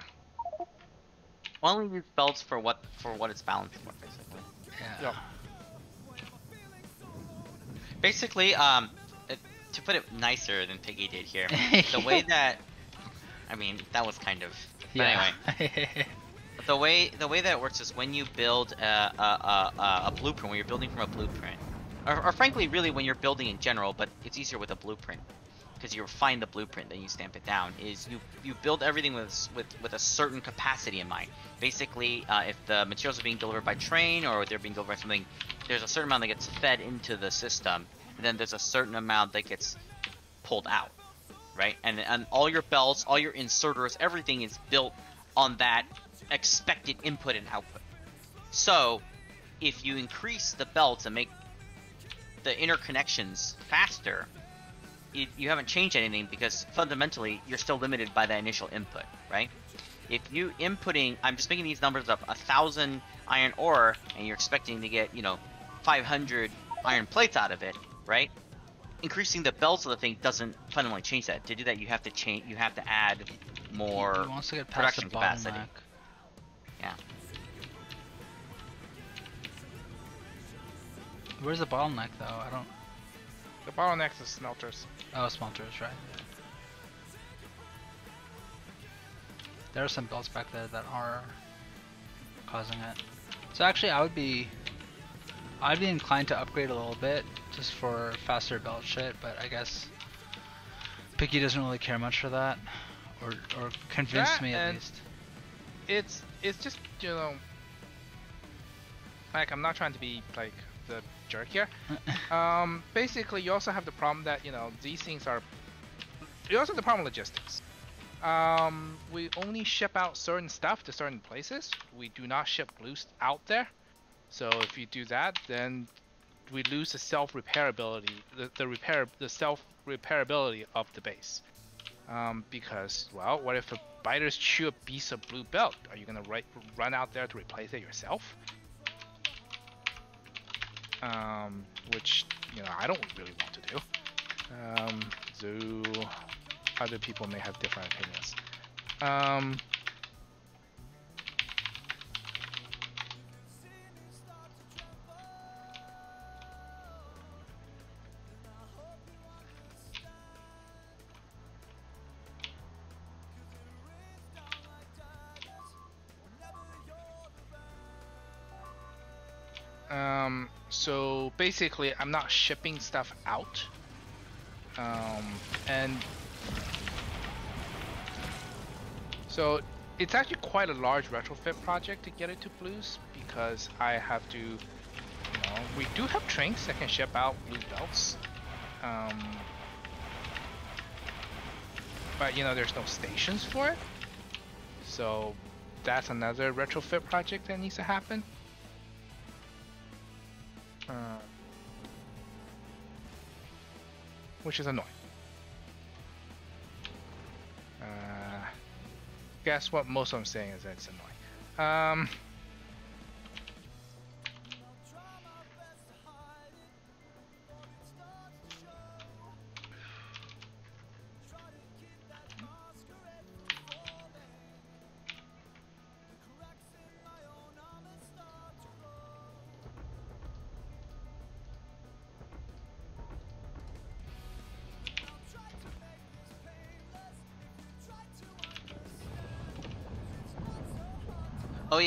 only use belts for what for what it's balanced for, basically. Yeah. Yep. Basically, um, it, to put it nicer than Piggy did here, [laughs] the way that, I mean, that was kind of. But anyway, anyway. [laughs] the way the way that it works is when you build a, a, a, a- a blueprint, when you're building from a blueprint, or, or frankly, really when you're building in general, but it's easier with a blueprint because you find the blueprint, then you stamp it down. Is you you build everything with with with a certain capacity in mind. Basically, uh, if the materials are being delivered by train or they're being delivered by something, there's a certain amount that gets fed into the system, and then there's a certain amount that gets pulled out, right? And and all your belts, all your inserters, everything is built on that expected input and output. So, if you increase the belts and make the interconnections faster, you, you haven't changed anything because fundamentally you're still limited by that initial input, right? If you inputting, I'm just making these numbers up, a thousand iron ore, and you're expecting to get, you know, 500 iron plates out of it, right? Increasing the belts of the thing doesn't fundamentally change that. To do that, you have to change. You have to add more. he wants to get past the production capacity. bottleneck. Where's the bottleneck though? I don't. The bottleneck is smelters. Oh, smelters, right? There are some belts back there that are causing it. So actually, I would be, I'd be inclined to upgrade a little bit just for faster belt shit. But I guess Piggy doesn't really care much for that, or or convinced That me at least. It's it's just you know, like I'm not trying to be like the jerk here. [laughs] um, basically, you also have the problem that you know these things are. You also have the problem of logistics. Um, we only ship out certain stuff to certain places. We do not ship loose out there. So if you do that, then we lose the self repairability, the, the repair, the self repairability of the base. Um, because well, what if a biters chew a piece of blue belt? Are you gonna right, run out there to replace it yourself? Um, which you know I don't really want to do. Um, so other people may have different opinions. Um, basically, I'm not shipping stuff out. Um, and so it's actually quite a large retrofit project to get it to blues because I have to, you know, we do have trains that can ship out blue belts. Um, but you know, there's no stations for it. So that's another retrofit project that needs to happen. Uh, which is annoying. Uh, guess what? Most of I'm saying is that it's annoying. Um,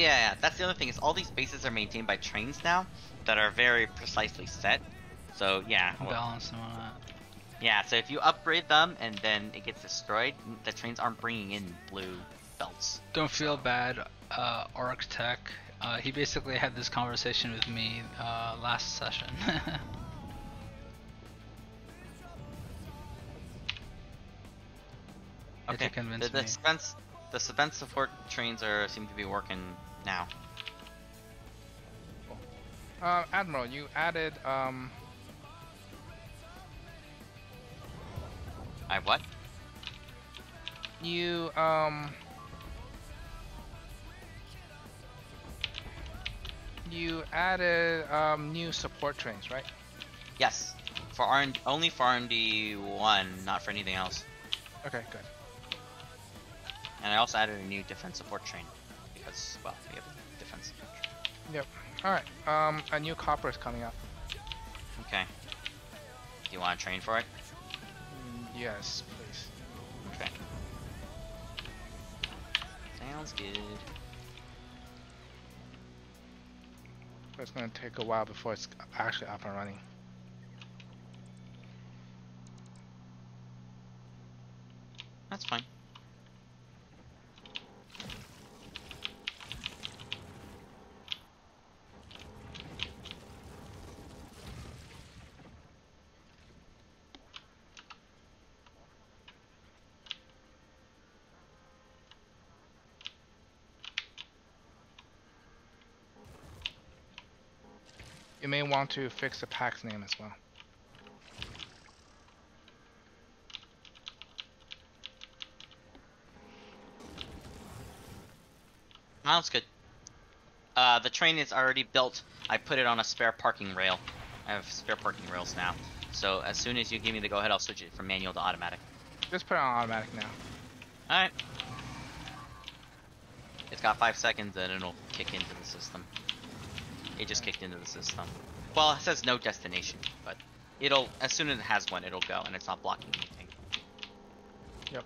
yeah, yeah, that's the other thing is all these bases are maintained by trains now that are very precisely set. So yeah, well, Balance and that. yeah. So if you upgrade them and then it gets destroyed, the trains aren't bringing in blue belts. Don't feel bad, uh, Arctech. Uh, he basically had this conversation with me uh, last session. [laughs] To Okay. convince the, the me. suspense, the suspense support trains are seem to be working now. Uh, Admiral, you added um. I what? You um. You added um new support trains, right? Yes, for R only for R&D one, not for anything else. Okay, good. And I also added a new defense support train because well, we have a defense. support train. All right. Um, a new copper is coming up. Okay. Do you want to train for it? Mm, yes, please. Okay. Sounds good. It's gonna take a while before it's actually up and running. That's fine. You may want to fix the pack's name as well. Sounds good. Uh, the train is already built. I put it on a spare parking rail. I have spare parking rails now. So as soon as you give me the go ahead, I'll switch it from manual to automatic. Just put it on automatic now. Alright. It's got five seconds and it'll kick into the system. It just kicked into the system. Well, it says no destination, but it'll, as soon as it has one, it'll go and it's not blocking anything. Yep.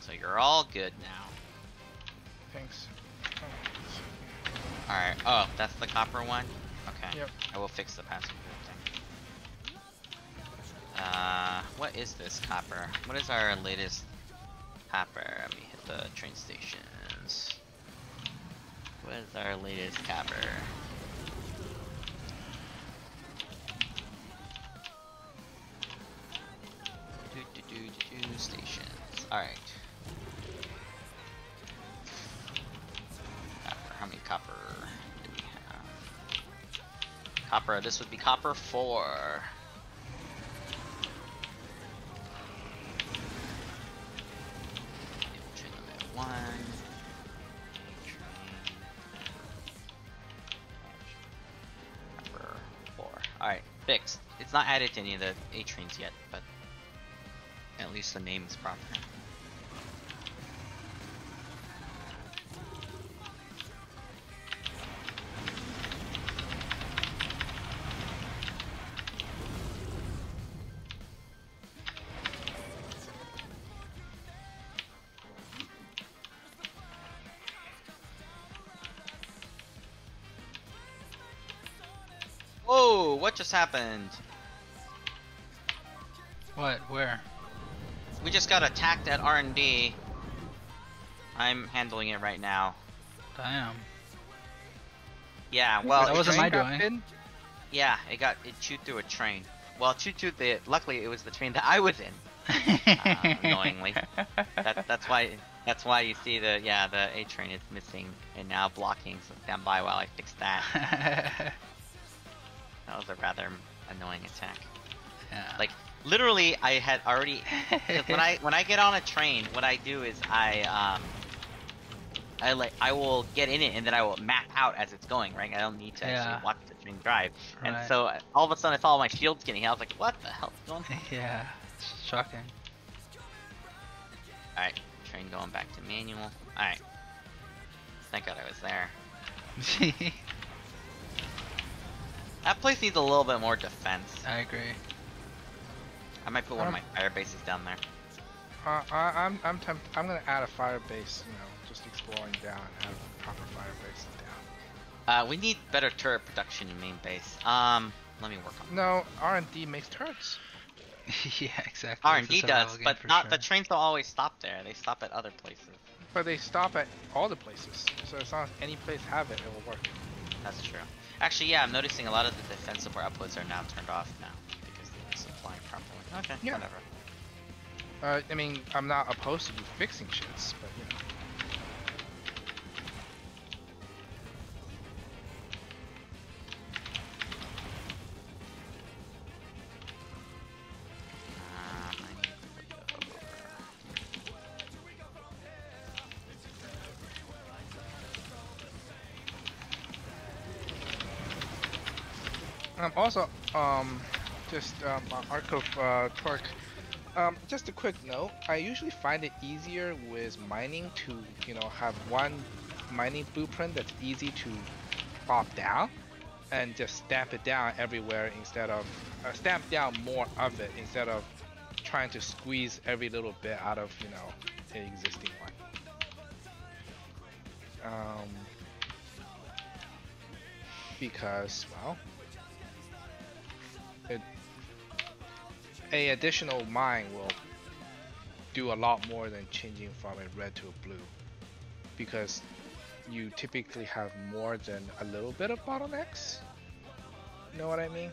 So you're all good now. Thanks. Alright, oh, that's the copper one? Okay. Yep. I will fix the passenger thing. Uh, what is this copper? What is our latest copper? Let me hit the train stations. What is our latest copper? Alright. Copper. How many copper do we have? Copper. This would be copper four. Train one. Train. Copper four. Alright, fixed. It's not added to any of the A trains yet, but at least the name is proper. Just happened? What? Where? We just got attacked at R&D. I'm handling it right now. Damn. Yeah, well, That it wasn't my got doing. pinned? yeah, it got it chewed through a train. Well, it chewed through the. Luckily, it was the train that I was in. [laughs] Um, annoyingly. That, that's why. That's why you see the yeah the A train is missing and now blocking. So stand by while I fix that. [laughs] That was a rather annoying attack. yeah. Like literally, I had already. [laughs] when I when I get on a train, what I do is I um I like I will get in it and then I will map out as it's going. Right, I don't need to Yeah. actually watch the train drive. And so all of a sudden, I saw my shields getting hit. I was like, "What the hell's going on?" [laughs] yeah. Shocking. All right, train going back to manual. All right. Thank God I was there. [laughs] That place needs a little bit more defense. I agree. I might put one of Um, my fire bases down there. Uh, I, I'm I'm I'm gonna add a fire base, you know, just exploring down and have proper fire base down. Uh, we need better turret production in main base. Um, let me work on. No, R&D makes turrets. yeah, exactly. R and D [laughs] does, but not sure. the trains don't always stop there. They stop at other places. But they stop at all the places. So as long as any place have it, it will work. That's true. Actually, yeah, I'm noticing a lot of the defense support outputs are now turned off now because they're not supplying properly. Okay, Yeah. whatever. Uh, I mean, I'm not opposed to you fixing shits, but you know. Also, um, just um, Arc of uh, Torque. Um, just a quick note. I usually find it easier with mining to, you know, have one mining blueprint that's easy to pop down, and just stamp it down everywhere instead of uh, stamp down more of it instead of trying to squeeze every little bit out of, you know, the existing one. Um, because, well, a additional mine will do a lot more than changing from a red to a blue because you typically have more than a little bit of bottlenecks. Know what i mean?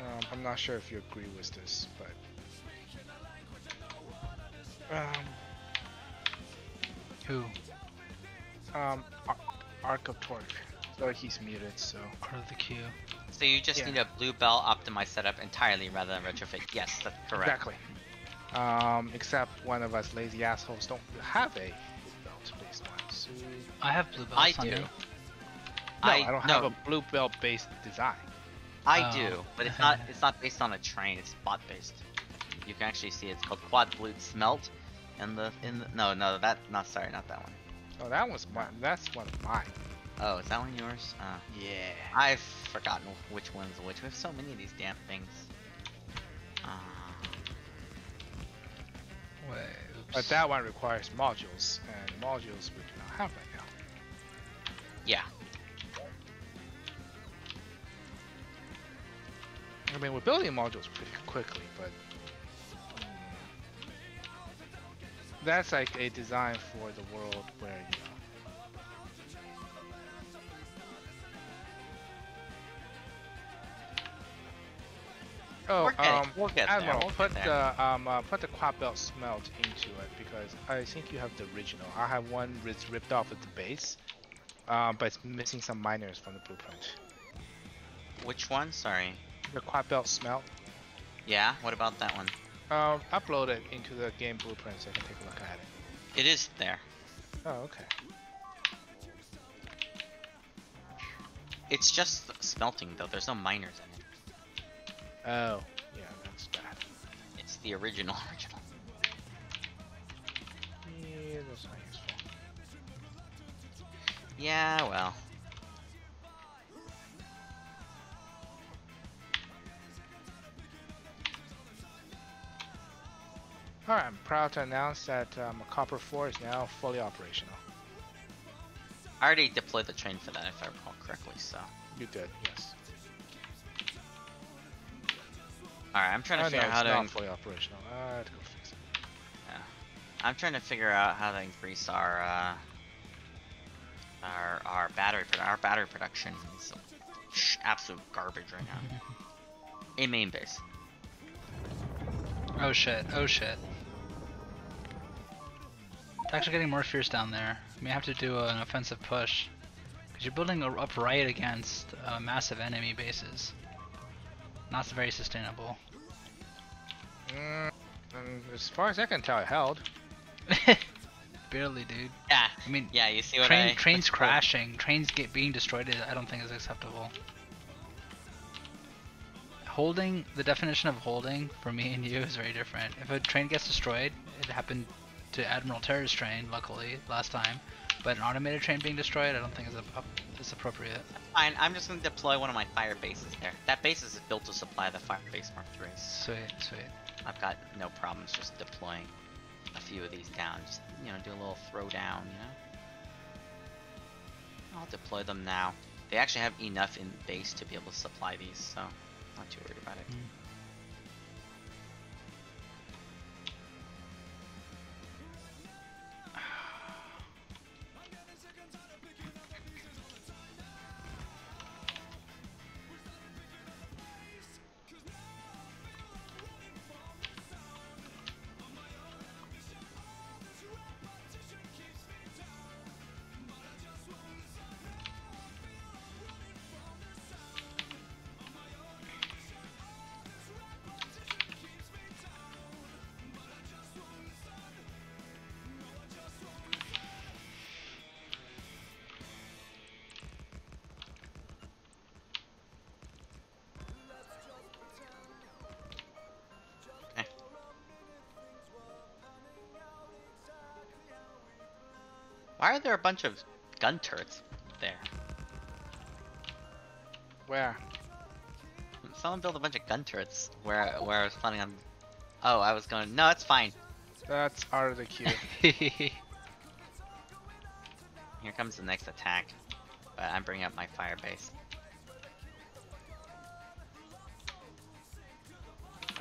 Um, I'm not sure if you agree with this, but um, Who? um, Ar- Arc of Torque. So he's muted, so Part of the queue. So you just Yeah. need a blue belt optimized setup entirely rather than retrofit. Yes, that's correct. exactly. Um, except one of us lazy assholes don't have a belt based one. So I have blue belts I do. me. I, I don't no, have a blue belt based design. I Oh. do, but it's not. It's not based on a train. It's bot based. You can actually see it's called Quad Blue Smelt, and the in the, no no that not sorry not that one. Oh, that was mine. That's one of mine. Oh, is that one yours? Uh, Yeah. I've forgotten which one's which. We have so many of these damn things. Uh, Wait, But that one requires modules, and modules we do not have right now. yeah. I mean, we're building modules pretty quickly, but that's like a design for the world where you know. Oh, um, we'll Admiral, we'll put the um, uh, put the quad belt smelt into it because I think you have the original. I have one that's ripped off at the base, uh, but it's missing some miners from the blueprint. Which one? Sorry. The quad belt smelt. Yeah. What about that one? Um, upload it into the game blueprint so I can take a look at it. It is there. Oh, okay. It's just smelting though. There's no miners in it. Oh, yeah, that's bad. It's the original [laughs] original. Yeah, that's not useful. Yeah. Well. Alright, I'm proud to announce that um, Copper 4 is now fully operational. I already deployed the train for that if I recall correctly. So. You did, yes. All right. I'm trying to oh, no, figure out how to. not inc- fully operational. I have to go fix it. Yeah. I'm trying to figure out how to increase our uh, our our battery our battery production is sh- absolute garbage right now. [laughs] In main base. Oh shit, oh shit. It's actually getting more fierce down there. We may have to do an offensive push. Because you're building a- up right against uh, massive enemy bases. Not very sustainable. Mm, as far as I can tell, it held. [laughs] Barely, dude. Yeah. I mean, Yeah. You see what train, I trains [laughs] crashing, trains get being destroyed. I don't think is acceptable. Holding the definition of holding for me and you is very different. If a train gets destroyed, it happened to Admiral Terra's train, luckily last time. But an automated train being destroyed, I don't think is a, up, is appropriate. Fine, I'm just gonna deploy one of my fire bases there. That base is built to supply the fire base Mark IIIs. Sweet, sweet. I've got no problems just deploying a few of these down. Just, you know, do a little throwdown, you know? I'll deploy them now. They actually have enough in base to be able to supply these, so not too worried about it. Mm. Why are there a bunch of gun turrets there? Where? Someone built a bunch of gun turrets where where I was planning on. Oh, I was going. No, it's fine. That's out of the queue. [laughs] Here comes the next attack. But I'm bringing up my fire base.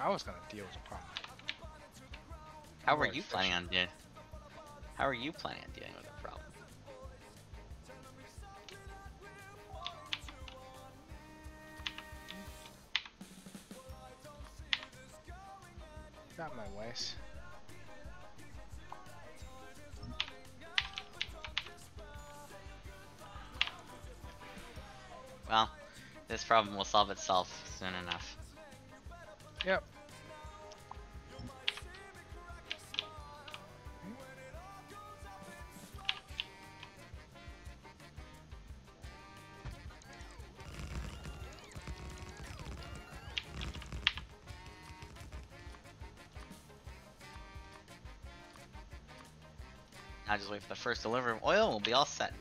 I was gonna deal with the problem. How are you planning on dealing? How are you planning on dealing problem will solve itself soon enough. Yep. Now just wait for the first delivery of oil and we'll be all set.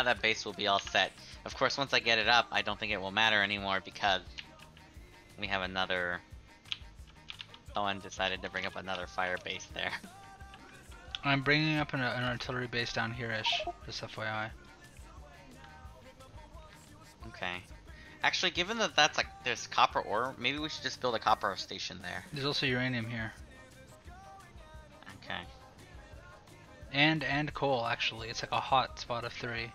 Now that base will be all set. Of course, once I get it up, I don't think it will matter anymore because we have another... Oh, Someone decided to bring up another fire base there. I'm bringing up an, an artillery base down here-ish, just FYI. Okay. Actually, given that that's like there's copper ore, maybe we should just build a copper station there. There's also uranium here. Okay. And and coal actually. It's like a hot spot of three.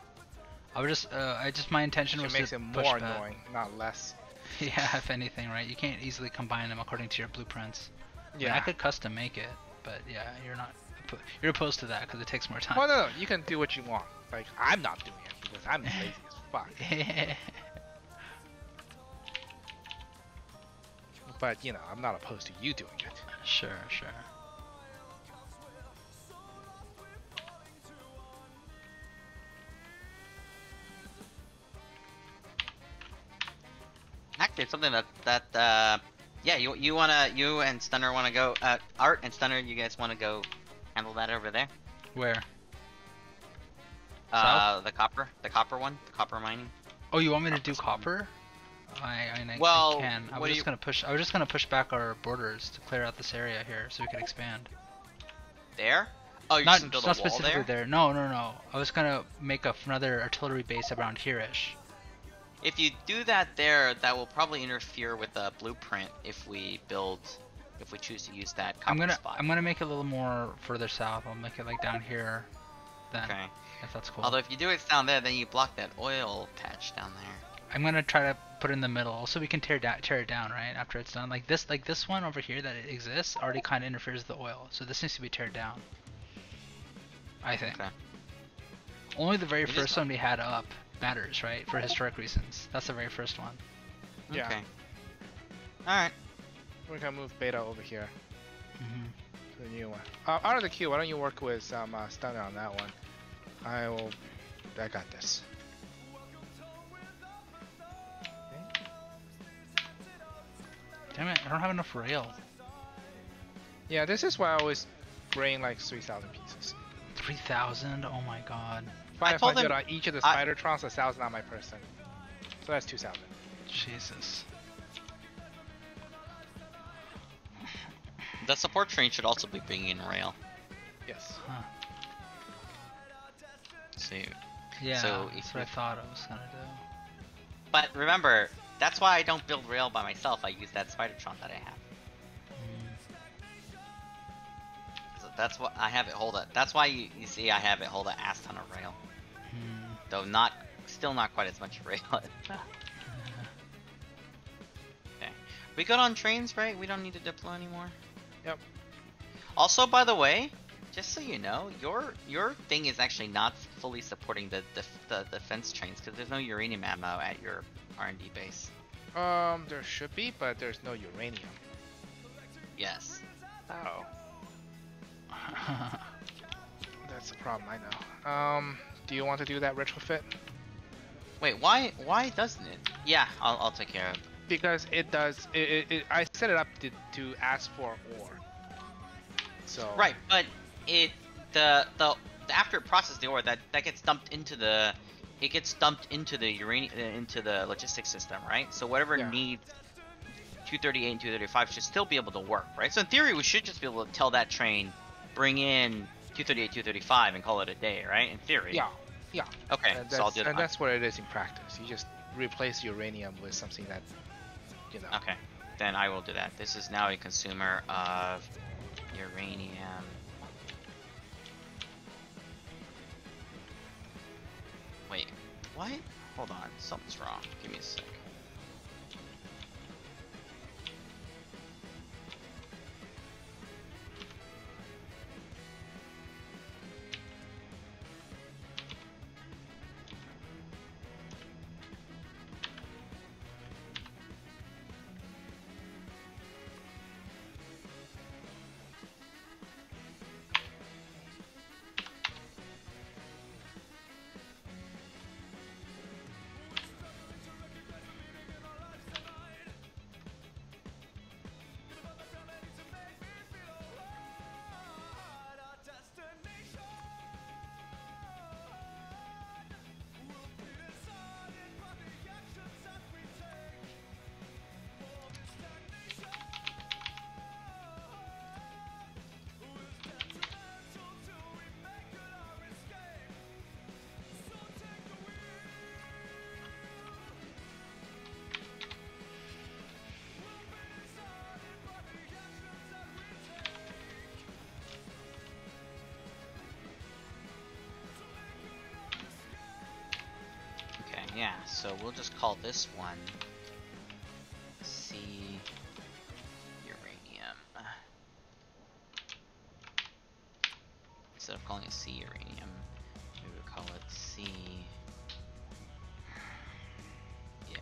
I was just uh, I just my intention was makes to it push more back. annoying, not less. [laughs] Yeah, if anything, right? You can't easily combine them according to your blueprints. I, mean, Yeah. I could custom make it, but yeah, you're not. You're opposed to that because it takes more time. Well, no, no, you can do what you want. Like, I'm not doing it because I'm lazy [laughs] as fuck. [laughs] But, you know, I'm not opposed to you doing it. sure, sure. It's something that that uh, yeah, you you wanna you and Stunner wanna go uh, Art and Stunner, you guys wanna go handle that over there? Where? Uh, the copper, the copper one, the copper mining. Oh, you want me to do copper? I, I, I Well, can. I what was just you- gonna push. I was just gonna push back our borders to clear out this area here so we could expand. There? Oh, you're not just not wall specifically there? there. No, no, no. I was gonna make a, another artillery base around here-ish. If you do that there, that will probably interfere with the blueprint if we build, if we choose to use that I'm gonna spot. I'm gonna make it a little more further south. I'll make it like down here. Then, Okay. if that's cool. Although if you do it down there, then you block that oil patch down there. I'm gonna try to put it in the middle so we can tear down tear it down right after it's done. Like this like this one over here that it exists already kind of interferes with the oil, so this needs to be teared down. I think. Okay. Only the very We first one we had up matters, right? For historic reasons. That's the very first one. Yeah. Okay. All right. We're gonna move beta over here hmm to the new one. Uh, out of the queue, why don't you work with some uh, stunner on that one? I will. I got this. Damn it! I don't have enough rail. Yeah, this is why I always bring like 3,000 pieces. Three thousand. Oh my god. I told 500 on each of the I- Spidertrons, a 1,000 on my person. So that's 2,000. Jesus. [sighs] The support train should also be bringing in rail. Yes. Huh. See. Yeah. So that's what I thought I was gonna do. But remember, that's why I don't build rail by myself. I use that spider Spidertron that I have. That's what I have it hold a. That's why you, you see I have it hold a ass ton of rail. Mm. Though not, still not quite as much [laughs] rail. [laughs] okay. We good on trains, right? We don't need to deploy anymore. Yep. Also, by the way, just so you know, your your thing is actually not fully supporting the the, the defense trains because there's no uranium ammo at your R&D base. Um, there should be, but there's no uranium. Yes. Oh. [laughs] That's the problem, I know. Um, do you want to do that retrofit? Wait, why why doesn't it? Yeah, I'll, I'll take care of. it. Because it does. It, it, it, I set it up to, to ask for ore. So. Right, but it the the after it processes the ore that that gets dumped into the it gets dumped into the uranium into the logistics system, right? So whatever Yeah. needs 238 and 235 should still be able to work, right? So in theory, we should just be able to tell that train bring in 238, 235 and call it a day, right? In theory. Yeah. Yeah. Okay, And so I'll do and that's what it is in practice. You just replace uranium with something that, you know. Okay, then I will do that. This is now a consumer of uranium. Wait, what? Hold on, something's wrong. Give me a sec. Yeah, so we'll just call this one C uranium. Instead of calling it C uranium, we would call it C. Yeah.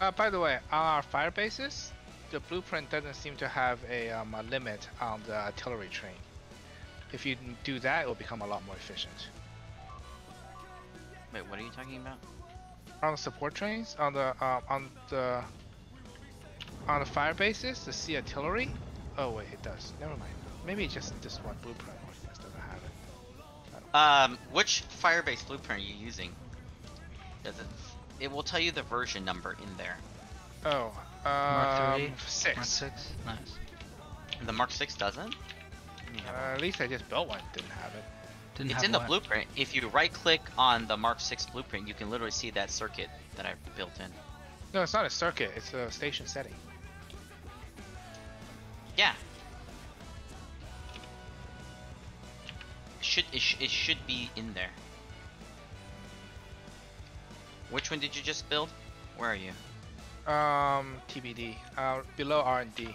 Uh, by the way, on our fire bases, the blueprint doesn't seem to have a, um, a limit on the artillery train. If you do that, it will become a lot more efficient. Wait, what are you talking about? On the support trains, on the uh, on the on the fire bases, the C artillery. Oh wait, it does. Never mind. Maybe just this one blueprint just doesn't have it. Um, which Firebase blueprint are you using? Does it? It will tell you the version number in there. Oh, Mark um, three? six. Mark six. Nice. The Mark Six doesn't. Uh, at least I just built one. Didn't have it. Didn't It's have in the what? blueprint. If you right click on the Mark 6 blueprint, you can literally see that circuit that I built in. No, it's not a circuit. It's a station setting. Yeah. It should it, sh- it should be in there. Which one did you just build? Where are you? Um, TBD. Uh, below R and D.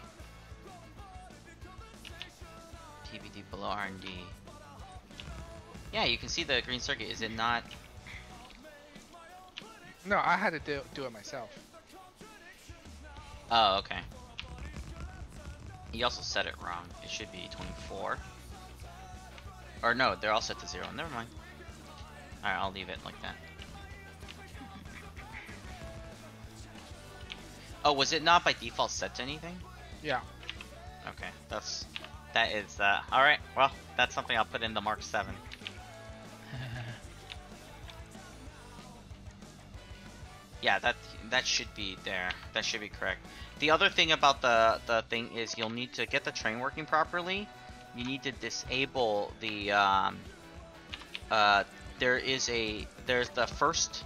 TBD below R&D. Yeah, you can see the green circuit. Is it not? No, I had to do, do it myself. Oh, okay. He also set it wrong. It should be 24. Or no, they're all set to zero. Never mind. Alright, I'll leave it like that. Oh, was it not by default set to anything? Yeah. Okay, that's that is uh all right. Well, that's something I'll put in the Mark Seven. [laughs] Yeah, that that should be there. That should be correct. The other thing about the the thing is you'll need to get the train working properly. You need to disable the um uh there is a there's the first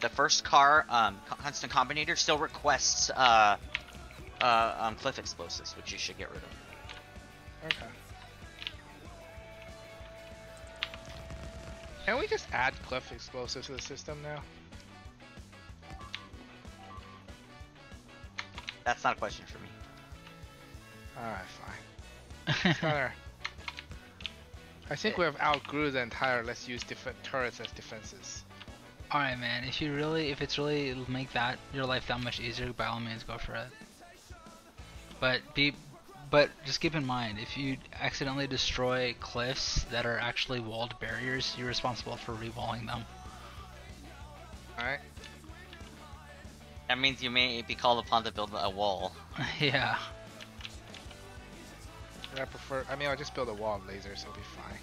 the first car um constant combinator still requests uh uh um cliff explosives which you should get rid of. Okay. Can we just add cliff explosives to the system now? That's not a question for me. Alright, fine. [laughs] I think we have outgrew the entire let's use def- turrets as defenses. Alright, man. If you really, if it's really it'll make that your life that much easier, by all means, go for it. But be, but just keep in mind, if you accidentally destroy cliffs that are actually walled barriers, you're responsible for re-walling them. Alright? That means you may be called upon to build a wall. [laughs] yeah. I prefer I mean I'll just build a wall of lasers, it'll be fine.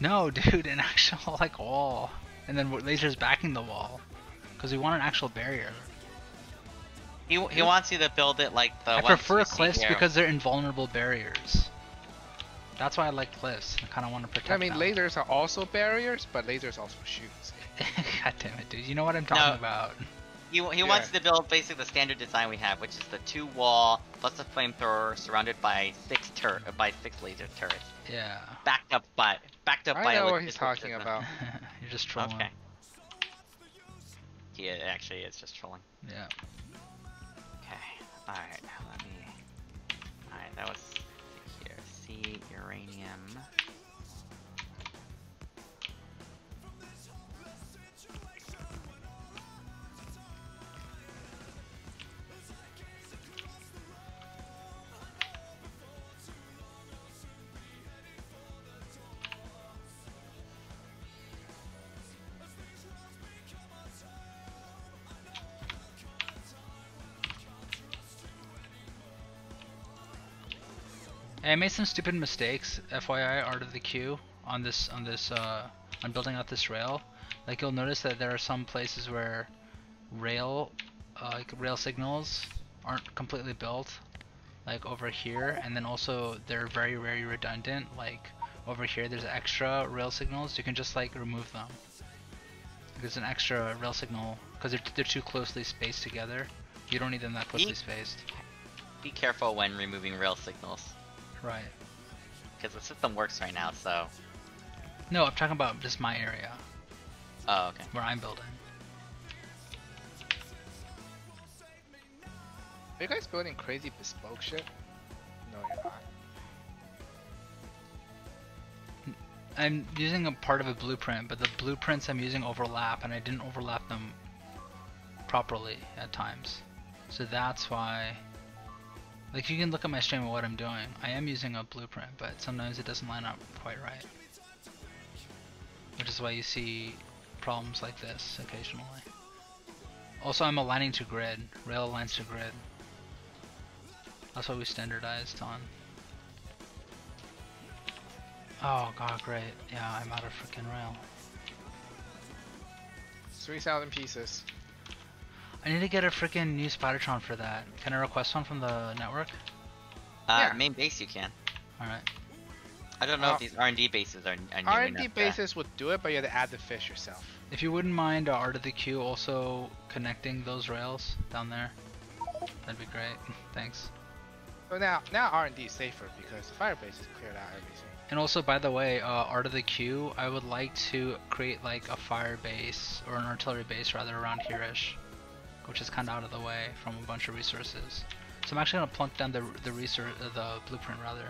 No, [laughs] dude, an actual like wall, and then lasers backing the wall, because we want an actual barrier. He, he wants you to build it like the I prefer you see cliffs here. because they're invulnerable barriers. That's why I like cliffs. I kind of want to protect. I mean them. lasers are also barriers, but lasers also shoot. [laughs] God damn it, dude! You know what I'm talking No. about. He, he Yeah. wants to build basically the standard design we have, which is the two wall plus a flamethrower surrounded by six tur uh, by six laser turrets, Yeah. backed up by backed up by I a know what he's logistical talking system. about. [laughs] You're just trolling. Okay. He actually is just trolling. Yeah. Okay. All right. Let me. All right. That was here. C uranium. I made some stupid mistakes, FYI, art of the queue on this on this uh on building out this rail. Like you'll notice that there are some places where rail uh, like rail signals aren't completely built, like over here, and then also they're very very redundant. Like over here, there's extra rail signals. You can just like remove them. There's an extra rail signal because they're they're too closely spaced together. You don't need them that closely spaced. Be careful when removing rail signals, Right. because the system works right now. So. No, I'm talking about just my area Oh, okay. where I'm building. Are you guys building crazy bespoke shit? No, you're not. I'm using a part of a blueprint, but the blueprints I'm using overlap, and I didn't overlap them properly at times. So that's why. Like you can look at my stream of what I'm doing. I am using a blueprint, but sometimes it doesn't line up quite right. Which is why you see problems like this occasionally. Also, I'm aligning to grid. Rail aligns to grid. That's what we standardized on. Oh god, great. Yeah, I'm out of freaking rail. 3,000 pieces. I need to get a freaking new Spidertron for that. Can I request one from the network? Uh, Yeah. main base you can. Alright. I don't know Uh, if these R and D bases are, are new R&D enough to- bases would do it, but you have to add the fish yourself. If you wouldn't mind uh, Art of the Queue also connecting those rails down there, that'd be great. [laughs] Thanks. So now, now R&D is safer because the Firebase has cleared out everything. And also, by the way, uh, Art of the Queue, I would like to create like a fire base, or an artillery base rather, around here-ish. Which is kind of out of the way from a bunch of resources. So I'm actually going to plunk down the, the, resource, uh, the blueprint rather.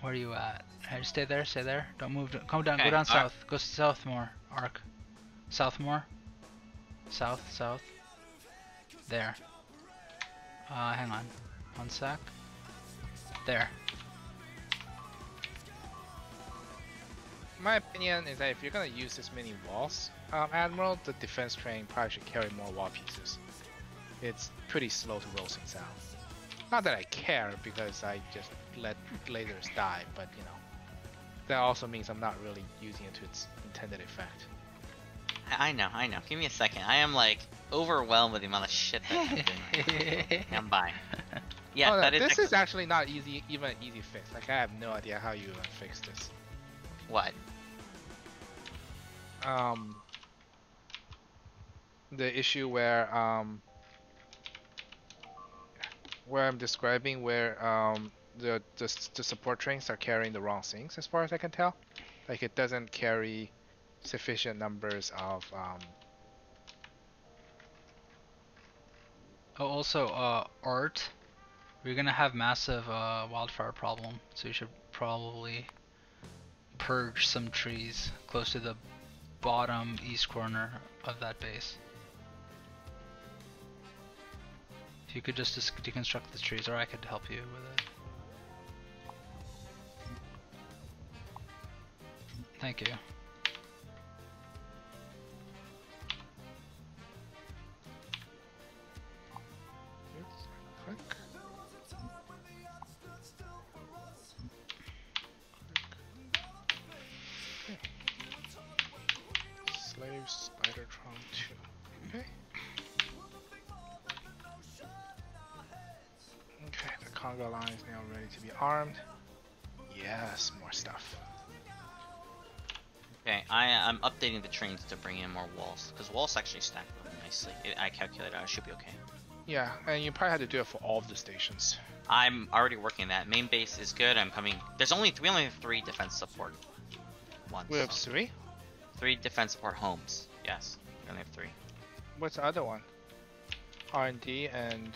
Where are you at? Hey, stay there, stay there. Don't move. Come down. Okay, Go down arc. south. Go south more. Arc. South more. South, south. There. Uh, hang on. One sec. There. My opinion is that if you're gonna use this many walls, um, Admiral, the defense train probably should carry more wall pieces. It's pretty slow to roll things out. Not that I care because I just let lasers die, but you know, that also means I'm not really using it to its intended effect. I, know, I know. Give me a second. I am like overwhelmed with the amount of shit that [laughs] I'm doing. I'm by. Yeah, oh, no, that is this ex- is actually not easy, even an easy fix. Like I have no idea how you even fix this. what? Um, the issue where um, where I'm describing where um, the, the the support trains are carrying the wrong things as far as I can tell. Like it doesn't carry sufficient numbers of um, Oh, also, uh, art. We're gonna have massive uh, wildfire problem, so you should probably purge some trees close to the bottom east corner of that base. If you could just deconstruct the trees, or I could help you with it. Thank you. Conga line is now ready to be armed. Yes, more stuff. Okay, I uh, I'm updating the trains to bring in more walls because walls actually stack really nicely. It, I calculated I should be okay. Yeah, and you probably have to do it for all of the stations. I'm already working that. Main base is good. I'm coming. There's only we only have three defense support ones. We have three? three defense support homes. Yes, we only have three. What's the other one? R&D and...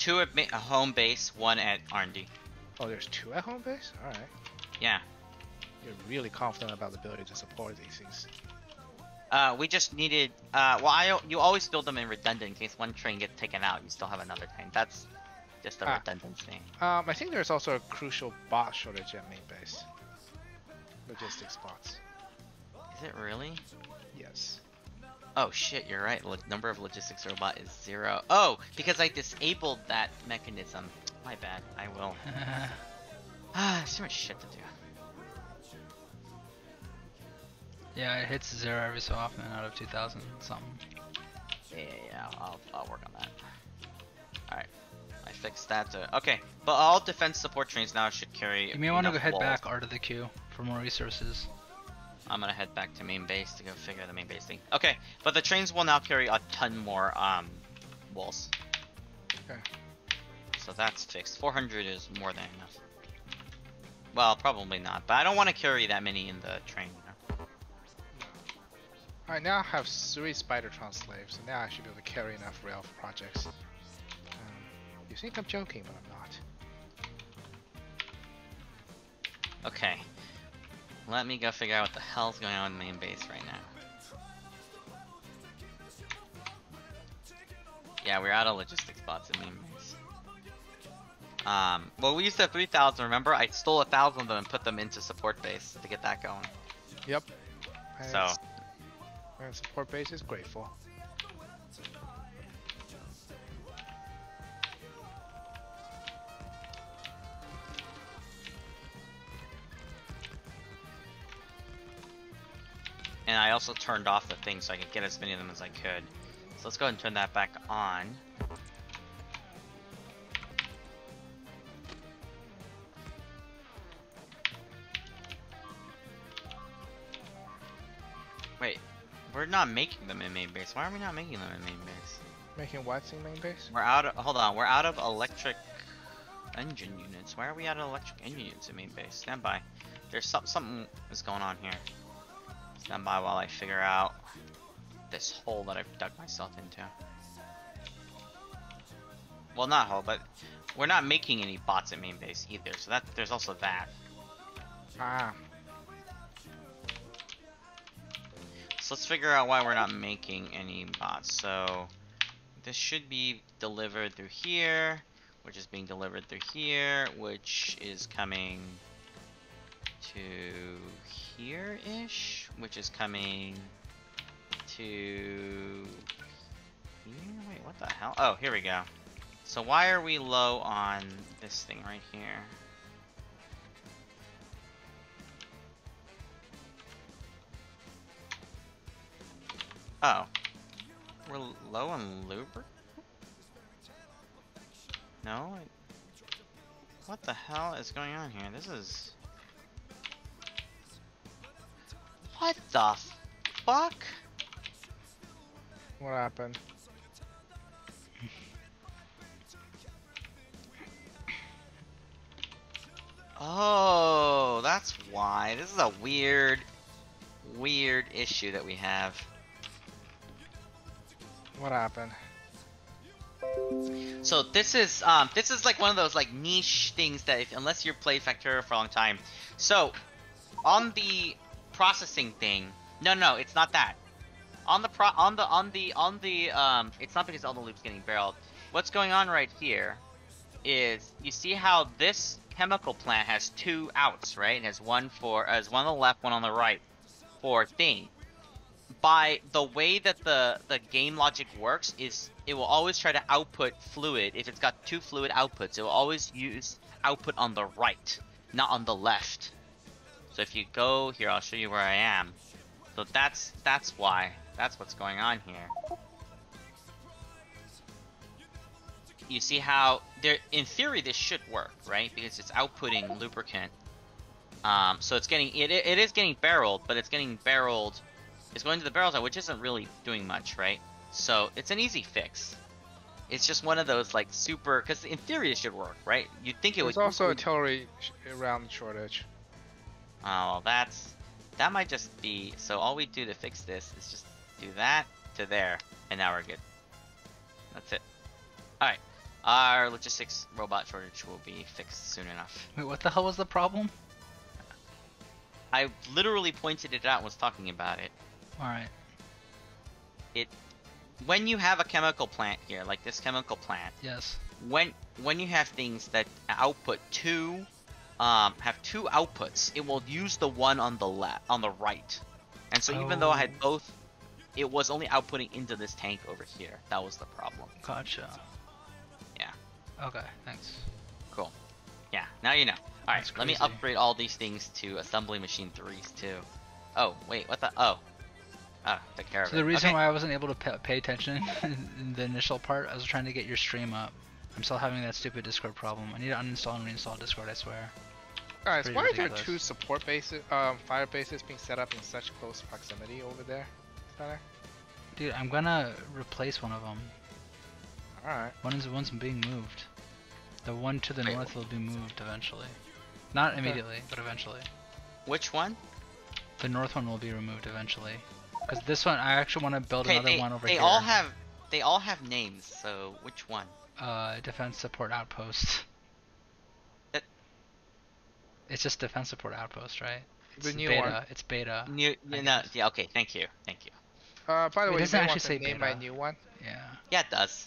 Two at ma- home base, one at R&D. Oh, there's two at home base? Alright. Yeah. You're really confident about the ability to support these things. Uh, we just needed. Uh, well, I you always build them in redundant in case one train gets taken out. You still have another train. That's just a Ah. redundancy. Um, I think there's also a crucial bot shortage at main base. Logistics bots. Is it really? Yes. Oh shit, you're right. Lo- number of logistics robot is zero. Oh, because I disabled that mechanism. My bad. I will. [laughs] Ah, too much shit to do. yeah, it hits zero every so often out of 2,000 something. Yeah, yeah, yeah. I'll, I'll work on that. Alright. I fixed that. To, okay, but all defense support trains now should carry. You may want to go head walls. back out of the queue for more resources. I'm gonna head back to main base to go figure the main base thing. Okay, but the trains will now carry a ton more um walls. Okay. So that's fixed. 400 is more than enough. Well, probably not, but I don't want to carry that many in the train. You know? Alright, now I have three Spidertron slaves, so now I should be able to carry enough rail for projects. Um, you think I'm joking, but I'm not. Okay. Let me go figure out what the hell's going on in main base right now. Yeah, we're out of logistics bots in main base. Um, well, we used to have 3,000, remember? I stole a 1,000 of them and put them into support base to get that going. Yep. And So, and support base is grateful. And I also turned off the thing so I could get as many of them as I could. So let's go ahead and turn that back on. Wait, we're not making them in main base. Why are we not making them in main base? Making what's in main base? We're out of, hold on, we're out of electric engine units. Why are we out of electric engine units in main base? Stand by. There's some, something is going on here. Stand by while I figure out this hole that I've dug myself into. Well, not hole, but we're not making any bots at main base either, so that there's also that. Ah, So let's figure out why we're not making any bots. So this should be delivered through here, which is being delivered through here, which is coming to here-ish, which is coming to here. Wait, what the hell? Oh, here we go. So why are we low on this thing right here? Oh. We're low on lubricant? No? What the hell is going on here? This is... What the fuck? what happened? Oh, that's why. This is a weird, weird issue that we have. What happened? So this is um this is like one of those like niche things that if, unless you've played Factorio for a long time. So on the processing thing, no no, it's not that. On the pro on the on the on the um it's not because all the loops getting barreled. What's going on right here is you see how this chemical plant has two outs, right? It has one for as one on the left, one on the right for thing by the way that the the game logic works is it will always try to output fluid if it's got two fluid outputs it will always use output on the right not on the left so if you go here i'll show you where i am so that's that's why that's what's going on here you see how there in theory this should work right because it's outputting lubricant um, so it's getting it, it is getting barreled but it's getting barreled it's going to the barrel side, which isn't really doing much, right? So it's an easy fix. It's just one of those like super, because in theory it should work, right? You'd think it There's would. also a would- artillery sh- round shortage. Oh, well, that's that might just be. So all we do to fix this is just do that to there, and now we're good. That's it. All right, our logistics robot shortage will be fixed soon enough. Wait, what the hell was the problem? I literally pointed it out and was talking about it. All right. It... When you have a chemical plant here, like this chemical plant. Yes. when when you have things that output two um, have two outputs, it will use the one on the left on the right. And so even though I had Oh. both, it was only outputting into this tank over here. That was the problem. Gotcha. Yeah. Okay. Thanks. Cool. Yeah. Now you know. All right. That's Let me upgrade all these things to assembly machine threes too. Oh wait, what the? Oh. Oh, took care of it. So the reason Okay. why I wasn't able to pay, pay attention [laughs] in the initial part, I was trying to get your stream up. I'm still having that stupid Discord problem. I need to uninstall and reinstall Discord. I swear. Guys, why are there two support bases, um, fire bases being set up in such close proximity over there? Connor? Dude, I'm gonna replace one of them. Alright. One is one's being moved. The one to the Wait. north will be moved eventually. Not Okay. immediately, but eventually. Which one? The north one will be removed eventually. Because this one, I actually want to build Okay, another they, one over they here. all have they all have names. So which one? uh, defense support outpost. That- It's just defense support outpost, right? The It's new beta. one. It's beta. New, I no, yeah, okay, thank you, thank you. Uh, by the It way, you doesn't may actually want say name my new one. Yeah. Yeah, it does.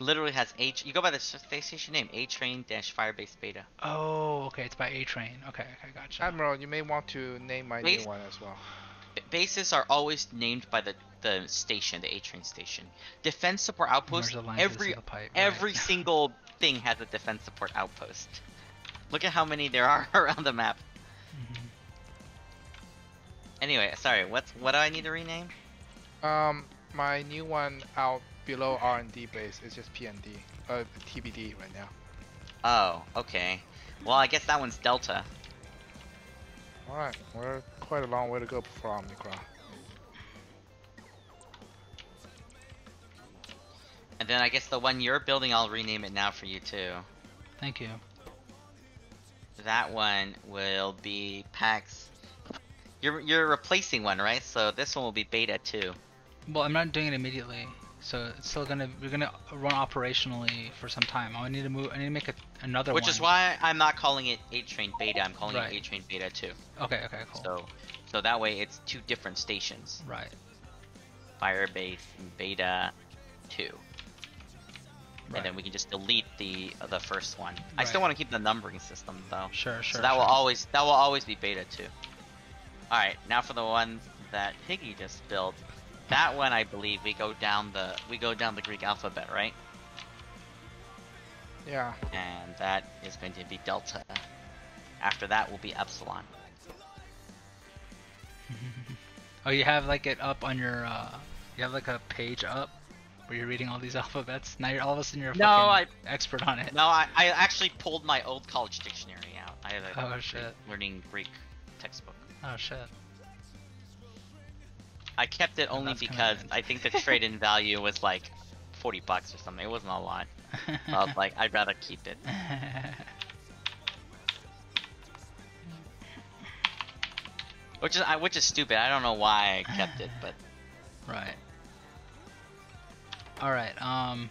Literally has H. You go by the station name, A Train dash Firebase Beta. Oh, okay. It's by A Train. Okay, okay, gotcha. Admiral, you may want to name my Base- new one as well. Bases are always named by the the station, the A Train station. Defense support outpost. Where's the line to the Every? Right. every [laughs] single thing has a defense support outpost. Look at how many there are [laughs] around the map. Mhm. Anyway, sorry. What's what do I need to rename? Um, my new one out below R&D base is just PND, uh, TBD right now. Oh, okay. Well, I guess that one's Delta. Alright, we're quite a long way to go before Omnicron. And then I guess the one you're building, I'll rename it now for you too. Thank you. That one will be PAX. You're you're replacing one, right? So this one will be Beta 2. Well, I'm not doing it immediately. So it's still gonna we're gonna run operationally for some time. I need to move. I need to make a, another one. Which one. is why I'm not calling it A Train Beta. I'm calling Right. it A Train Beta 2. Okay. Okay. Cool. So, so that way it's two different stations. right. Firebase and Beta 2. Right. And then we can just delete the the first one. I still want to keep the numbering system though. Sure. Sure. so that will always that will always be Beta 2. All right, now for the one that Piggy just built. That one I believe we go down the we go down the Greek alphabet, right? Yeah. And that is going to be Delta. After that will be Epsilon. [laughs] Oh, you have like it up on your. uh You have like a page up where you're reading all these [laughs] alphabets. Now you're all of a sudden you're a No, fucking expert on it. No, I, I actually pulled my old college dictionary out. I have a Oh, shit. learning Greek textbook. Oh shit. I kept it only kinda because. I think the trade-in value was like 40 bucks or something. It wasn't a lot. So I was like, I'd rather keep it. [laughs] Which is which is stupid. I don't know why I kept it, but right. All right. Um.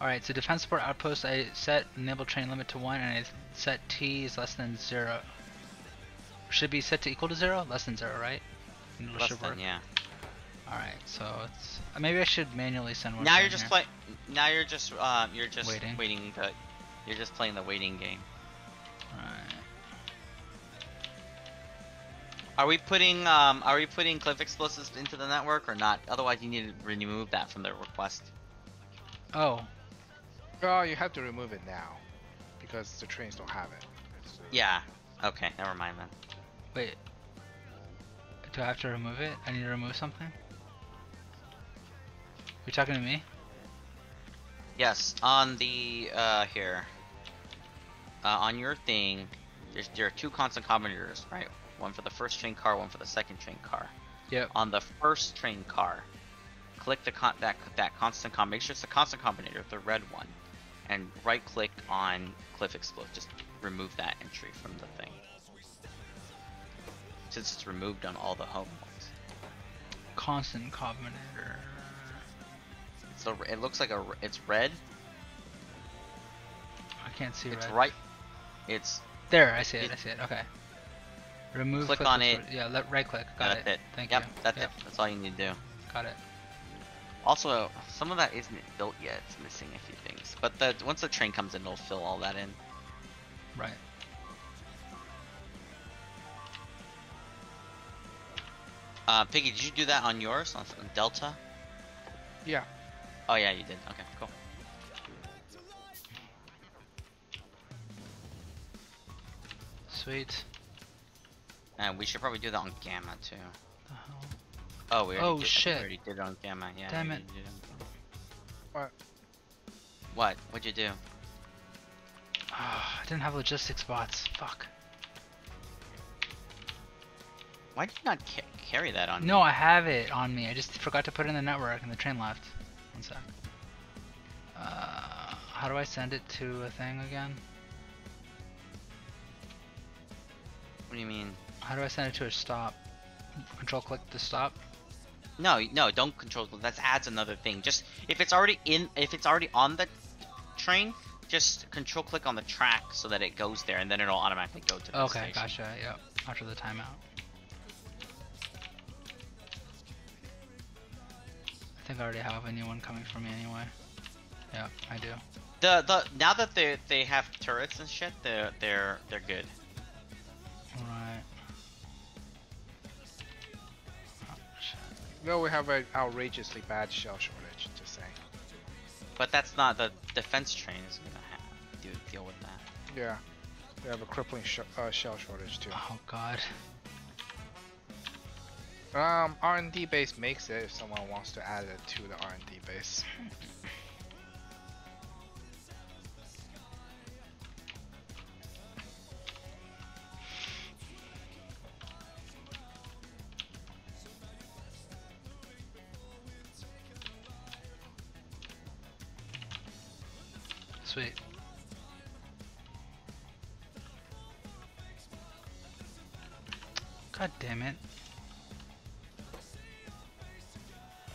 All right. So defense support outpost. I set enable train limit to one, and I set T is less than zero. Should be set to equal to zero, less than zero, right? Less should than work. yeah. All right. So it's uh, maybe I should manually send one. Now you're just playing. Now you're just um you're just Waiting. waiting the. You're just playing the waiting game. Right. Are we putting um are we putting cliff explosives into the network or not? Otherwise you need to remove that from the request. Oh. Oh, you have to remove it now because the trains don't have it. It's, Yeah. Okay, never mind then. Wait. Do I have to remove it? I need to remove something? You talking to me? Yes, on the uh here. Uh, on your thing, there's there are two constant combinators, right? One for the first train car, one for the second train car. Yep. On the first train car, click the con- that that constant com. Make sure it's the constant combinator, the red one, and right click on Cliff Explode. Just remove that entry from the thing. Since it's removed on all the home ones. Constant combinator. So it looks like a it's red. I can't see it. It's red. right. It's There, I see it. It- I see it. Okay. Remove. Click click on it. Yeah. Let right click. Got that's it. it. Thank yep, you. that's Yep, it. That's all you need to do. Got it. Also, some of that isn't built yet. It's missing a few things. But the once the train comes in, it'll fill all that in. Right. Uh, Piggy, did you do that on yours on on Delta? Yeah. Oh yeah, you did. Okay, cool. Sweet. And we should probably do that on Gamma too. The hell? Oh, we already Oh, did, I think we shit. already did it on Gamma. Yeah. Damn it. did it What? What? What'd you do? I didn't have logistics bots. Fuck. Why did you not ca- carry that on? No, I have it on me. I just forgot to put it in the network and the train left. One sec. Uh, how do I send it to a thing again? What do you mean? How do I send it to a stop? Control click to stop. No, no, don't control. That adds another thing. Just if it's already in, if it's already on the train, just control click on the track so that it goes there, and then it'll automatically go to the Okay, station. gotcha. Yep. After the timeout. I think I already have a new one coming for me anyway. Yeah, I do. The the now that they they have turrets and shit, they're they're they're good. Alright. Oh, No, we have an outrageously bad shell shortage. Just saying. But that's not the defense train is gonna have to deal with that. Yeah. We have a crippling sh- uh, shell shortage too. Oh god. Um, R&D base makes it if someone wants to add it to the R&D base. [laughs] Sweet. God damn it.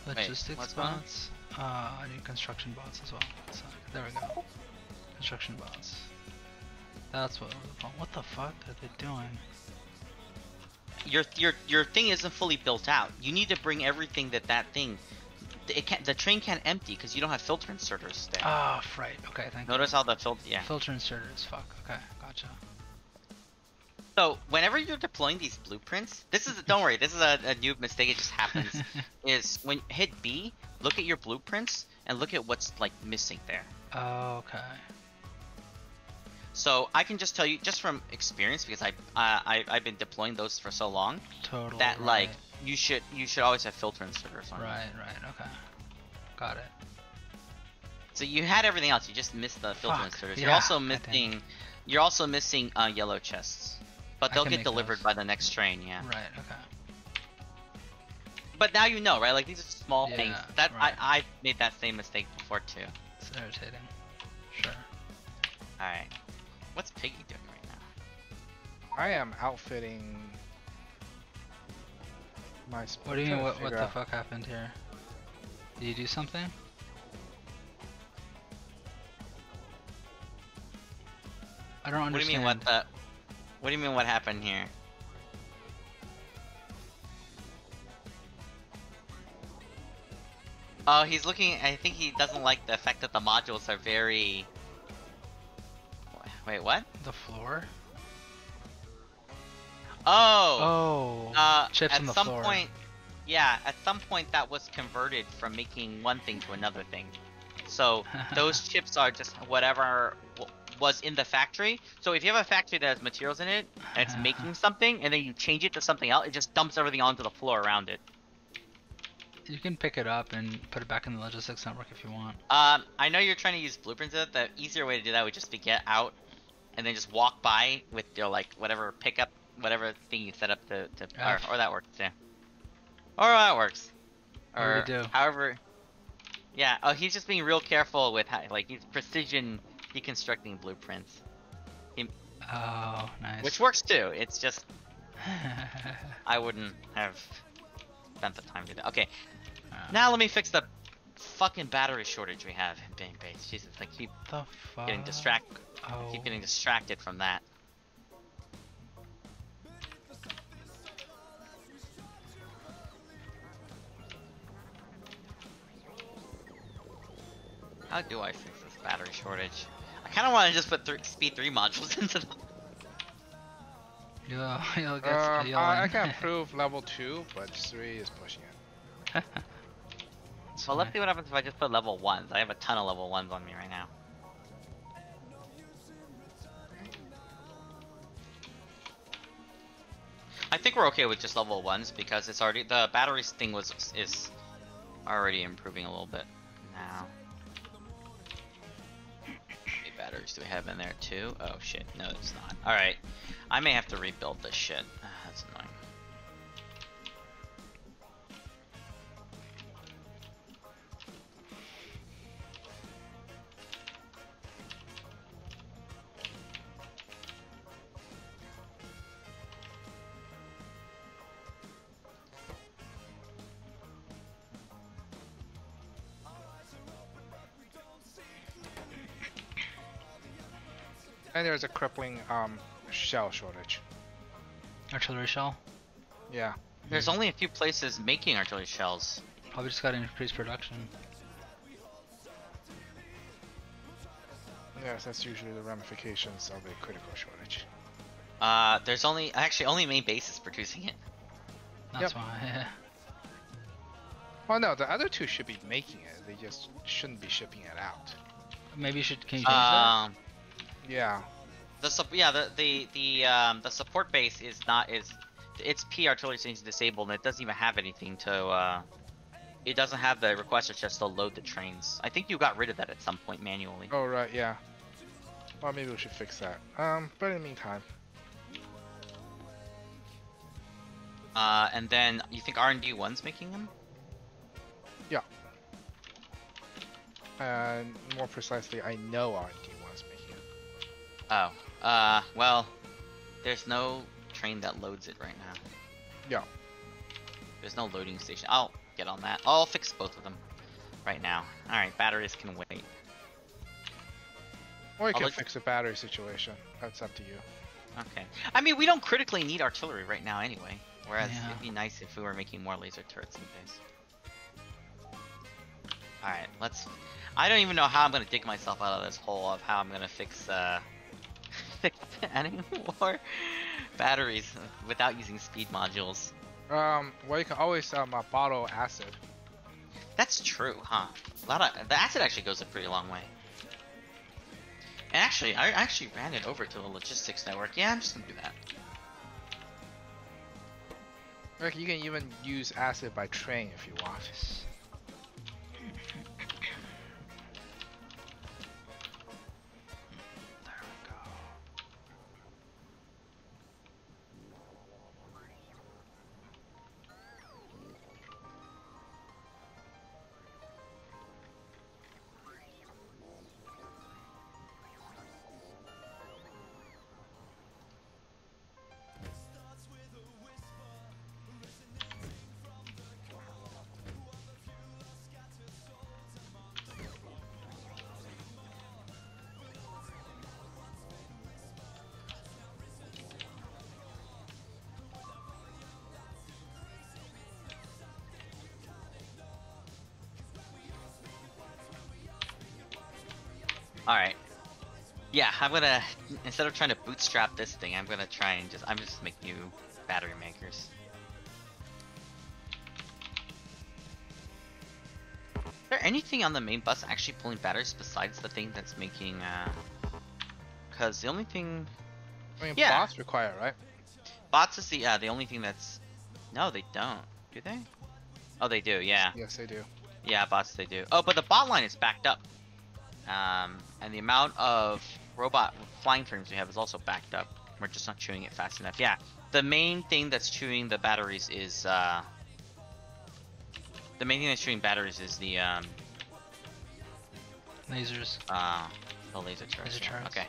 Logistics on? bots. Uh, I need construction bots as well. So, there we go. Construction bots. That's what. What the fuck are they doing? Your your your thing isn't fully built out. You need to bring everything that that thing. It can't. The train can't empty because you don't have filter inserters there. Ah, right. Okay, thank you. Notice how the filter. Yeah. Filter inserters. Fuck. Okay, gotcha. So whenever you're deploying these blueprints, this is don't worry, this is a, a new mistake. It just happens. [laughs] is when hit B, look at your blueprints and look at what's like missing there. okay. So I can just tell you, just from experience, because I uh, I I've been deploying those for so long, Total. that right. like you should you should always have filter inserters on. them. Right. Right. Okay. Got it. So you had everything else, you just missed the filter Fuck, inserters. You're yeah, also missing, you're also missing uh, yellow chests, but they'll get delivered those. by the next train. Yeah. Right. Okay. But now you know, right? Like these are small things. That right. I I made that same mistake before too. It's irritating. Sure. All right. What's Piggy doing right now? I am outfitting my. What do you mean? What, what the out- fuck happened here? Did you do something? I don't understand. What do you mean what the? What do you mean what happened here? Oh, he's looking. I think he doesn't like the fact that the modules are very. Wait, what? The floor? Oh. Oh. Uh, chips at on the some floor. point, yeah, at some point that was converted from making one thing to another thing. So [laughs] those chips are just whatever was in the factory. So if you have a factory that has materials in it and it's [laughs] making something, and then you change it to something else, it just dumps everything onto the floor around it. You can pick it up and put it back in the logistics network if you want. Um, I know you're trying to use blueprints. it. The easier way to do that would just be get out and then just walk by with your like whatever pickup, whatever thing you set up to, to or, or that works too. Or that works. Do Or do? however. Yeah. Oh, he's just being real careful with how, like he's precision deconstructing blueprints, Oh, nice. which works too. It's just [laughs] I wouldn't have spent the time to do that. Okay. Uh, Now let me fix the fucking battery shortage we have in Bang Base. Jesus, I keep the fuck? getting distracted. Oh. Keep getting distracted from that. How do I fix this battery shortage? I kind of want to just put th speed 3 modules [laughs] into the... You'll, [laughs] you'll get uh, you'll I, I learn. can [laughs] improve level two, but three is pushing it. It's Well, let's see what happens if I just put level 1s. I have a ton of level 1s on me right now. I think we're okay with just level 1s because it's already... The batteries thing was is already improving a little bit now. Batteries do we have in there too? Oh shit, no it's not. Alright, I may have to rebuild this shit. [sighs] That's annoying. And there's a crippling um shell shortage. Artillery shell? Yeah. There's only a few places making artillery shells. Probably just got to increase production. Yes, that's usually the ramifications of a critical shortage. Uh, there's only actually only main base is producing it. That's Yep. why. [laughs] Yeah. Well, no, the other two should be making it. They just shouldn't be shipping it out. Maybe you should. Can you change that? Um, Yeah. The sup- yeah the the the um the support base is not is its P artillery station is disabled and it doesn't even have anything to uh. It doesn't have the requester chest to load the trains. I think you got rid of that at some point manually. Oh right, yeah. Well, maybe we should fix that. Um, but in the meantime, Uh, and then you think R and D one's making them? Yeah. And more precisely, I know R&D was making it. Oh, uh, well, there's no train that loads it right now. Yeah. There's no loading station. I'll get on that. I'll fix both of them right now. All right, batteries can wait. Or you I'll can let- fix the battery situation. That's up to you. Okay. I mean, we don't critically need artillery right now anyway. Whereas Yeah. it'd be nice if we were making more laser turrets and things. Alright, let's... I don't even know how I'm gonna dig myself out of this hole of how I'm gonna fix, uh... fix [laughs] any more batteries without using speed modules. Um, well, you can always um uh, bottle acid. That's true, huh? A lot of... The acid actually goes a pretty long way. And actually, I actually ran it over to the logistics network. Yeah, I'm just gonna do that. Like you can even use acid by train if you want. Alright. Yeah, I'm gonna instead of trying to bootstrap this thing, I'm gonna try and just I'm just make new battery makers. Is there anything on the main bus actually pulling batteries besides the thing that's making uh cause the only thing I mean, Yeah. bots require, right? bots is the yeah, the only thing that's No, they don't. Do they? Oh they do, yeah. Yes, they do. Yeah, bots they do. Oh, but the bot line is backed up. Um, and the amount of robot flying frames we have is also backed up. We're just not chewing it fast enough. Yeah, the main thing that's chewing the batteries is uh, the main thing that's chewing batteries is the um, Lasers. uh, the laser turrets. Laser yeah. Okay,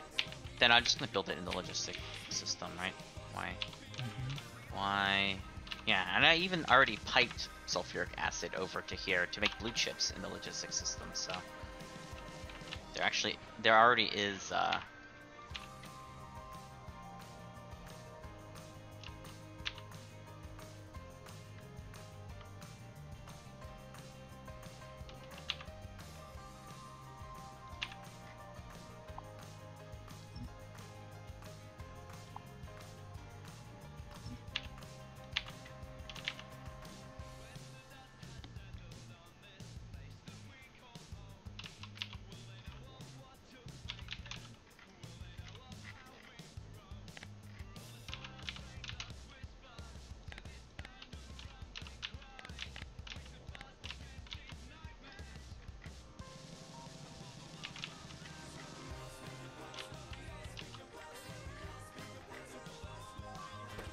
then I'm just gonna build it in the logistic system, right? Why? Why? Yeah, and I even already piped sulfuric acid over to here to make blue chips in the logistics system, so there actually there already is uh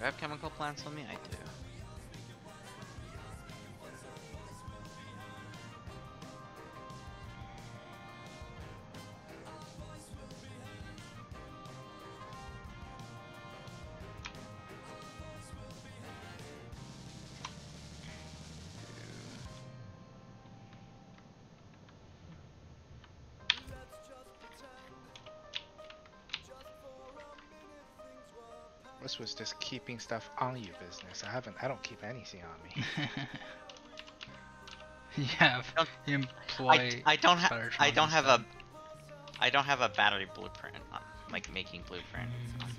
Do I have chemical plants on me? I do. Was just keeping stuff on you business. I haven't. I don't keep anything on me. [laughs] yeah, Don't- you I, employ. I don't have I don't have a instead. I don't have a battery blueprint on like making blueprint. Not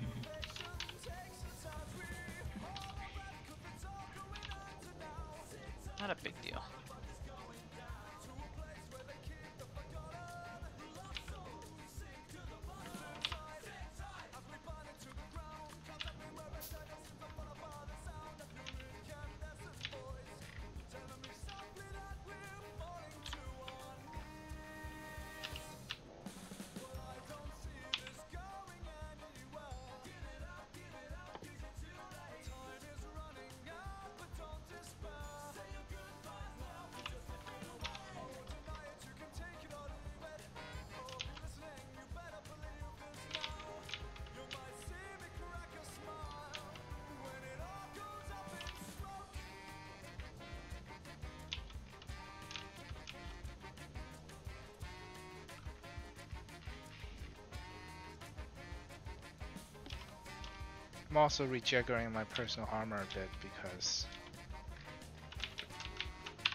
also rejiggering my personal armor a bit because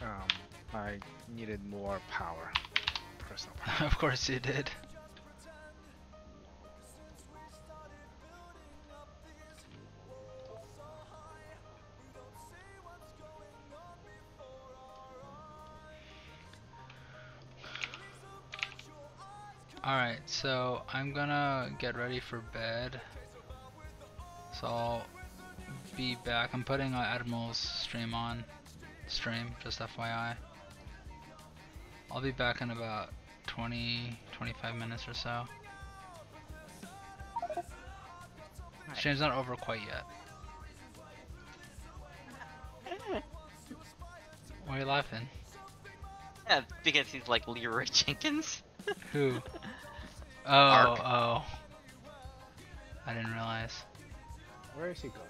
um, I needed more power. Personal power. [laughs] of course you did. Alright, so I'm gonna get ready for bed. So I'll be back. I'm putting uh, Admiral's stream on. Stream, just FYI. I'll be back in about 20, 25 minutes or so. Stream's not over quite yet. Why are you laughing? Yeah, because he's like Leroy Jenkins. Who? [laughs] Oh, Ark. oh. I didn't realize. Where is he going?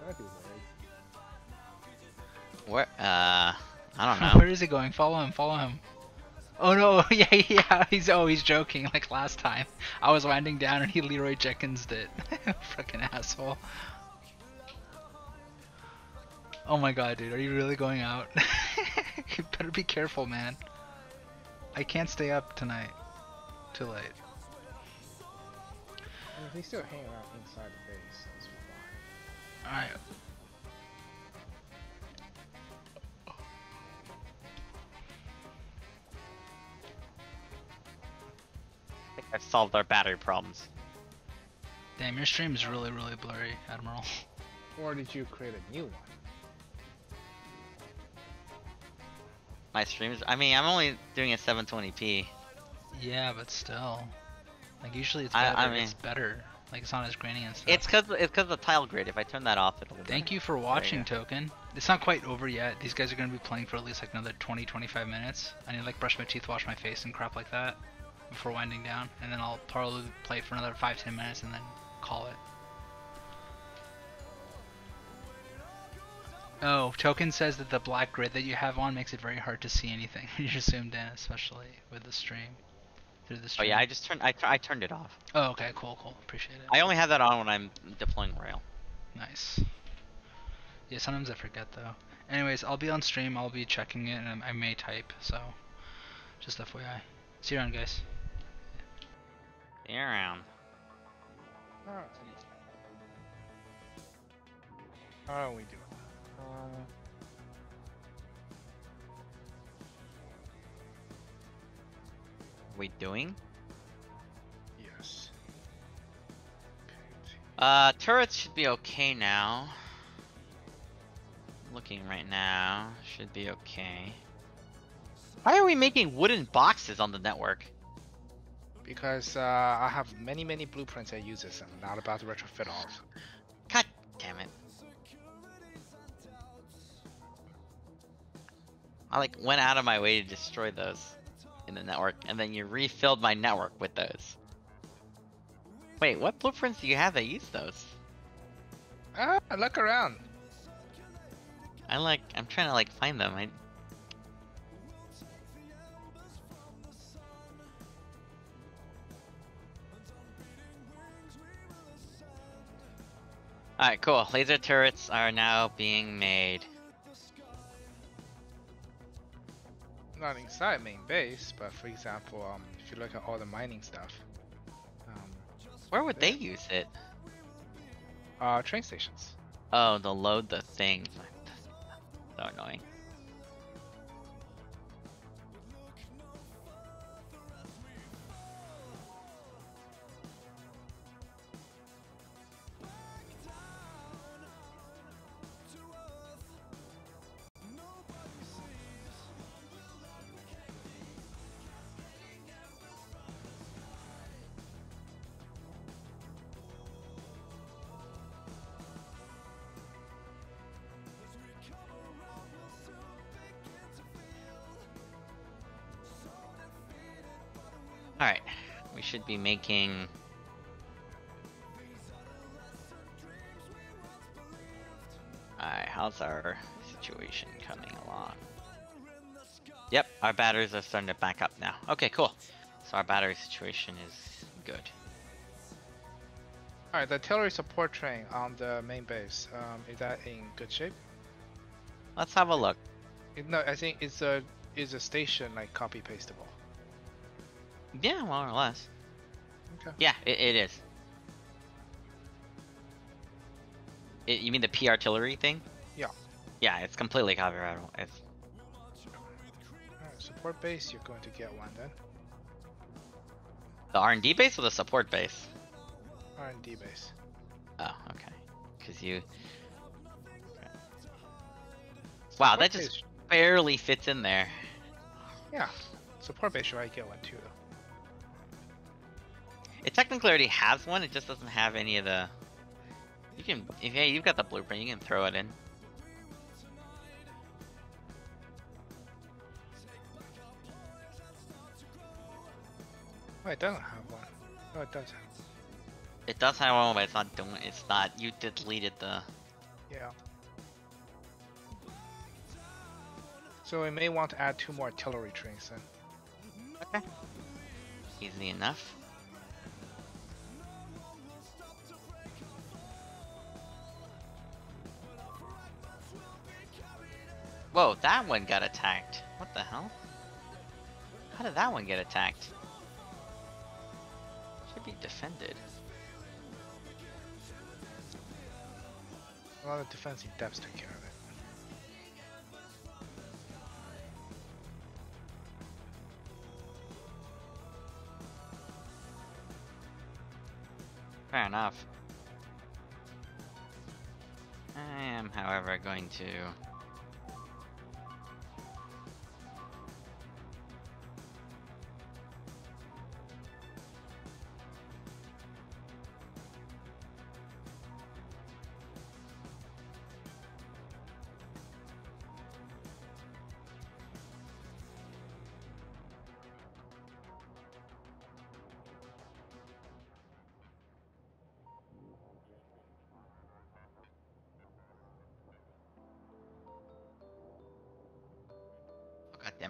That'd be weird. Where? Uh, I don't know. Where is he going? Follow him, follow him. Oh no, [laughs] yeah, yeah, he's oh he's joking like last time. I was winding down and he Leroy Jenkins did. [laughs] Freaking asshole. Oh my god, dude, are you really going out? [laughs] you better be careful, man. I can't stay up tonight. Too late. I if he's still hanging around inside the base, that's fine. Alright. I think I've solved our battery problems. Damn, your stream is really, really blurry, Admiral. [laughs] Or did you create a new one? My streams. I mean, I'm only doing a 720p. Yeah, but still. Like usually it's better. I mean- it's better. Like it's not as grainy and stuff. It's cause it's cause of the tile grid. If I turn that off, it'll. Thank you for watching, Token. It's not quite over yet. These guys are gonna be playing for at least like another 20, 25 minutes. I need to like brush my teeth, wash my face, and crap like that before winding down, and then I'll probably play for another five, ten minutes, and then call it. Oh, Token says that the black grid that you have on makes it very hard to see anything when [laughs] you're zoomed in, especially with the stream. Through the Oh yeah, I just turned. I, I turned it off. Oh, okay, cool, cool. Appreciate it. I only have that on when I'm deploying rail. Nice. Yeah, sometimes I forget though. Anyways, I'll be on stream. I'll be checking it, and I may type. So, just FYI. See you around, guys. Stay around. How are we doing? Uh, we doing? yes. Uh, turrets should be okay now. Looking right now, should be okay. Why are we making wooden boxes on the network? Because uh, I have many, many blueprints I use this. I'm not about to retrofit all. God damn it. I like went out of my way to destroy those in the network, and then you refilled my network with those. Wait, what blueprints do you have that use those? Ah, look around. I like, I'm trying to like find them. I. Alright, cool. Laser turrets are now being made. Not inside main base, but for example, um, if you look at all the mining stuff, um, Where would they use it? uh, train stations. Oh, to load the thing. So annoying. Should be making. Alright, how's our situation coming along? Yep, our batteries are starting to back up now. Okay, cool. So our battery situation is good. Alright, the artillery support train on the main base, um, is that in good shape? Let's have a look. No, I think it's a is a station like copy pastable. Yeah, more or less. Okay. Yeah, it, it is. It, you mean the P artillery thing? Yeah. Yeah, it's completely copyrightable. It's Alright, support base, you're going to get one then. the R and D base or the support base? R and D base. Oh, okay. Because you. Wow, that just base- barely fits in there. yeah. Support base should I get one too though. It technically already has one. It just doesn't have any of the. You can, if hey, you've got the blueprint. You can throw it in. Oh, it doesn't have one. Oh, it does have. It does have one, but it's not doing. It's not. You deleted the. Yeah. So we may want to add two more artillery trains then. Okay. Easy enough. Whoa, that one got attacked. What the hell? How did that one get attacked? Should be defended. A lot of defensive depths took care of it. Fair enough. I am, however, going to.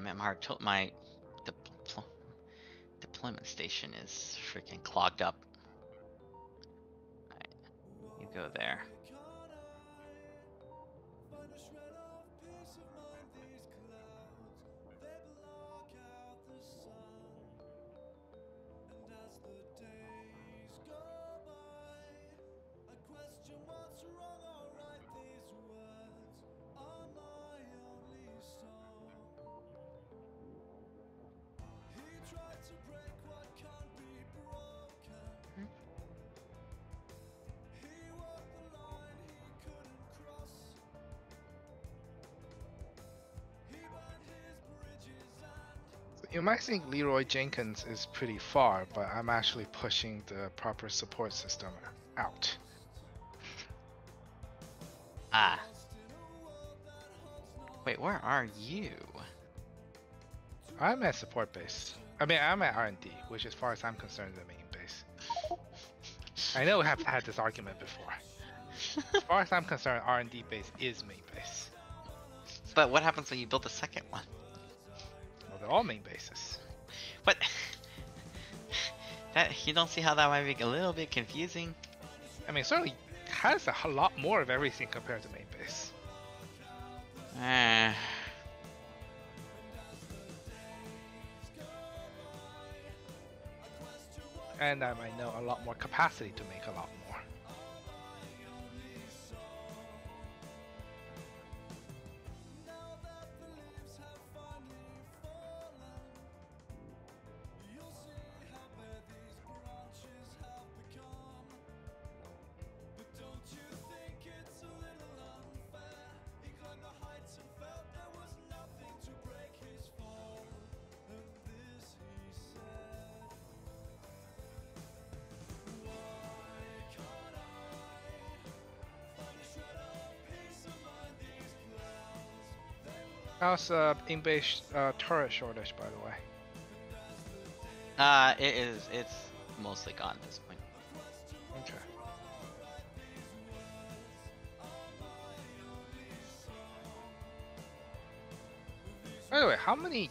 Damn my, my depl- deployment station is freaking clogged up. You go there. Might think Leroy Jenkins is pretty far, but I'm actually pushing the proper support system out. Ah. Wait, where are you? I'm at support base. I mean, I'm at R&D, which as far as I'm concerned is the main base. I know we have had this argument before. As far as I'm concerned, R&D base is main base. But what happens when you build a second one? They're all main bases. But that you don't see how that might be a little bit confusing. I mean, certainly has a lot more of everything compared to main base. Uh, And I might know a lot more capacity to make a lot more. How's uh, in base uh, turret shortage, by the way? uh, it is. It's mostly gone at this point. Okay. By the way, how many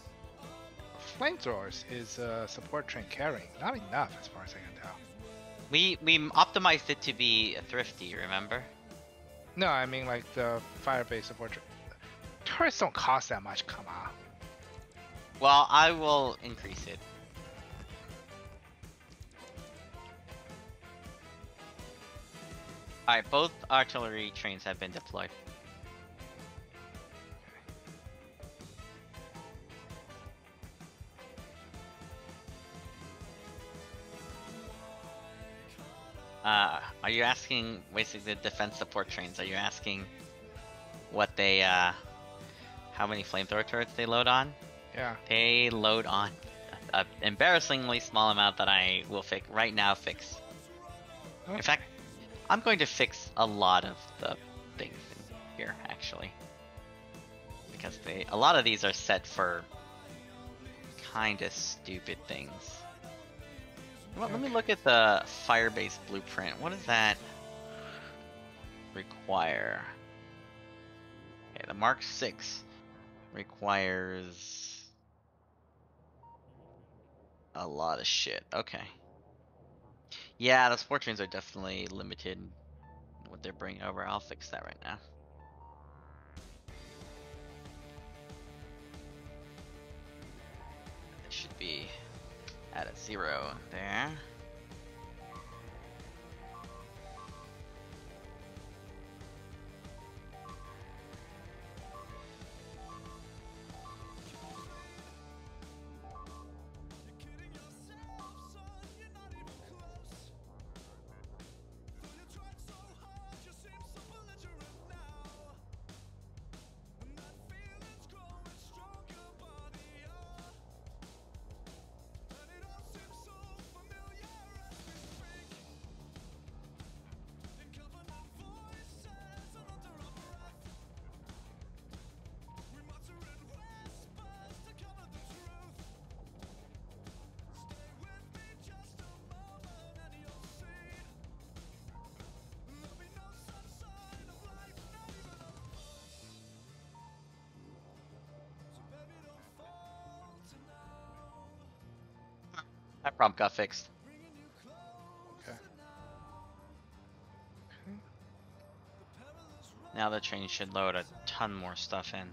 flamethrowers is uh, support train carrying? Not enough, as far as I can tell. We we optimized it to be thrifty. Remember? No, I mean like the fire base support. tur- Turrets don't cost that much. Come on. Well, I will increase it. Alright, both artillery trains have been deployed. Uh, are you asking basically the defense support trains? Are you asking what they, uh, how many flamethrower turrets they load on? Yeah. They load on an embarrassingly small amount that I will fix right now. Fix. Okay. In fact, I'm going to fix a lot of the things in here actually, because they a lot of these are set for kind of stupid things. Well, let me look at the Firebase blueprint. What does that require? Okay, the Mark Six requires a lot of shit. Okay. Yeah, the sport trains are definitely limited what they're bringing over. I'll fix that right now. It should be at a zero there. That prompt got fixed. Okay. Now the train should load a ton more stuff in.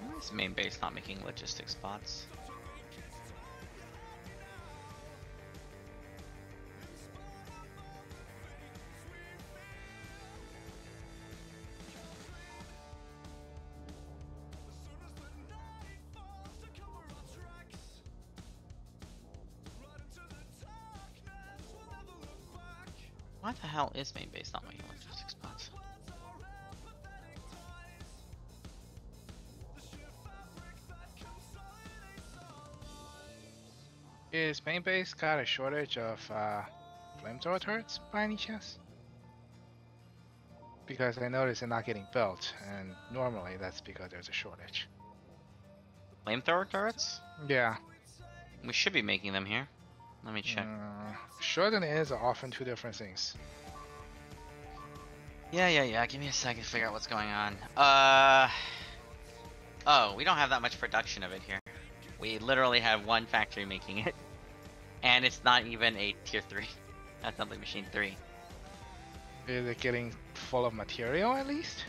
Why is main base not making logistic spots? Hell is main base not making logistic spots? Is main base got a shortage of uh, flamethrower turrets by any chance? Because I noticed they're not getting built, and normally that's because there's a shortage. Flamethrower turrets? Yeah. We should be making them here. Let me check. Uh, short and is are often two different things. Yeah, yeah, yeah. Give me a second to figure out what's going on. Uh. Oh, we don't have that much production of it here. We literally have one factory making it, and it's not even a tier three [laughs] assembly machine three. Is it getting full of material at least?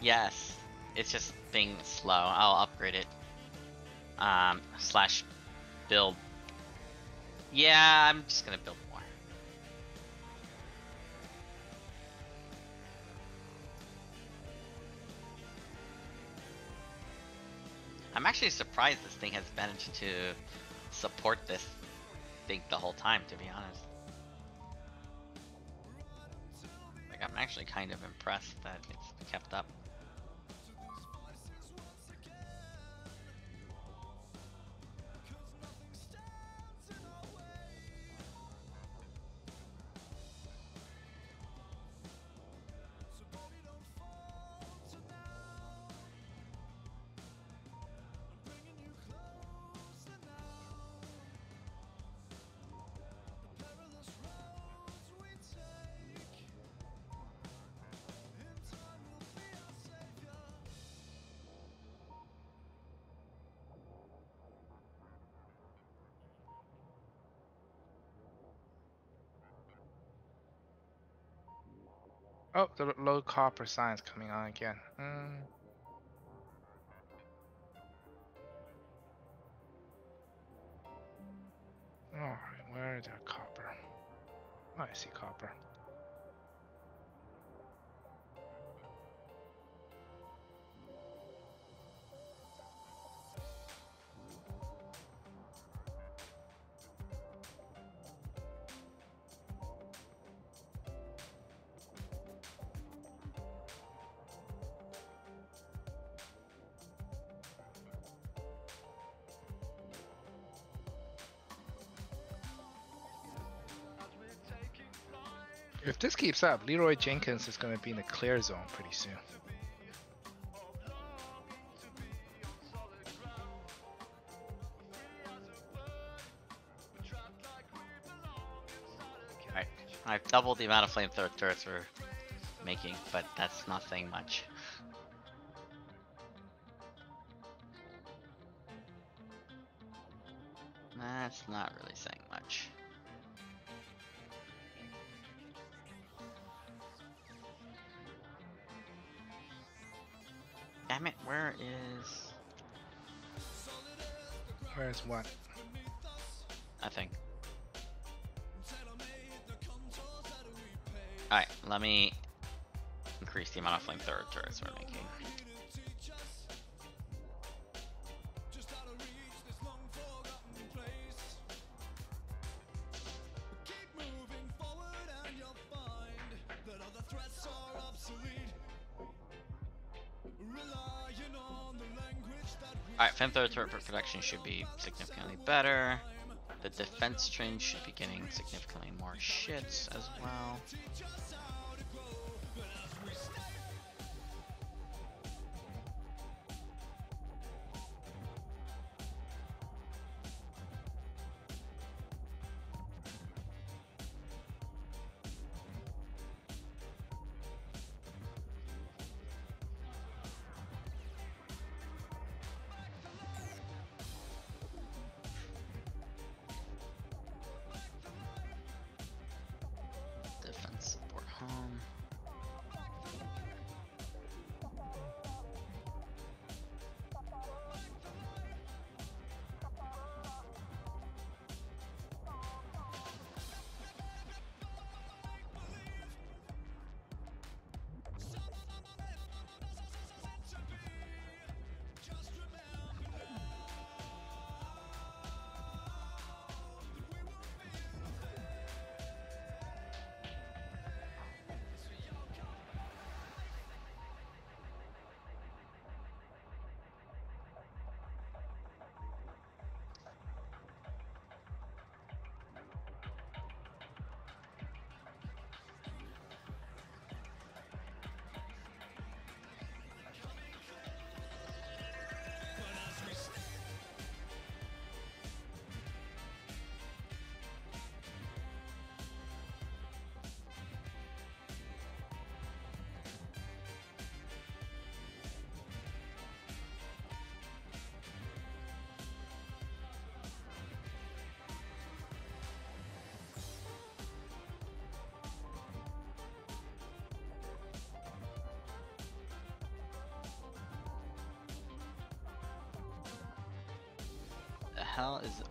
Yes, it's just being slow. I'll upgrade it. Um, slash build. Yeah, I'm just gonna build actually surprised this thing has managed to support this thing the whole time, to be honest. Like, I'm actually kind of impressed that it's kept up. Oh, the low copper sign's coming on again. Mm. Alright, where is that copper? Oh, I see copper. This keeps up, Leroy Jenkins is going to be in the clear zone pretty soon. Alright, I've doubled the amount of flamethrower turrets we're making, but that's not saying much. That's not really saying what? I think. Alright, let me increase the amount of flamethrower turrets we're making. Flamethrower turret production should be significantly better. The defense train should be getting significantly more shits as well.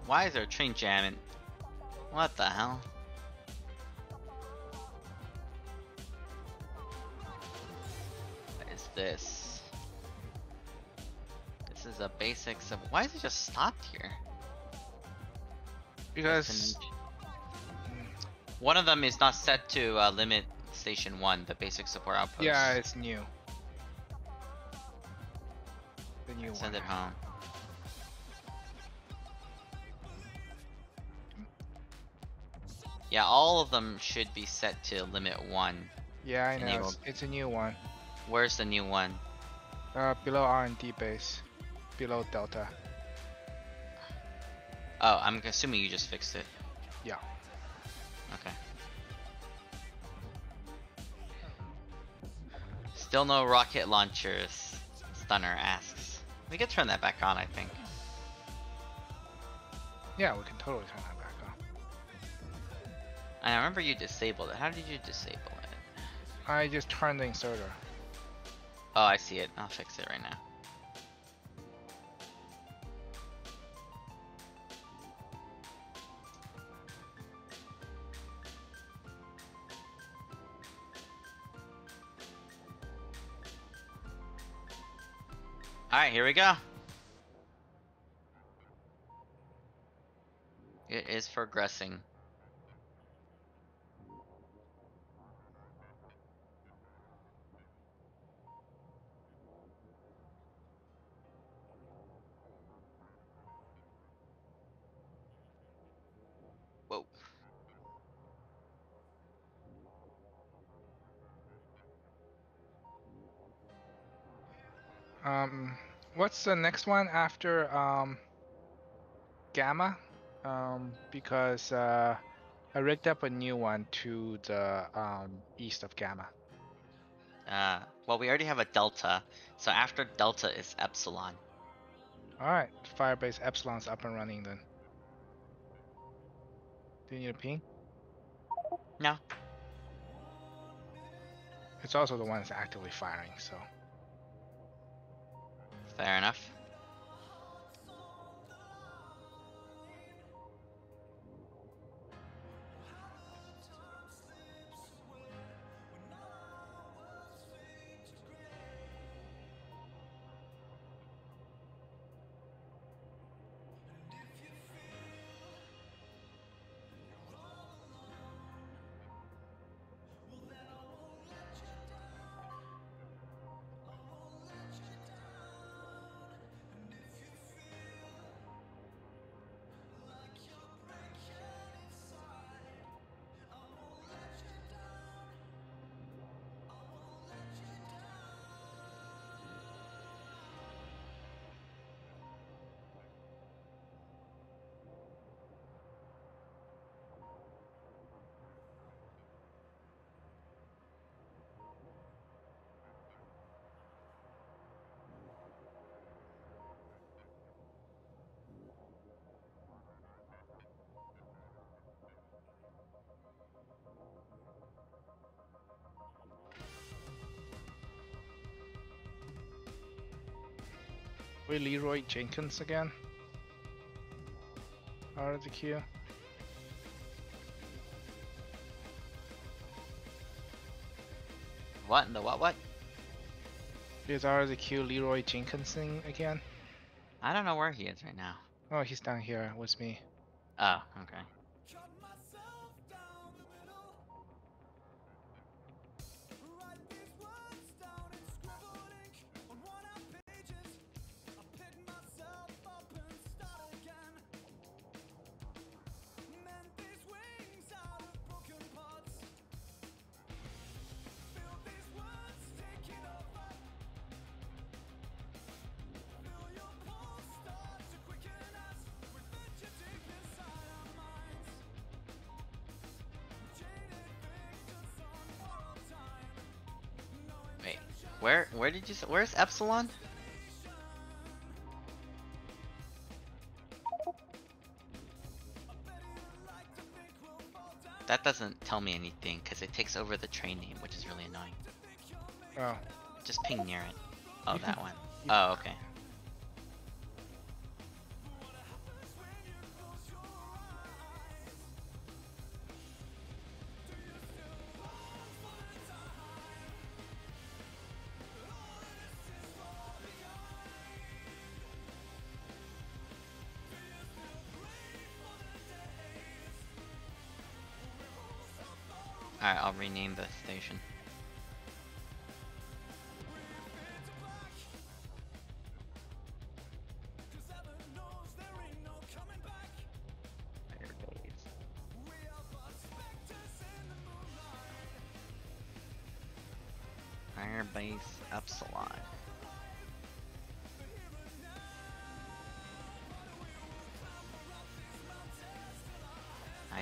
Why is there a train jamming? What the hell? What is this? This is a basic sub why is it just stopped here? Because One of them is not set to uh, limit station one, the basic support outpost. yeah, it's new. The new one. Send one. it home. All of them should be set to limit one. Yeah, I know. It's, it's a new one. Where's the new one? Uh, below R&D base, below Delta. Oh, I'm assuming you just fixed it. Yeah. Okay. Still no rocket launchers, Stunner asks. We could turn that back on, I think. Yeah, we can totally turn that. I remember you disabled it. How did you disable it? I just turned the inserter. Oh, I see it. I'll fix it right now. Alright, here we go. It is progressing. What's the next one after um, Gamma? Um, because uh, I rigged up a new one to the um, east of Gamma. Uh, well, we already have a delta, so after delta is epsilon. Alright, Firebase Epsilon's up and running then. Do you need a ping? No. It's also the one that's actively firing, so. Fair enough. We Leroy Jenkins again. Out of the queue. What in the what what? Is out of the queue Leroy Jenkinson again? I don't know where he is right now. Oh, he's down here with me. Oh, okay. Where did you say where's Epsilon? That doesn't tell me anything because it takes over the train name, which is really annoying. Oh, Just ping near it. Oh, that one. Oh, okay. Rename the station.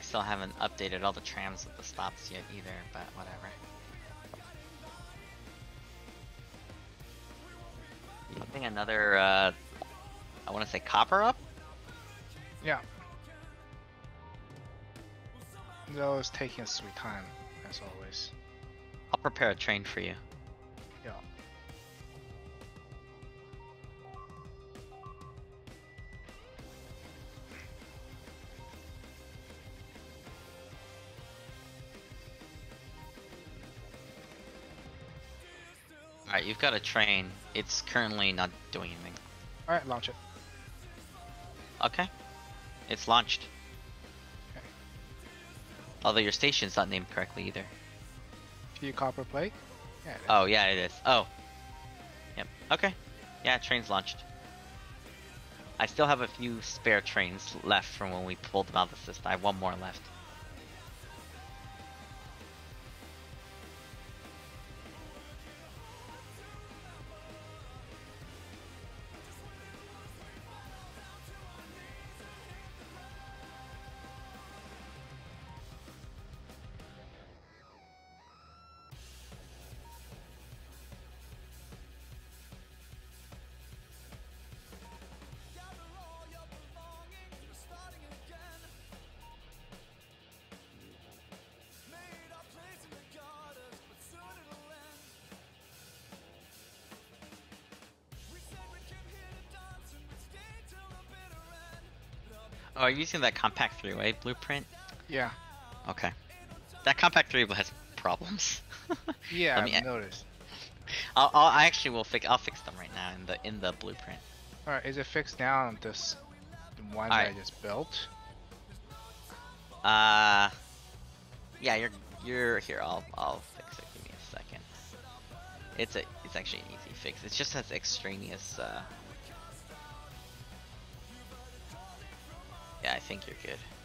I still haven't updated all the trams with the stops yet either, but whatever. Something another, uh, I want to say copper up? yeah. That it's taking a sweet time, as always. I'll prepare a train for you. Got a train. It's currently not doing anything. Alright, launch it. Okay. It's launched. Okay. Although your station's not named correctly either. Few copper plate. Yeah. Oh, yeah, it is. Oh. Yep. Okay. Yeah, train's launched. I still have a few spare trains left from when we pulled them out of the system. I have one more left. Oh, are you using that compact three-way blueprint? Yeah. Okay. That compact three-way has problems. [laughs] Yeah, Let I've noticed. I'll, I'll I actually will fix. I'll fix them right now in the in the blueprint. Alright, is it fixed now on this one that I just built? Uh, yeah, you're you're here. I'll I'll fix it. Give me a second. It's a it's actually an easy fix. It just has extraneous. Uh... think you're good.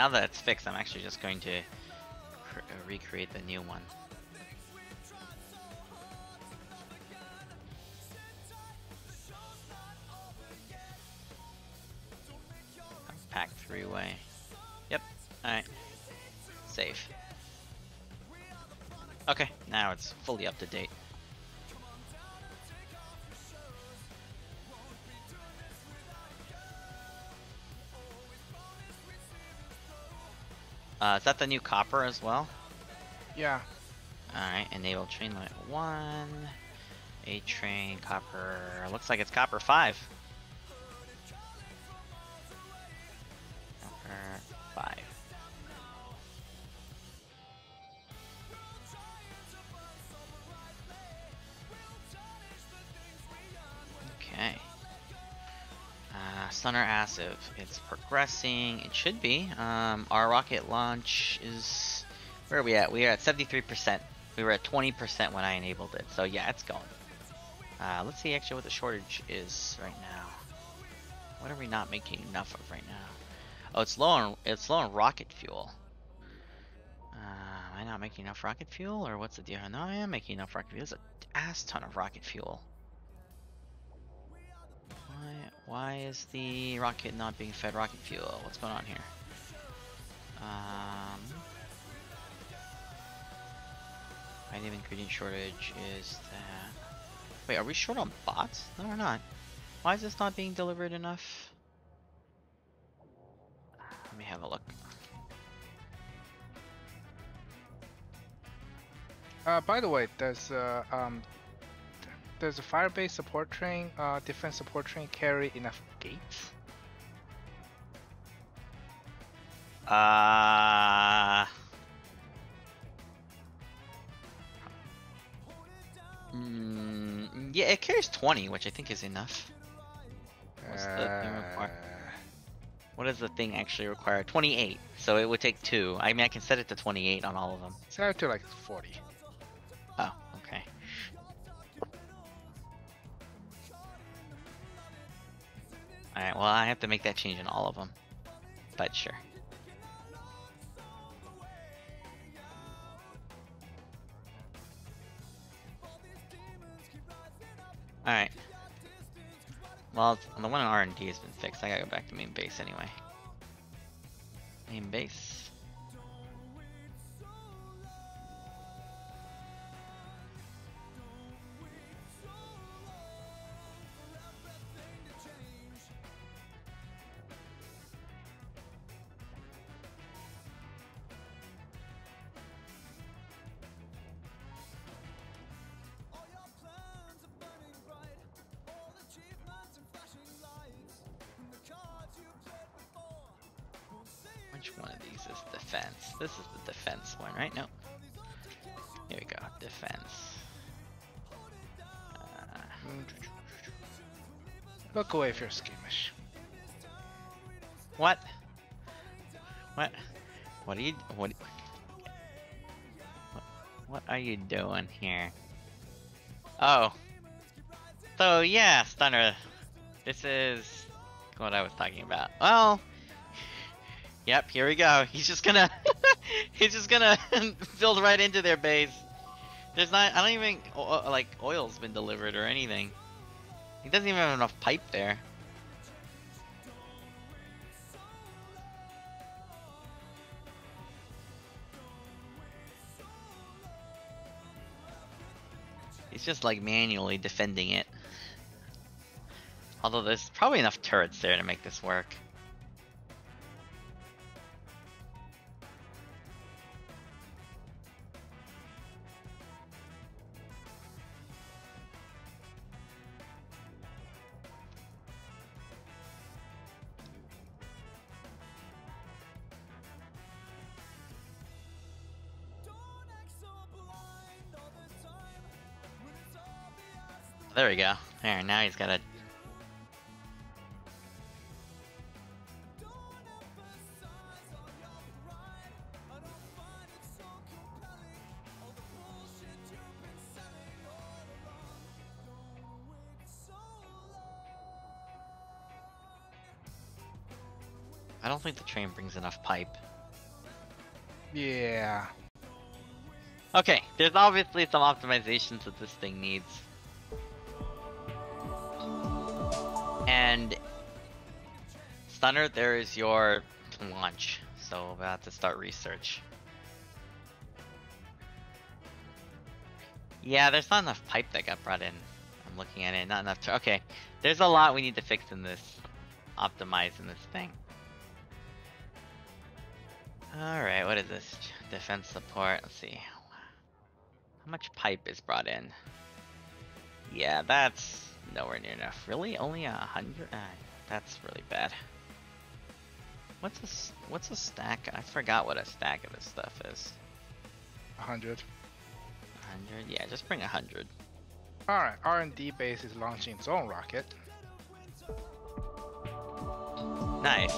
Now that it's fixed, I'm actually just going to uh, recreate the new one. Pack three way. Yep. Alright. Save. Okay, now it's fully up to date. Uh, is that the new copper as well? Yeah. Alright, enable train limit 1. A train, copper. Looks like it's copper 5. It's progressing. It should be. Um, our rocket launch is. Where are we at? We are at 73%. We were at 20% when I enabled it. So yeah, it's going. Uh, let's see actually what the shortage is right now. What are we not making enough of right now? Oh, it's low on it's low on rocket fuel. Uh, am I not making enough rocket fuel, or what's the deal? No, I am making enough rocket fuel. There's an ass ton of rocket fuel. Why, is the rocket not being fed rocket fuel? What's going on here? Um, item ingredient shortage is that. Wait, are we short on bots? No, we're not. Why is this not being delivered enough? Let me have a look. Uh, by the way, does uh, um, does the fire-based support train, uh, defense support train carry enough gates? Uh. Mm, yeah, it carries 20, which I think is enough. What's the thing require? Uh, What does the thing actually require? 28. So it would take two. I mean, I can set it to 28 on all of them. Set it to like 40. Alright, well I have to make that change in all of them. But sure. Alright. Well, the one in R&D has been fixed. I gotta go back to main base anyway. Main base. Look away if you're skimish. what? What? What are you? What, what are you doing here? Oh. So yeah, stunner. This is what I was talking about. Well. Yep, here we go. He's just gonna [laughs] he's just gonna [laughs] build right into their base. There's not I don't even like oil's been delivered or anything. He doesn't even have enough pipe there. He's just like manually defending it. Although there's probably enough turrets there to make this work. We go. There, now he's got a. I don't think the train brings enough pipe. Yeah. Okay, there's obviously some optimizations that this thing needs. Stunner, there is your launch. So we'll have to start research. Yeah, there's not enough pipe that got brought in. I'm looking at it, not enough. To, okay, there's a lot we need to fix in this, optimize in this thing. All right, what is this? Defense support. Let's see. How much pipe is brought in? Yeah, that's nowhere near enough. Really, only a hundred? Uh, that's really bad. What's a what's a stack? I forgot what a stack of this stuff is. A hundred. A hundred? Yeah, just bring a hundred. Alright, R&D base is launching its own rocket. Nice.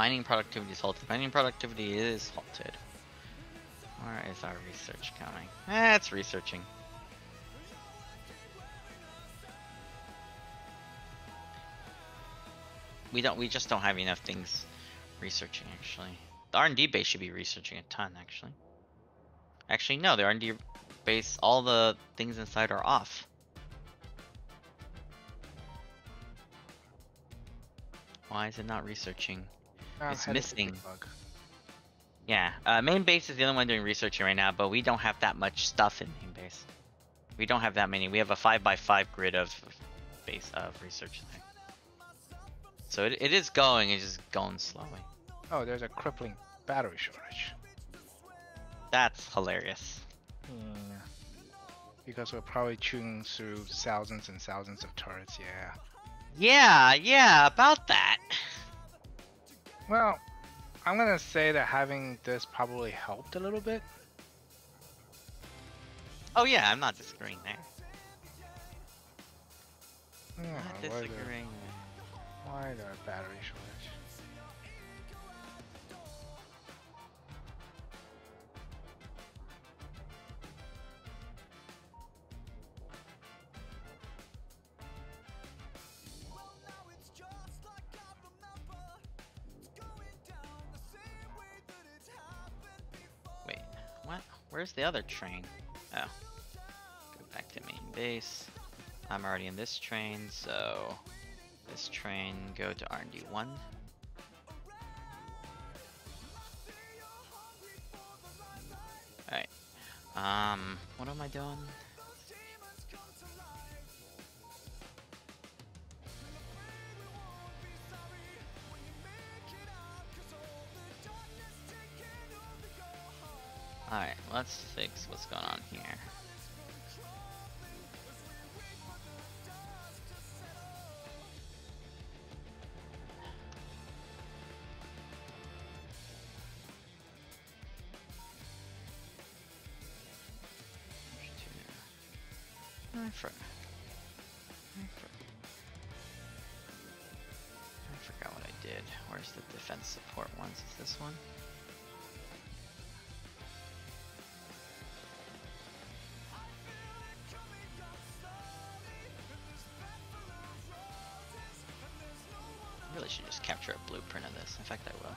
Mining productivity is halted. Mining productivity is halted. Where is our research going? Eh, it's researching. We don't. We just don't have enough things researching. Actually, the R and D base should be researching a ton. Actually, actually no. The R and D base, all the things inside are off. Why is it not researching? Ah, It's missing. Yeah, uh, main base is the only one doing researching right now, but we don't have that much stuff in main base. We don't have that many. We have a five by five grid of base of research there. So it, it is going, it's just going slowly. Oh, there's a crippling battery shortage. That's hilarious. Hmm. Because we're probably chewing through thousands and thousands of turrets, yeah. Yeah, yeah, about that. Well, I'm gonna say that having this probably helped a little bit. Oh yeah, I'm not disagreeing there. Yeah, Not disagreeing. why the battery shortage? Where's the other train? Oh. Go back to main base. I'm already in this train, so this train go to R&D 1. Alright. Um, what am I doing? Alright, let's fix what's going on here. I, for- I, for- I forgot what I did. Where's the defense support ones? Is this one? Should just capture a blueprint of this. In fact, I will.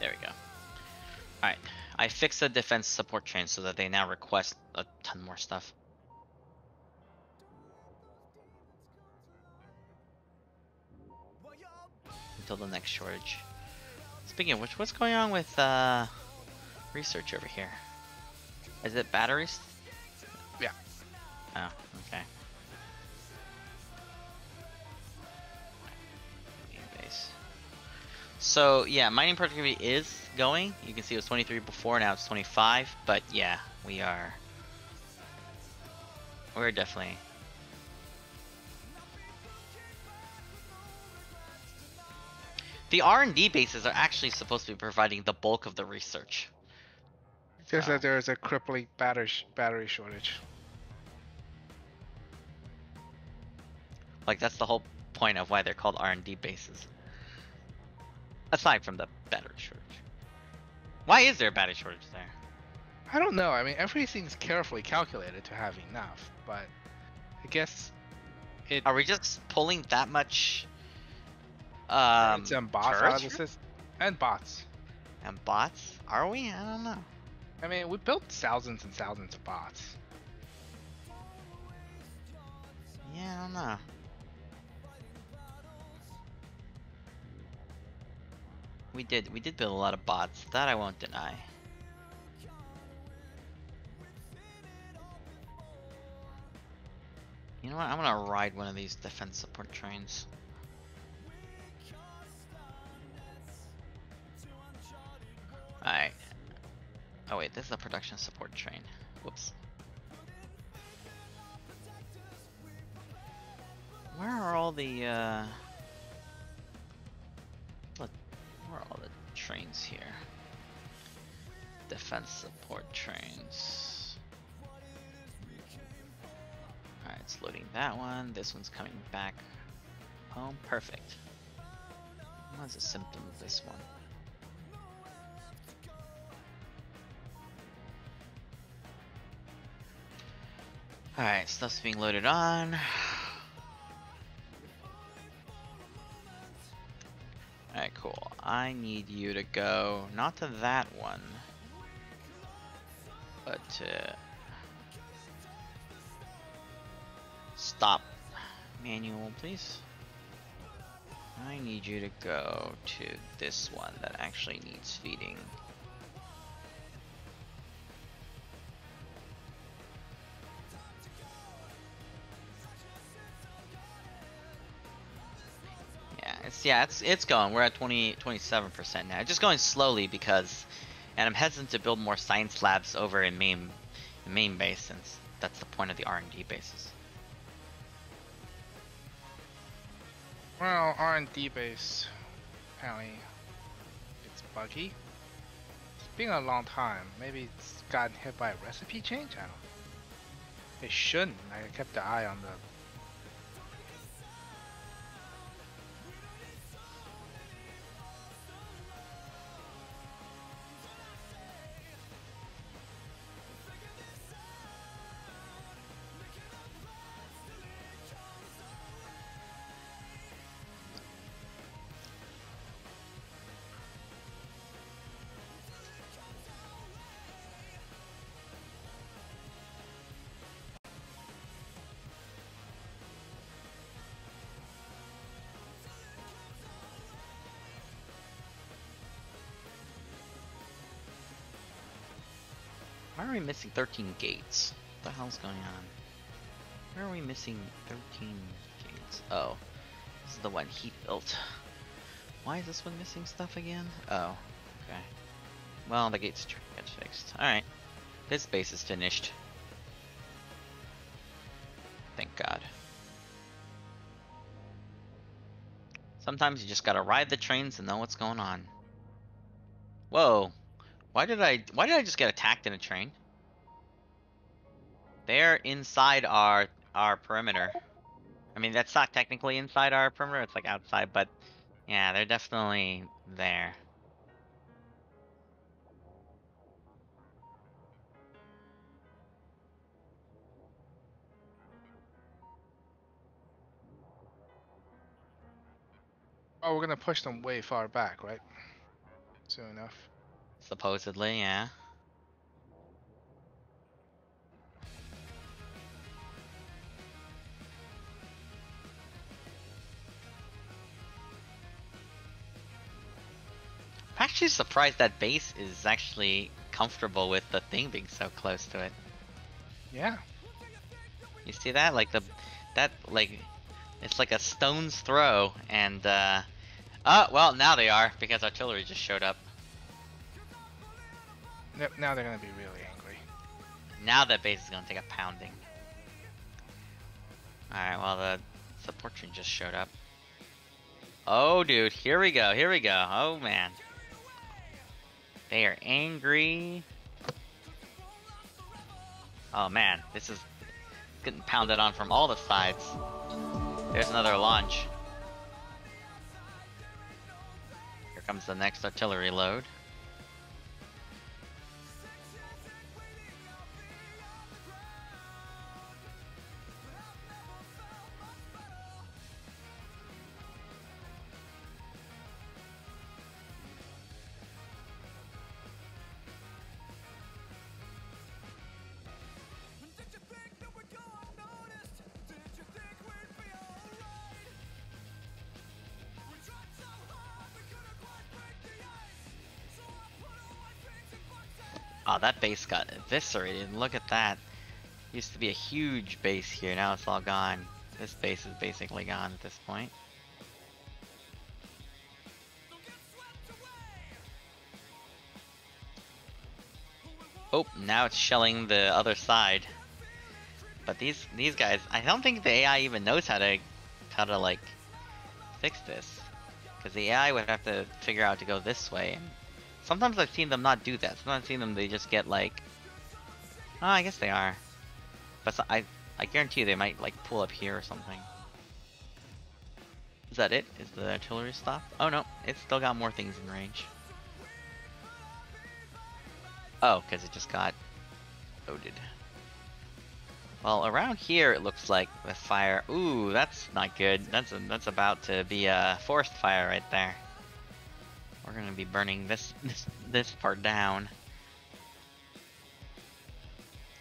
There we go. Alright, I fixed the defense support chain so that they now request a ton more stuff. Until the next shortage. Speaking of which, what's going on with uh, research over here? Is it batteries? Yeah. Oh, okay. Base. So yeah, mining productivity is going. You can see it was 23 before, now it's 25. But yeah, we are. We're definitely. The R&D bases are actually supposed to be providing the bulk of the research. Just that there's a crippling battery sh- battery shortage. Like that's the whole point of why they're called R&D bases. Aside from the battery shortage. Why is there a battery shortage there? I don't know. I mean, everything's carefully calculated to have enough, but I guess it Are we just pulling that much um some bots out turrets of the here? system and bots. and bots? Are we? I don't know. I mean, we built thousands and thousands of bots. Yeah, I don't know. We did we did build a lot of bots. That I won't deny. You know what? I'm gonna ride one of these defense support trains. Alright. Oh wait, this is a production support train. Whoops. Where are all the uh where are all the trains here? Defense support trains. Alright, it's loading that one. This one's coming back home. Perfect. What's a symptom of this one? Alright, stuff's being loaded on. Alright, cool. I need you to go, not to that one, but to stop manual, please. I need you to go to this one that actually needs feeding. Yeah, it's it's going. We're at 20 27% now. Just going slowly because and I'm hesitant to build more science labs over in main in main base since that's the point of the R&D bases. Well, R&D base, apparently, it's buggy. It's been a long time. Maybe it's gotten hit by a recipe change. I don't. It shouldn't. I kept an eye on the. Why are we missing 13 gates? What the hell's going on? Where are we missing 13 gates? Oh, this is the one he built. Why is this one missing stuff again? Oh, okay. Well, the gates gets fixed. Alright. This base is finished. Thank God. Sometimes you just gotta ride the trains and know what's going on. Whoa. Why did I why did I just get attacked in a train? They're inside our our perimeter. I mean that's not technically inside our perimeter, it's like outside, but yeah, they're definitely there. Oh, we're gonna push them way far back, right? Soon enough. Supposedly, yeah. I'm actually surprised that base is actually comfortable with the thing being so close to it. Yeah. You see that? Like the that like it's like a stone's throw and uh oh well now they are because artillery just showed up. Yep, now they're gonna be really angry. Now that base is gonna take a pounding. Alright, well the support train just showed up. Oh dude, here we go, here we go. Oh man. They are angry. Oh man, this is getting pounded on from all the sides. There's another launch. Here comes the next artillery load. Oh, that base got eviscerated. Look at that. Used to be a huge base here, now it's all gone. This base is basically gone at this point. Oh, now it's shelling the other side. But these these guys, I don't think the AI even knows how to how to like fix this. Because the AI would have to figure out to go this way. And sometimes I've seen them not do that. Sometimes I've seen them they just get like, oh, I guess they are. But so- I I guarantee you they might like pull up here or something. Is that it? Is the artillery stopped? Oh no, it's still got more things in range. Oh, because it just got loaded. Well, around here it looks like the fire. Ooh, that's not good. That's a, that's about to be a forest fire right there. We're gonna be burning this this this part down.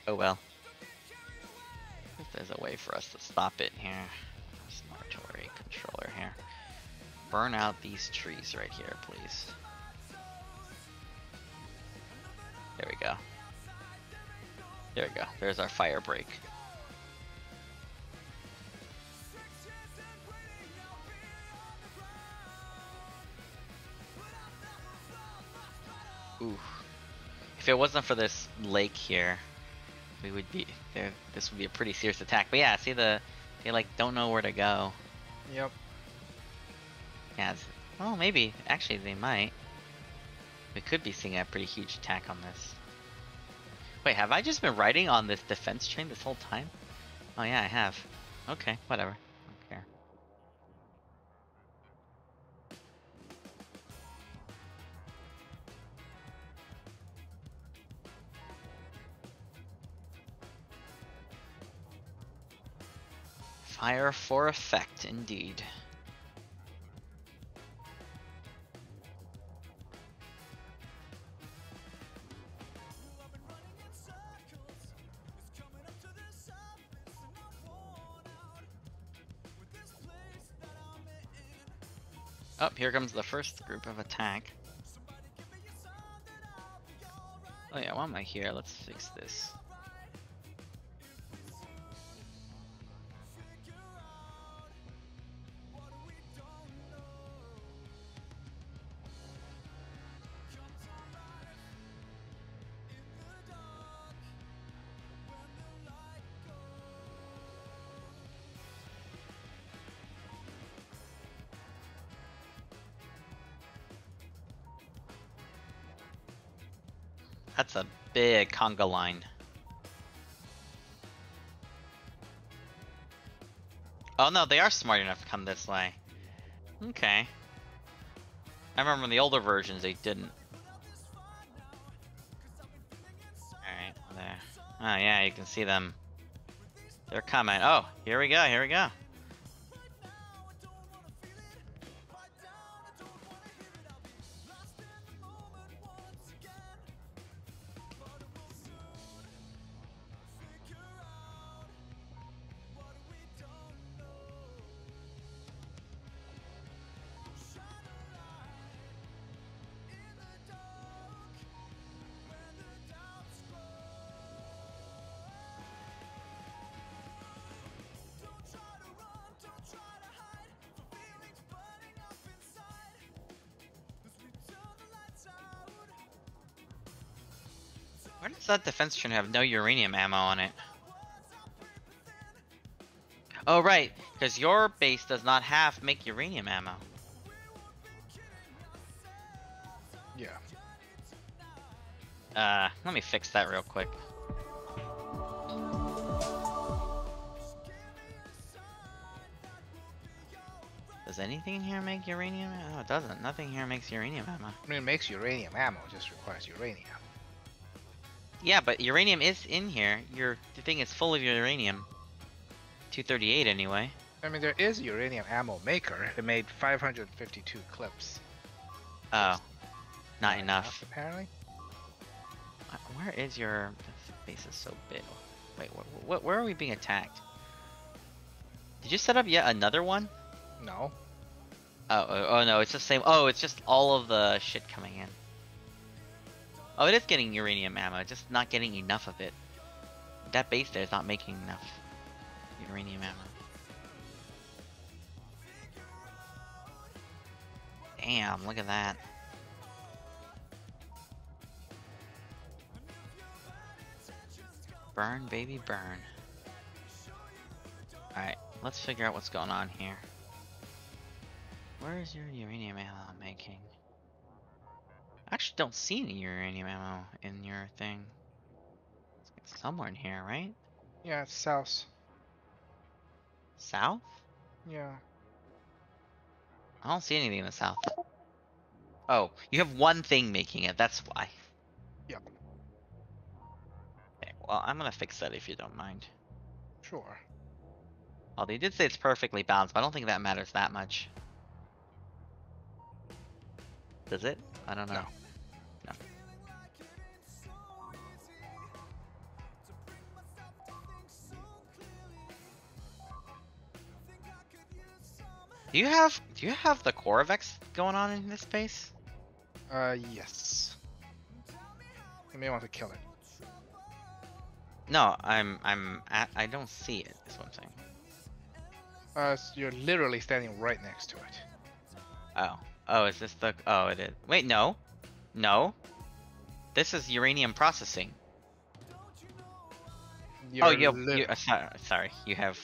Oh well. If there's a way for us to stop it here. Artillery controller here. Burn out these trees right here, please. There we go. There we go. There's our fire break. Ooh. If it wasn't for this lake here, we would be there. This would be a pretty serious attack. But yeah, see the they like don't know where to go. Yep. Yeah. It's, well, maybe actually they might. We could be seeing a pretty huge attack on this. Wait, have I just been riding on this defense train this whole time? Oh yeah, I have. Okay, whatever. Fire for effect, indeed. Oh, here comes the first group of attack. Oh yeah, why am I here? Let's fix this. A conga line. Oh no, they are smart enough to come this way. Okay. I remember in the older versions they didn't. Alright, there. Oh yeah, you can see them. They're coming. Oh, here we go, here we go. That defense train have no uranium ammo on it? Oh right, because your base does not have make uranium ammo. Yeah. Uh, let me fix that real quick. Does anything in here make uranium? Oh, it doesn't. Nothing here makes uranium ammo. I mean, it makes uranium ammo, just requires uranium. Yeah, but uranium is in here. Your the thing is full of uranium. 238 anyway. I mean, there is a uranium ammo maker. It made 552 clips. Oh, not enough. apparently. Uh, Where is your this base is so big? Wait, wh- wh- where are we being attacked? Did you set up yet another one? No. Oh, oh, oh no, it's the same. Oh, it's just all of the shit coming in. Oh, it is getting uranium ammo, just not getting enough of it. That base there is not making enough uranium ammo. Damn, look at that. Burn, baby, burn. Alright, let's figure out what's going on here. Where is your uranium ammo making? I actually don't see any uranium ammo in your thing. It's somewhere in here, right? Yeah, it's south. South? Yeah. I don't see anything in the south. Oh, you have one thing making it. That's why. Yep. Okay, well, I'm gonna fix that if you don't mind. Sure. Although you did say it's perfectly balanced, but I don't think that matters that much. Does it? I don't know. No. Do you have do you have the Kovarex going on in this space? Uh, yes. You may want to kill it. No, I'm I'm at, I don't see it. Is what I'm saying. Uh, s- you're literally standing right next to it. Oh. Oh, is this the Oh, it is. Wait, no. No. This is uranium processing. You're oh, you, uh, sorry, sorry. You have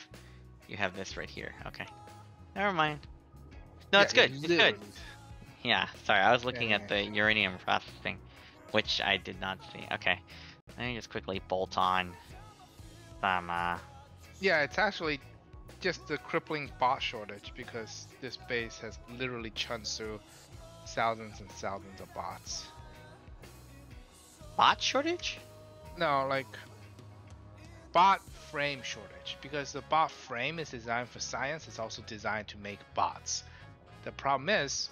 you have this right here. Okay. Never mind. No, yeah, it's good. It's good. Yeah, sorry. I was looking yeah, at the uranium processing, which I did not see. Okay. Let me just quickly bolt on some uh Yeah, it's actually just the crippling bot shortage because this base has literally chunked through thousands and thousands of bots. bot shortage? No, like bot frame shortage because the bot frame is designed for science. It's also designed to make bots. The problem is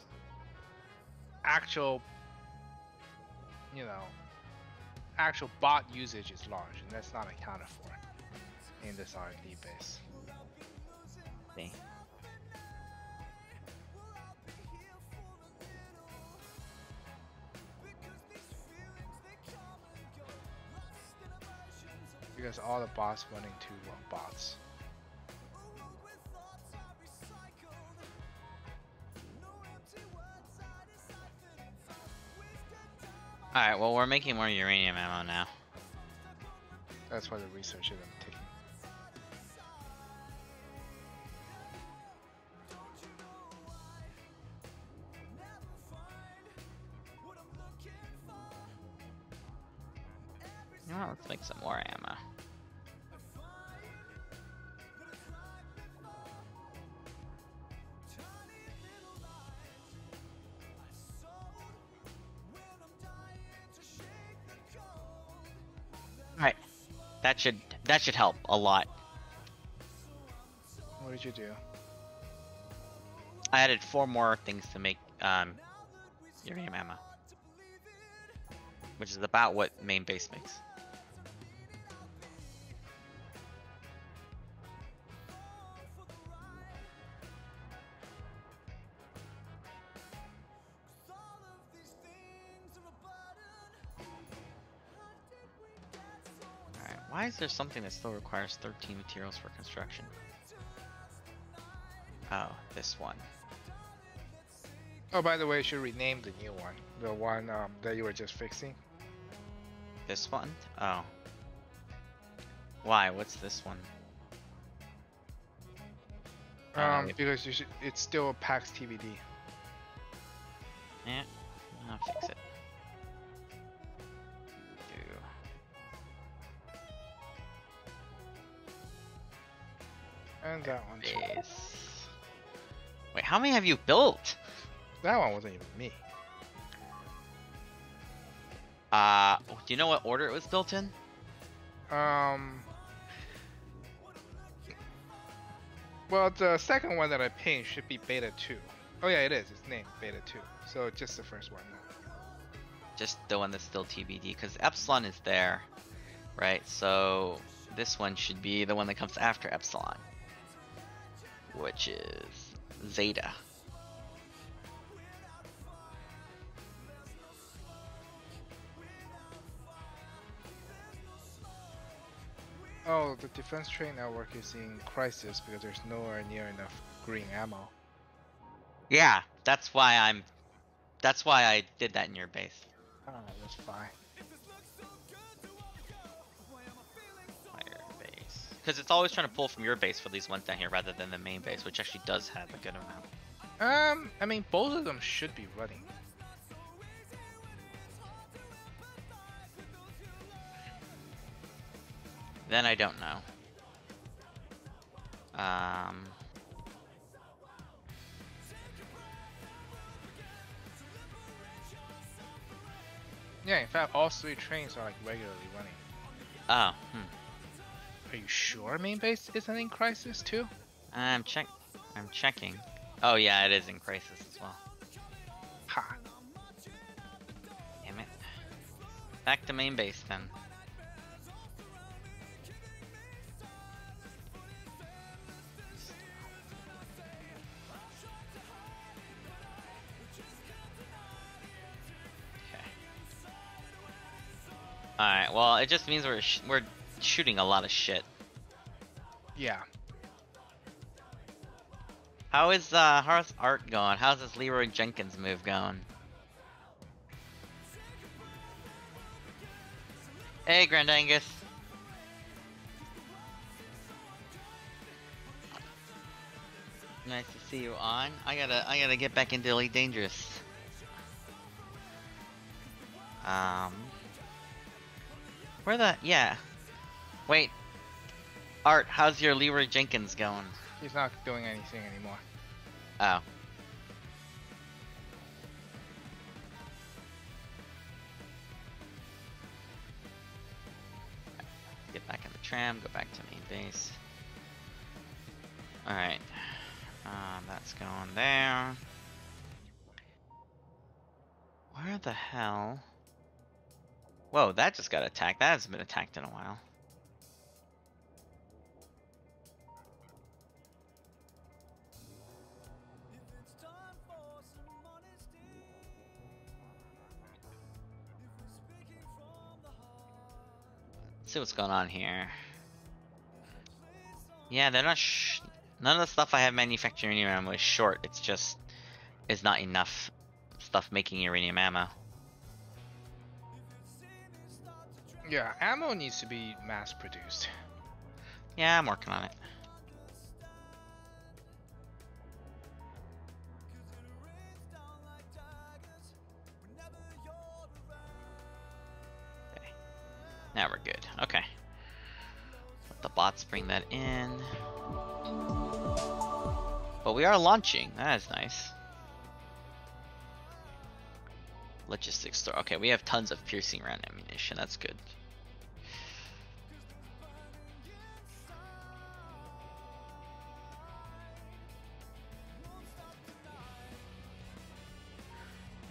actual, you know, actual bot usage is large, and that's not accounted for in this R&D base. See. Because all the bots went into uh, bots. Alright, well we're making more uranium ammo now. That's why the research is taking. You know what, let's make some more ammo. Alright. That should that should help a lot. What did you do? I added four more things to make um uranium ammo. Which is about what main base makes. Is there something that still requires 13 materials for construction? Oh, this one. Oh, by the way, you should rename the new one. The one um, that you were just fixing. This one? Oh. Why? What's this one? Um, because you should, it's still a PAX TBD. Yeah, I'll fix it. And that one. Base. Wait, how many have you built? That one wasn't even me. Uh, do you know what order it was built in? Um. Well, the second one that I pinged should be Beta 2. Oh yeah, it is. It's named Beta 2. So just the first one. Just the one that's still TBD, because Epsilon is there, right? So this one should be the one that comes after Epsilon, which is Zeta. Oh, the defense train network is in crisis because there's nowhere near enough green ammo. Yeah, that's why I'm. That's why I did that in your base. Ah, that's fine. Because it's always trying to pull from your base for these ones down here rather than the main base, which actually does have a good amount. Um, I mean, both of them should be running. Then I don't know. Um, Yeah, in fact, all three trains are like regularly running. oh, hmm. Are you sure main base isn't in crisis too? I'm check. I'm checking. Oh yeah, it is in crisis as well. Ha. Damn it. Back to main base then. Okay. All right. Well, it just means we're we're shooting a lot of shit. Yeah. How is uh how's art going? How's this Leroy Jenkins move going? Hey Grand Angus. Nice to see you on. I gotta I gotta get back into Elite Dangerous. Um Where the yeah. Wait. Art, how's your Leroy Jenkins going? He's not doing anything anymore. Oh. Get back in the tram, go back to main base. Alright. Um, that's going there. Where the hell? Whoa, that just got attacked. That hasn't been attacked in a while. Let's see what's going on here. Yeah, they're not. Sh none of the stuff I have manufacturing uranium ammo is short. It's just It's not enough stuff making uranium ammo. Yeah, ammo needs to be mass produced. Yeah, I'm working on it. Now we're good. Okay. Let the bots bring that in. But we are launching. That is nice. Logistics store. Okay, we have tons of piercing round ammunition. That's good.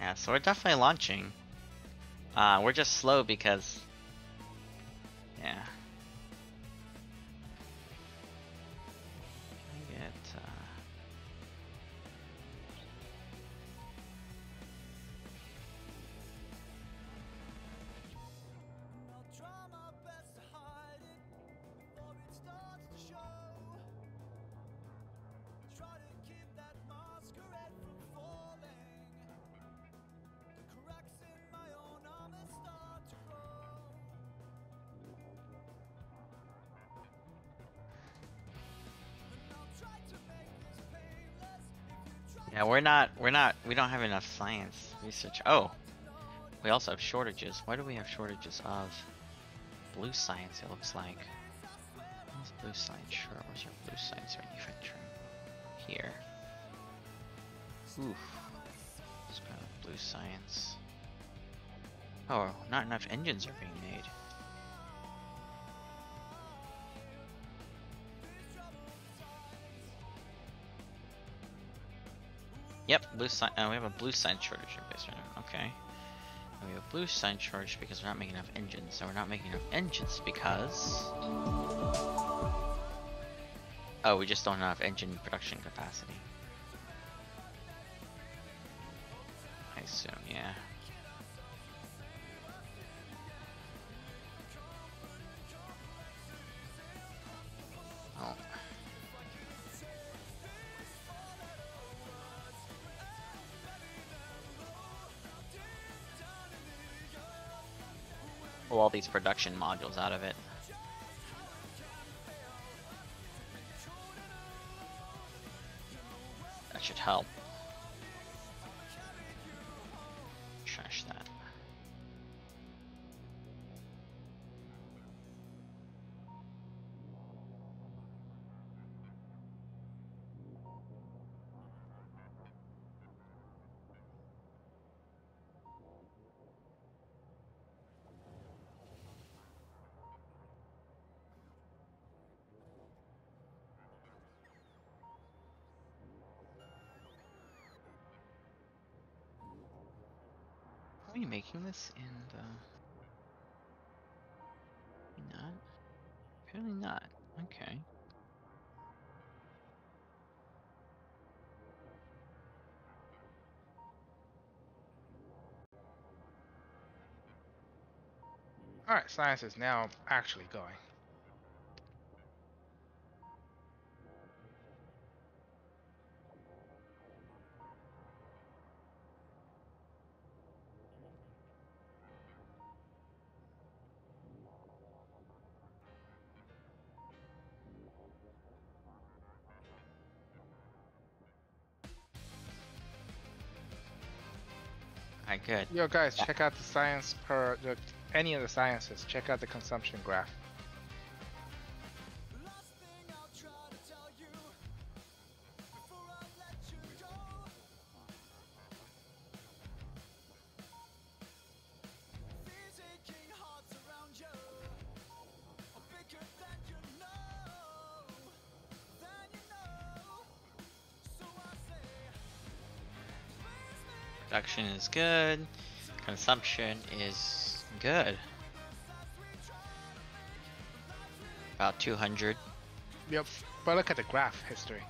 Yeah, so we're definitely launching. Uh, we're just slow because, yeah. We're not, we're not, we don't have enough science research. Oh, we also have shortages. Why do we have shortages of blue science, it looks like? Blue science? Sure, where's blue science manufacturing? Here. Oof. Let's go blue science. Oh, not enough engines are being made. Yep, blue sign. Uh, we have a blue sign shortage in base right now. Okay. And we have a blue sign shortage because we're not making enough engines. So we're not making enough engines because. Oh, we just don't have engine production capacity. I assume, yeah. All these production modules out of it. That should help. This in the? Uh, not. Apparently not. Okay. Alright, science is now actually going. Good. Yo guys, check out the science per the, any of the sciences. Check out the consumption graph. Production is good. Consumption is good. About 200. Yep. But look at the graph history.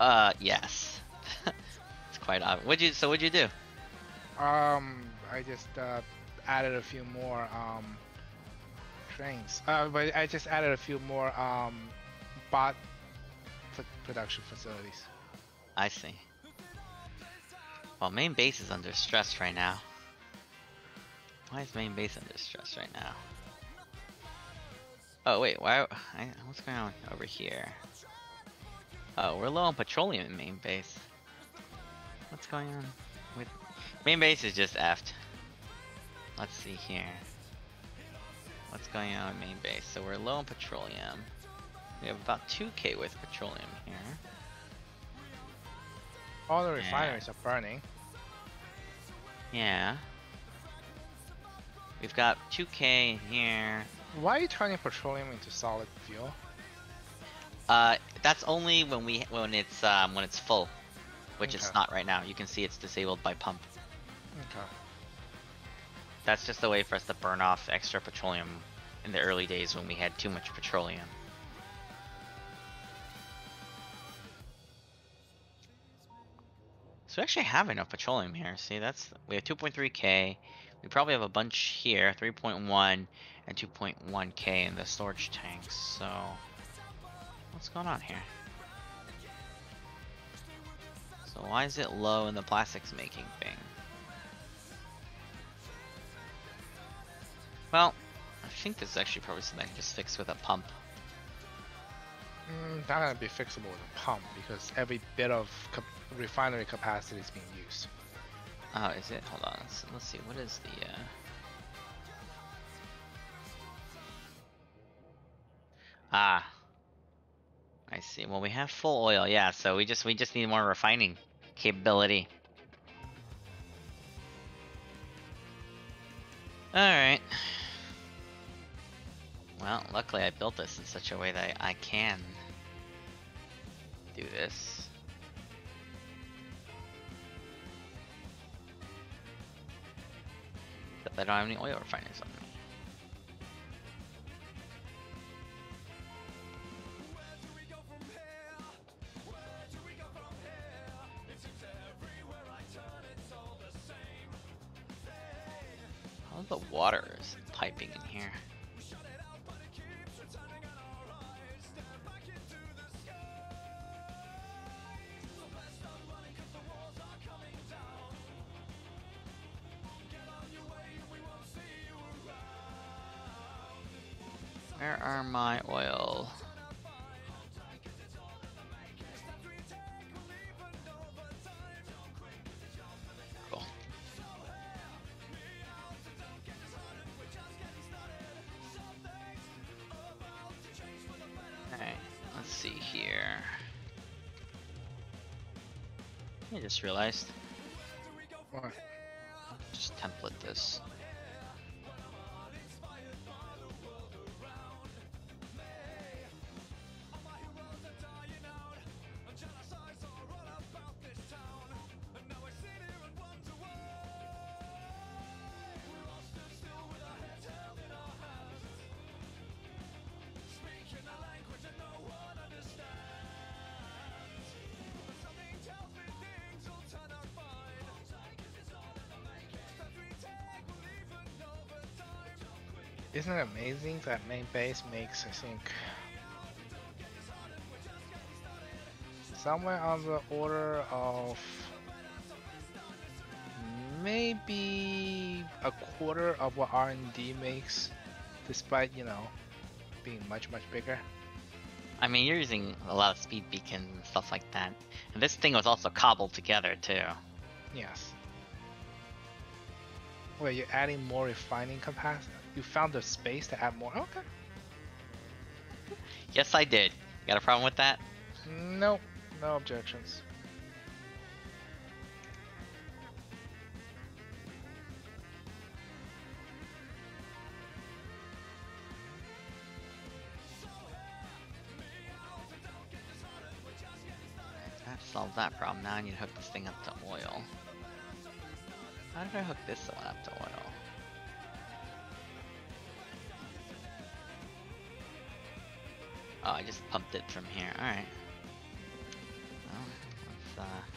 Uh, yes. [laughs] it's quite obvious. What'd you? So what'd you do? Um, I just uh, added a few more um trains. Uh, but I just added a few more um bot production facilities. I see. Well, main base is under stress right now. Why is main base under stress right now? Oh wait, why? I, what's going on over here? Oh, we're low on petroleum in main base. What's going on with main base is just effed. Let's see here. What's going on with main base? So we're low on petroleum. We have about 2k with petroleum here. All the Yeah. refineries are burning. Yeah. We've got 2k in here. Why are you turning petroleum into solid fuel? Uh, that's only when we when it's um when it's full, which it's not right now. You can see it's disabled by pump. Okay. That's just a way for us to burn off extra petroleum in the early days when we had too much petroleum. So we actually have enough petroleum here. See, that's we have 2.3k. We probably have a bunch here, 3.1 and 2.1k in the storage tanks. So what's going on here? So why is it low in the plastics making thing? Well, I think this is actually probably something I can just fix with a pump. Mm, not gonna be fixable with a pump because every bit of cap- refinery capacity is being used. Oh, is it? Hold on. Let's, let's see. What is the? Uh... Ah, I see. Well, we have full oil. Yeah. So we just we just need more refining capability. All right. Well, luckily I built this in such a way that I can do this. But I don't have any oil refiners on me. All the water is piping in here. Are my oil? Cool. Alright, let's see here. I just realized. Isn't it amazing that main base makes, I think, somewhere on the order of maybe a quarter of what R&D makes, despite you know being much much bigger. I mean, you're using a lot of speed beacons and stuff like that. And this thing was also cobbled together too. Yes. Wait, you're adding more refining capacity? You found the space to add more? Okay. Yes, I did. Got a problem with that? Nope, no objections. That solved that problem. Now I need to hook this thing up to oil. How did I hook this one up to oil? Pumped it from here. Alright. Well, let's, uh...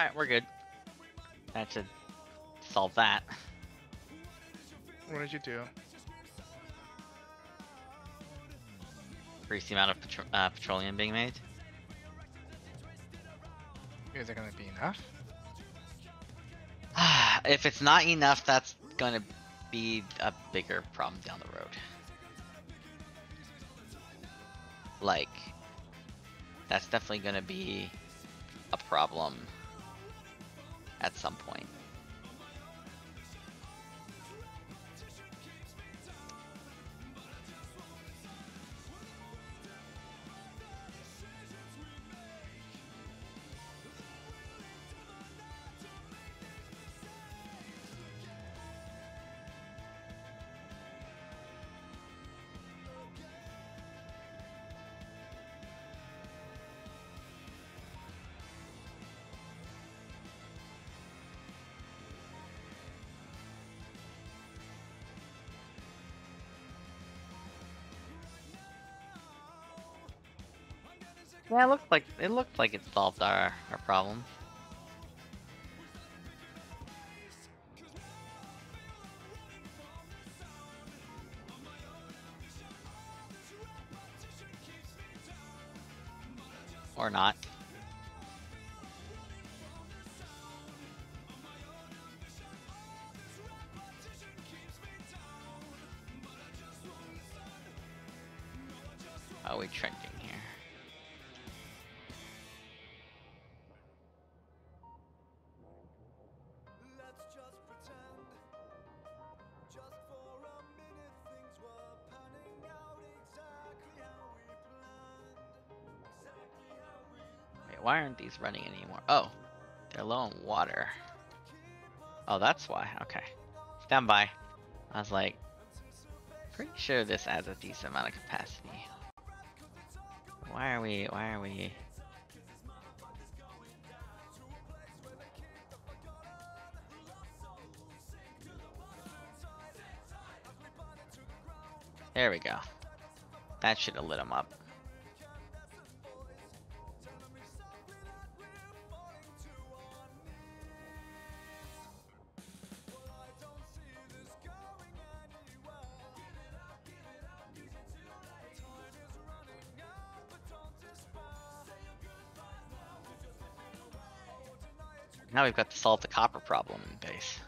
Alright, we're good. That should solve that. What did you do? Increase the amount of petro uh, petroleum being made. Is it gonna be enough? [sighs] if it's not enough, that's gonna be a bigger problem down the road. Like, that's definitely gonna be a problem at some point. Yeah, it looked like it looked like it solved our our problem. These running anymore? Oh, they're low on water. Oh, that's why. Okay. Stand by. I was like, pretty sure this adds a decent amount of capacity. Why are we, why are we... There we go. That should have lit them up. Now we've got to solve the copper problem in base.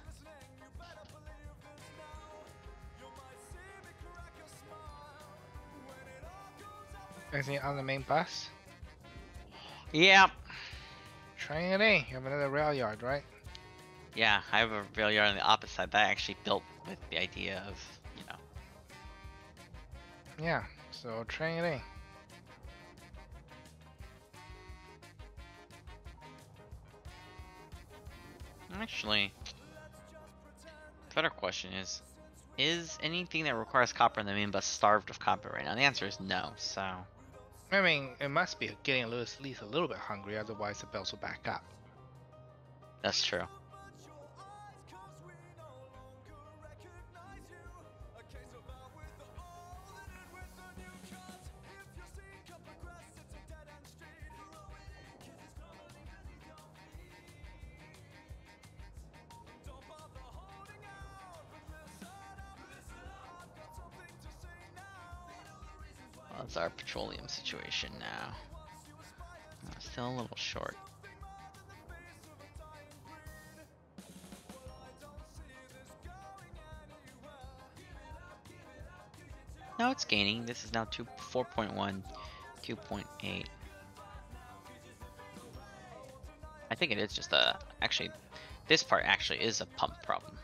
Anything on the main bus? Yeah. Train it in. You have another rail yard, right? Yeah, I have a rail yard on the opposite side that I actually built with the idea of, you know. Yeah, so train it in. Actually, better question is, is anything that requires copper in the main bus starved of copper right now? The answer is no. So I mean, it must be getting at least a little bit hungry, otherwise the bells will back up. that's true. Situation now. Uh, Still a little short. Now it's gaining. This is now two, 4.1, 2.8. I think it is just a, actually, this part actually is a pump problem.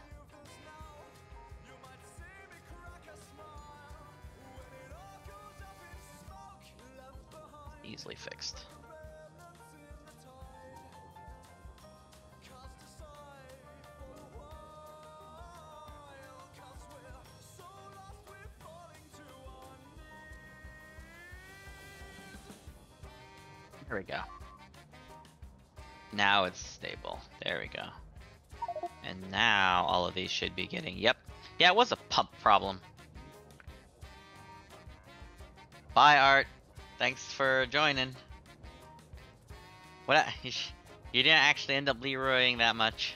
Easily fixed. Here we go. Now it's stable. There we go. And now all of these should be getting, yep. Yeah, it was a pump problem. Bye, Art. Thanks for joining. What? [laughs] You, didn't actually end up Leroying that much.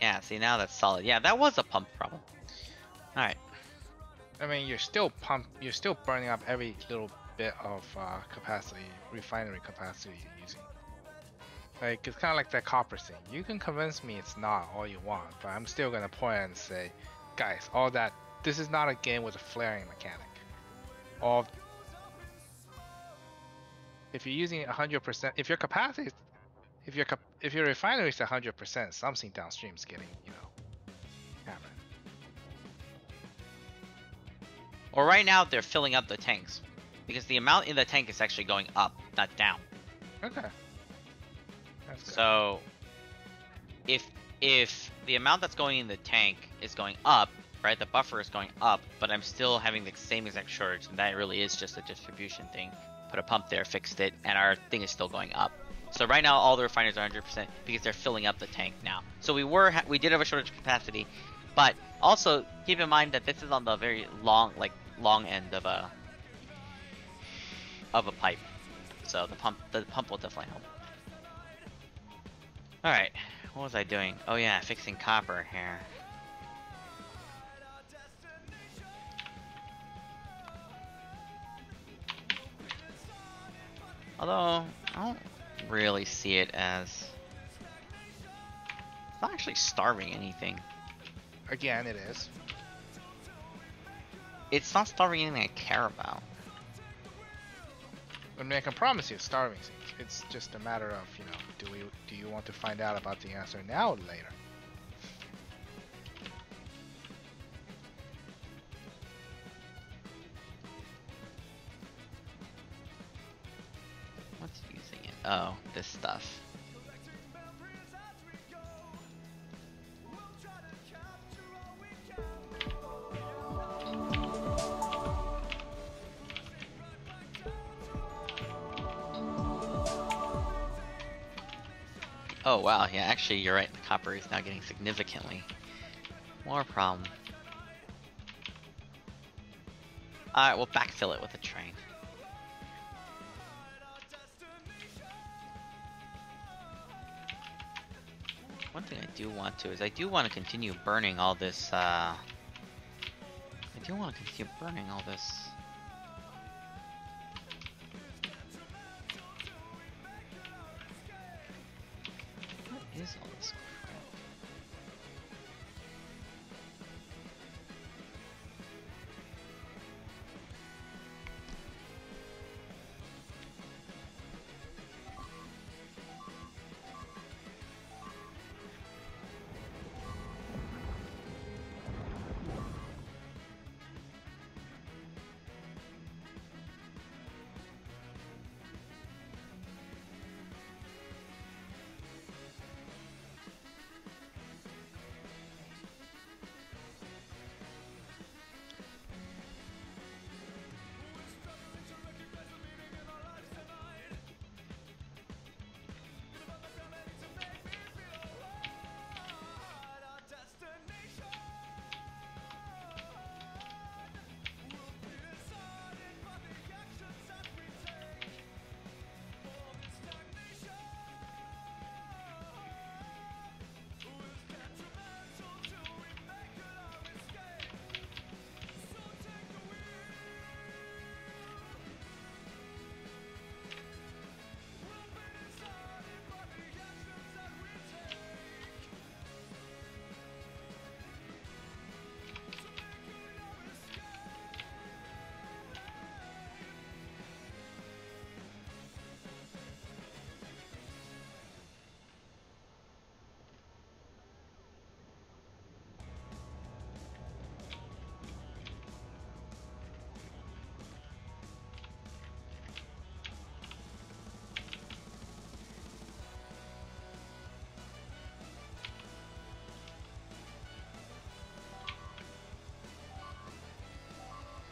Yeah, see now that's solid. Yeah, that was a pump problem. Alright. I mean, you're still pump, you're still burning up every little bit of uh, capacity, refinery capacity you're using. Like it's kind of like that copper thing. You can convince me it's not all you want, but I'm still gonna point and say, guys, all that. This is not a game with a flaring mechanic. All. If you're using 100%, if your capacity, if your if your refinery is 100%, something downstream is getting, you know, hammered. Or right now they're filling up the tanks. Because the amount in the tank is actually going up, not down. Okay. So if if the amount that's going in the tank is going up, right, the buffer is going up, but I'm still having the same exact shortage, and that really is just a distribution thing. Put a pump there, fixed it, and our thing is still going up. So right now all the refineries are 100% because they're filling up the tank now. So we were we did have a shortage capacity, but also keep in mind that this is on the very long like long end of a of a pipe. So the pump the pump will definitely help. Alright, what was I doing? Oh yeah, fixing copper here. Although, I don't really see it as... It's not actually starving anything. Again, it is. It's not starving anything I care about. I mean, I can promise you, it's starving. It's just a matter of, you know, do we do you want to find out about the answer now or later? Oh, this stuff. Oh wow, yeah, actually you're right, the copper is now getting significantly more problem. Alright, we'll backfill it with a train. One thing I do want to is I do want to continue burning all this, uh... I do want to continue burning all this... What is all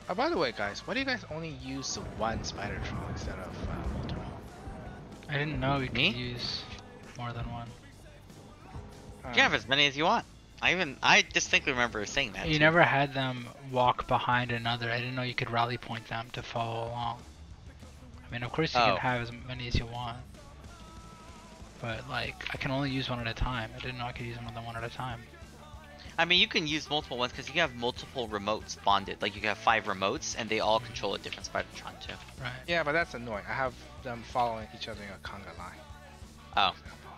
Uh, by the way, guys, why do you guys only use the one Spidertron instead of uh, multiple? I didn't know you could use more than one. Uh, You can have as many as you want. I even I distinctly remember saying that. You too. never had them walk behind another. I didn't know you could rally point them to follow along. I mean, of course you Oh. can have as many as you want. But like, I can only use one at a time. I didn't know I could use more than one at a time. I mean, you can use multiple ones because you can have multiple remotes bonded. Like you can have five remotes, and they all control a different Spidertron too. Right. Yeah, but that's annoying. I have them following each other in a conga line. Oh.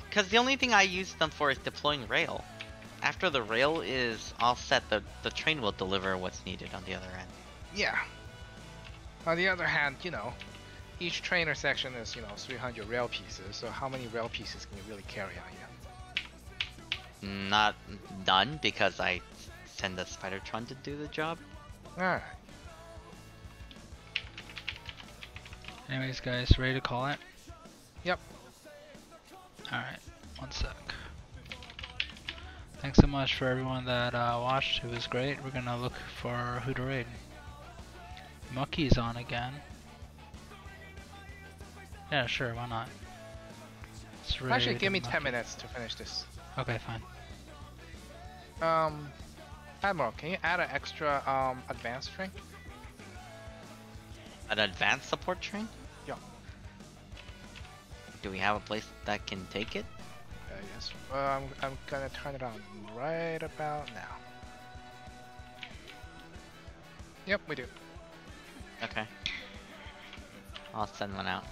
Because the only thing I use them for is deploying rail. After the rail is all set, the the train will deliver what's needed on the other end. Yeah. On the other hand, you know, each trainer section is, you know, 300 rail pieces, so how many rail pieces can you really carry on you? Not none because I send the Spidertron to do the job. Alright. Anyways, guys, ready to call it? Yep. Alright, one sec. Thanks so much for everyone that uh, watched. It was great. We're gonna look for who to raid. Mucky's on again. Yeah, sure, why not? Let's Actually, give me Mucky. 10 minutes to finish this. Okay, fine. Um, Admiral, can you add an extra um advanced train? An advanced support train? Yeah. Do we have a place that can take it? Uh, yes. Uh, I'm, I'm gonna turn it on right about now. Yep, we do. Okay. I'll send one out.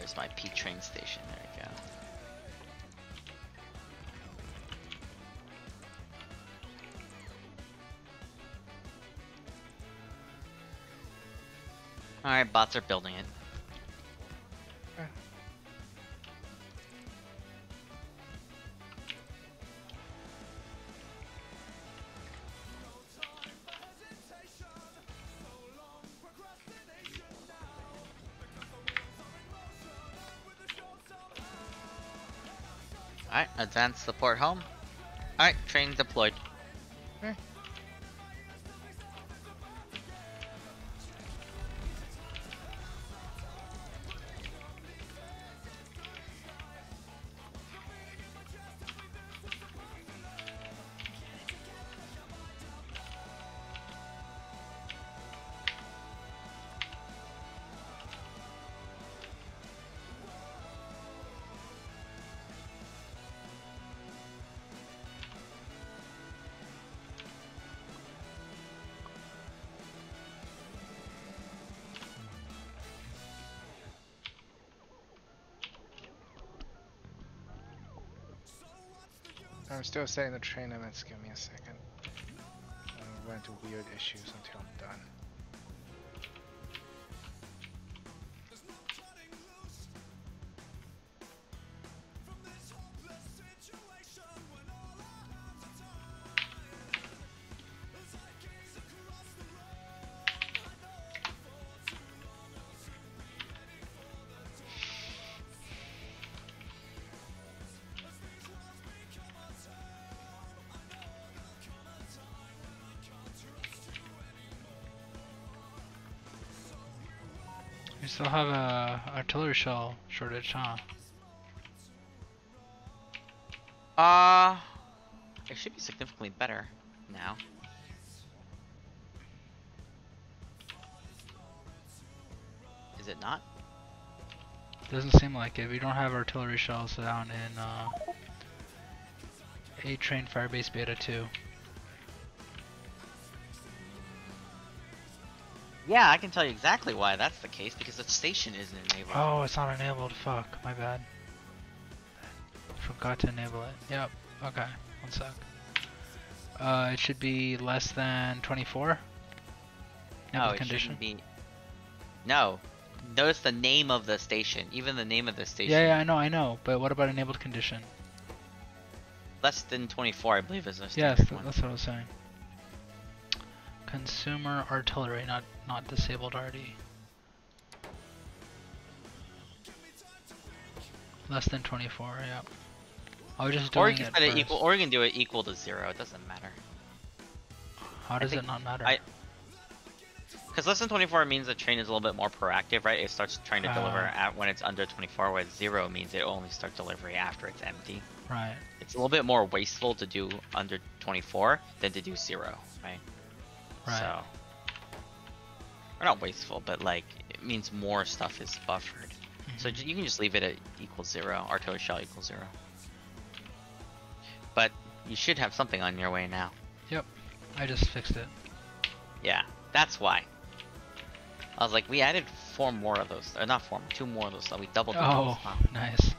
Where's my P train station? There we go. Alright, bots are building it. Advanced support home. Alright, train deployed. I'm still setting the train limits. Give me a second. I'm going to weird issues until I'm done. Still have a artillery shell shortage, huh? Uh, it should be significantly better now. Is it not? Doesn't seem like it. We don't have artillery shells down in uh, A Train Firebase Beta 2. Yeah, I can tell you exactly why that's the case because the station isn't enabled. Oh, it's not enabled. Fuck, my bad. Forgot to enable it. Yep. Okay. One sec. Uh, it should be less than 24. no, it condition. shouldn't be. No, notice the name of the station. Even the name of the station. Yeah, yeah, I know, I know. But what about enabled condition? Less than 24, I believe, is Yes, standard one. that's what I was saying. Consumer artillery, not not disabled RD. Less than 24, yep. I was just Or you can it set it equal, or you can do it equal to zero. It doesn't matter. How does it not matter? Because less than 24 means the train is a little bit more proactive, right? It starts trying to deliver Ah. at when it's under 24, whereas zero means it only starts delivery after it's empty. Right. It's a little bit more wasteful to do under 24 than to do zero, right? Right. So, or not wasteful, but like it means more stuff is buffered. So Mhm. ju- you can just leave it at equal zero. Artillery shell equals zero. But you should have something on your way now. Yep, I just fixed it. Yeah, that's why. I was like, we added four more of those. Or not four, two more of those. So we doubled. the Oh, nice.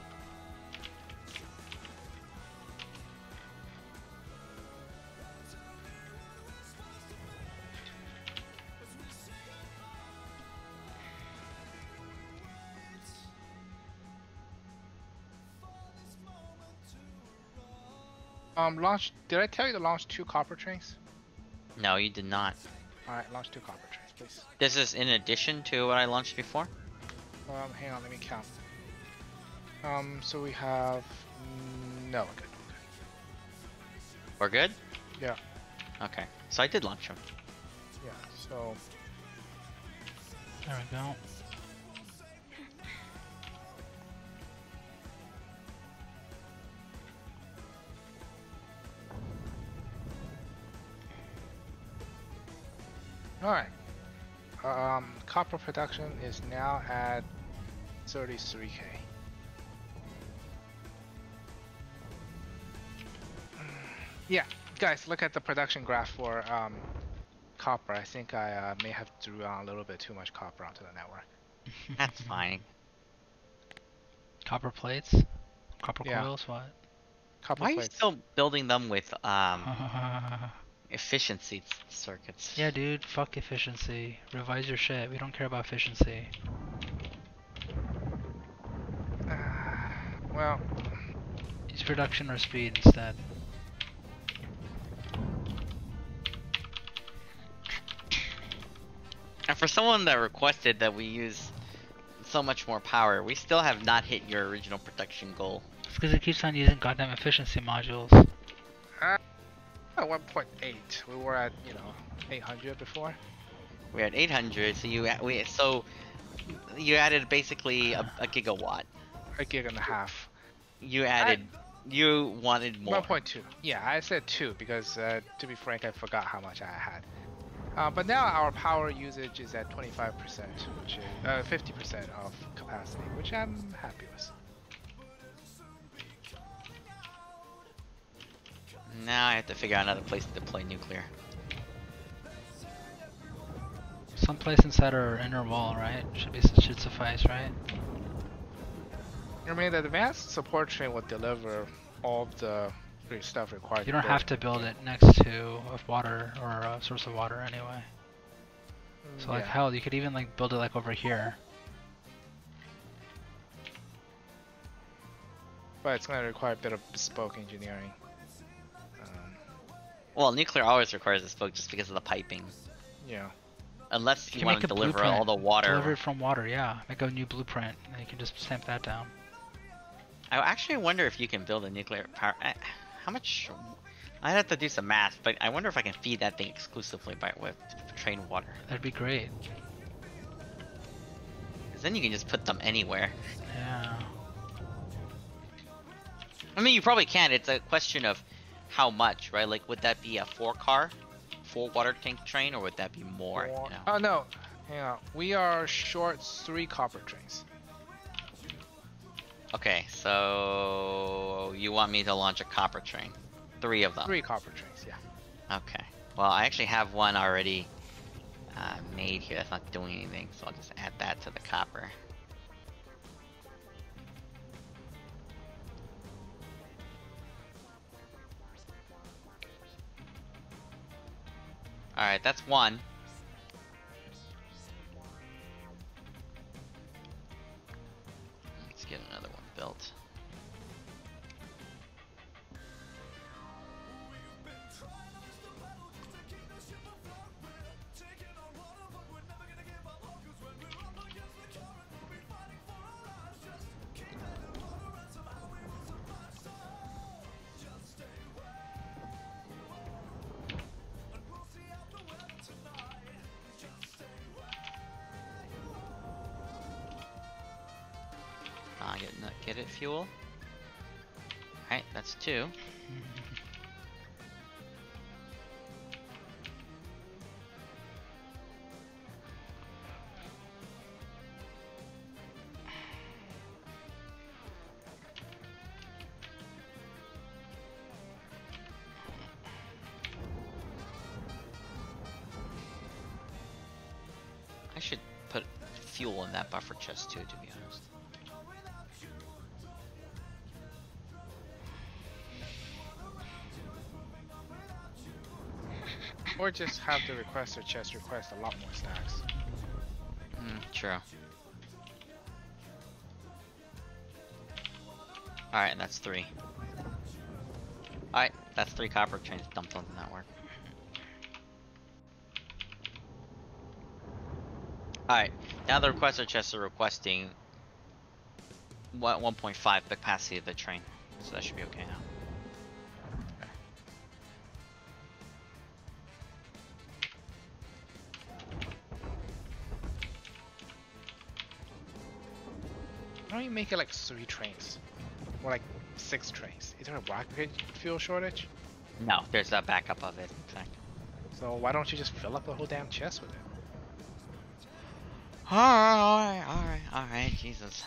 Um, launch. Did I tell you to launch two copper trains? No, you did not. All right, launch two copper trains, please. This is in addition to what I launched before. Um, hang on, let me count. Um, so we have no. Okay. We're good. Yeah. Okay, so I did launch them. Yeah. So There we go. All right. Um, copper production is now at 33k. Yeah, guys, look at the production graph for um, copper. I think I uh, may have drew on a little bit too much copper onto the network. [laughs] That's [laughs] fine. Copper plates? Copper Yeah. coils? What? Copper Why are you still building them with um. [laughs] efficiency circuits? yeah, dude. Fuck efficiency. Revise your shit. We don't care about efficiency. [sighs] well, Use production or speed instead. [clears throat] And for someone that requested that we use so much more power, we still have not hit your original production goal. It's because it keeps on using goddamn efficiency modules. Ah. At 1.8, we were at you know 800 before. We're at 800, so you we so you added basically a, a gigawatt. A gig and a half. You added you wanted more. 1.2. Yeah, I said 2 because, uh, to be frank, I forgot how much I had. Uh, but now our power usage is at 25%, which is uh, 50% of capacity, which I'm happy with. Now I have to figure out another place to deploy nuclear. Someplace inside our inner wall, right? Should be should suffice, right? I mean, the advanced support train will deliver all the stuff required. You don't build have to build it next to a water or a source of water anyway. it. So like Yeah. hell, you could even like build it like over here. But it's going to require a bit of bespoke engineering. Well, nuclear always requires a spoke just because of the piping. yeah. Unless You you want make to a deliver blueprint. all the water. Deliver it from water, yeah. Make a new blueprint, and you can just stamp that down. I actually wonder if you can build a nuclear power. Eh, how much? I'd have to do some math, but I wonder if I can feed that thing exclusively by with train water. That'd be great. Because then you can just put them anywhere. Yeah. I mean, you probably can. It's a question of how much, right? Like, would that be a four car, four water tank train, or would that be more? Or- You know? Oh no, hang on. We are short three copper trains. Okay, so you want me to launch a copper train? Three of them. Three copper trains, yeah. Okay. Well, I actually have one already uh, made here that's not doing anything, so I'll just add that to the copper. Alright, that's one. Let's get another one built. Fuel. Alright, that's two. I should put fuel in that buffer chest too, to be honest. Or just have the requester chest request a lot more stacks. Mm, true. Alright, that's three. Alright, that's three copper trains dumped on the network. Alright, now the requester chests are requesting what 1.5 capacity of the train. So that should be okay now. You make it like three trains? Or like six trains? Is there a rocket fuel shortage? No, there's a backup of it, in fact. So why don't you just fill up the whole damn chest with it? Alright, alright, alright, Jesus.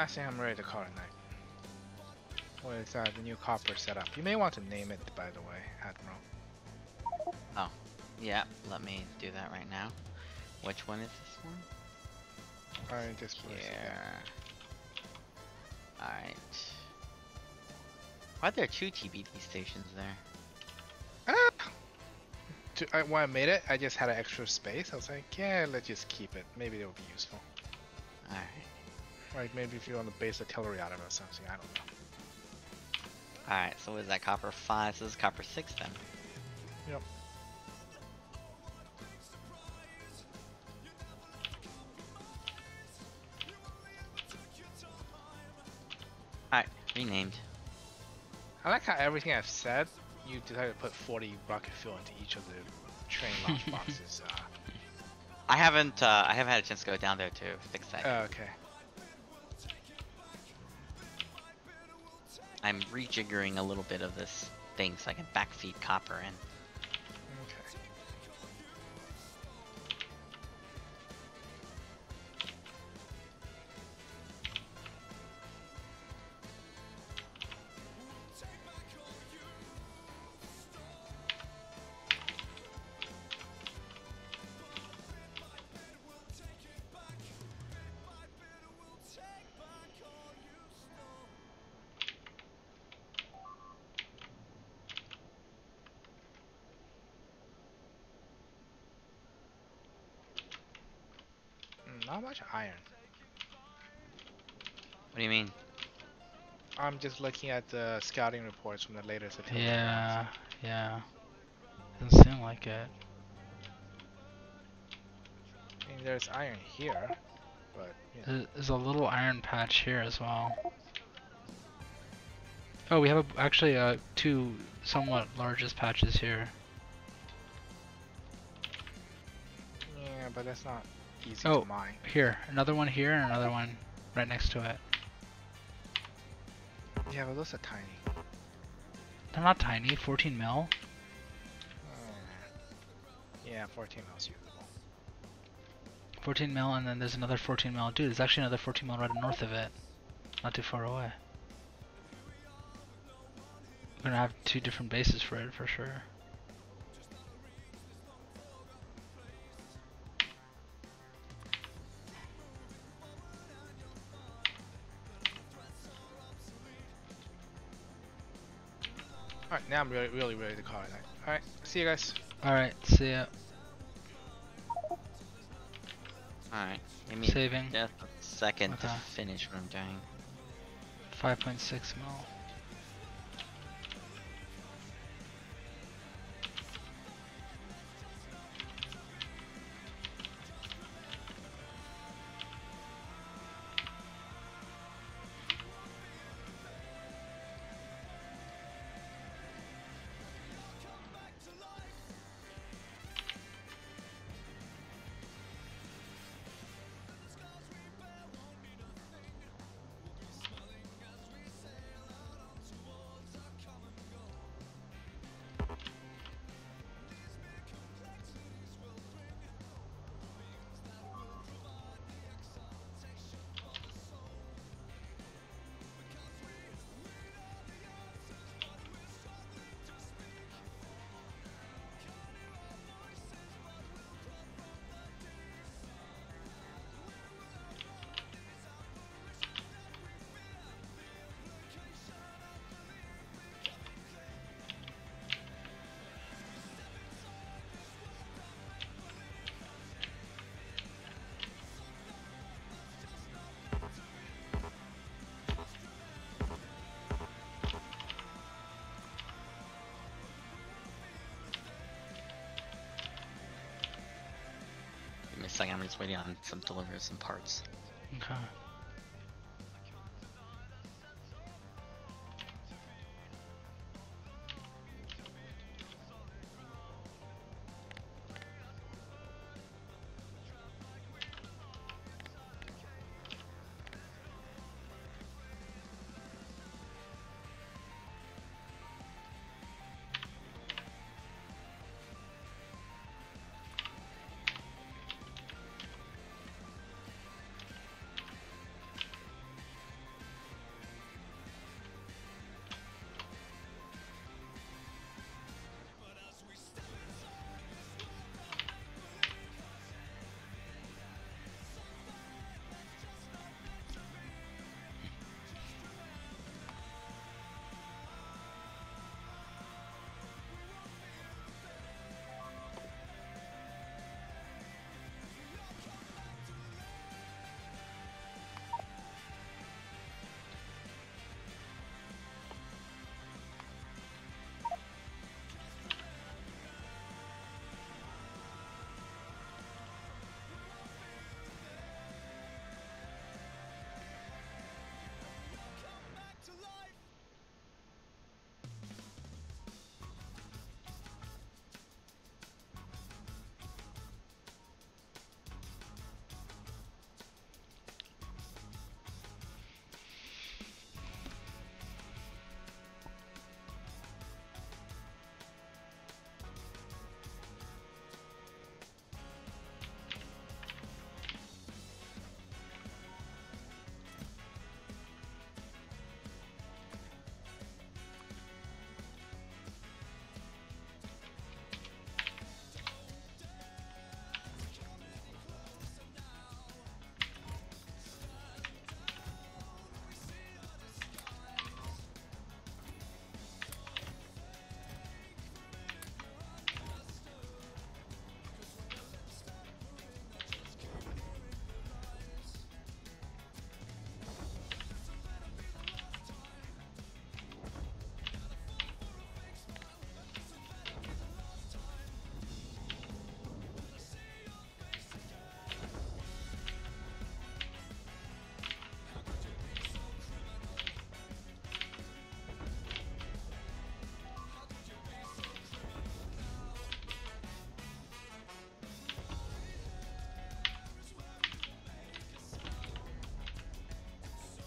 I think I'm ready to call it night. With uh, the new copper setup. You may want to name it, by the way, Admiral. Oh, yeah, let me do that right now. Which one is this one? Alright, this place. Here. Alright. Why are there two TBD stations there? Ah! To, I, when I made it, I just had an extra space. I was like, yeah, let's just keep it. Maybe it'll be useful. Alright. Like maybe if you want to base artillery out of it or something. I don't know. Alright, so what is that? Copper 5? So this is copper 6 then. Yep. Alright, renamed. I like how everything I've said, you decided to put 40 rocket fuel into each of the train launch [laughs] boxes. Uh, I haven't uh, I haven't had a chance to go down there to fix that. uh, okay. I'm rejiggering a little bit of this thing so I can backfeed copper in. Just looking at the scouting reports from the latest attack. Yeah, yeah. Doesn't seem like it. I mean, there's iron here, but you know. There's a little iron patch here as well. Oh, we have a, actually uh, two somewhat largest patches here. Yeah, but that's not easy Oh. to mine. Here, another one here and another one right next to it. Yeah, but those are tiny. They're not tiny, 14 mil. Uh, yeah, 14 mils usable. 14 mil, and then there's another 14 mil. Dude, there's actually another 14 mil right north of it. Not too far away. We're gonna have two different bases for it for sure. Now I'm really, really ready to call it night. Alright, see you guys. Alright, see ya. Alright. Give me Saving. just a second to finish what I'm doing. 5.6 mil. I'm just waiting on some delivery of some parts. Okay.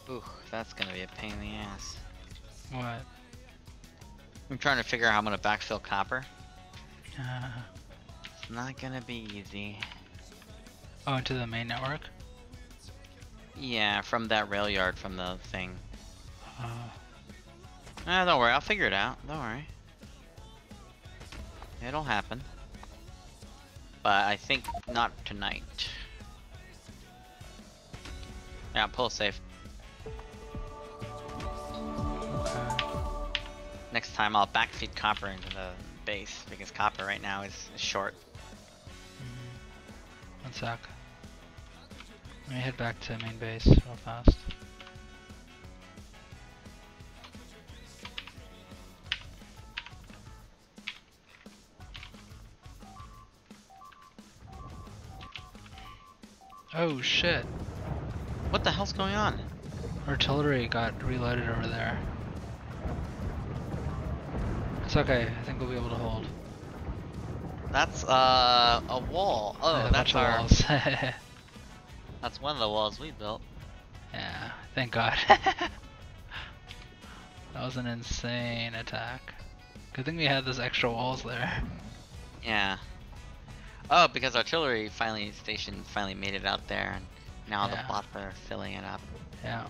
Ooh, that's gonna be a pain in the ass. What? I'm trying to figure out how I'm gonna backfill copper. Uh, [laughs] It's not gonna be easy. oh, into the main network. Yeah, from that rail yard from the thing. Uh, Ah, don't worry, I'll figure it out. Don't worry. It'll happen. But I think not tonight. Yeah, pull safe. Next time I'll backfeed copper into the base because copper right now is short. Mhm. One sec. Let me head back to main base real fast. Oh shit. What the hell's going on? Artillery got reloaded over there. It's okay, I think we'll be able to hold. That's uh a wall. Oh, Yeah, a that's our. walls. [laughs] That's one of the walls we built. yeah, thank god. [laughs] that was an insane attack. Good thing we had those extra walls there. Yeah. Oh, because artillery finally station finally made it out there, and now Yeah. the plots are filling it up. Yeah.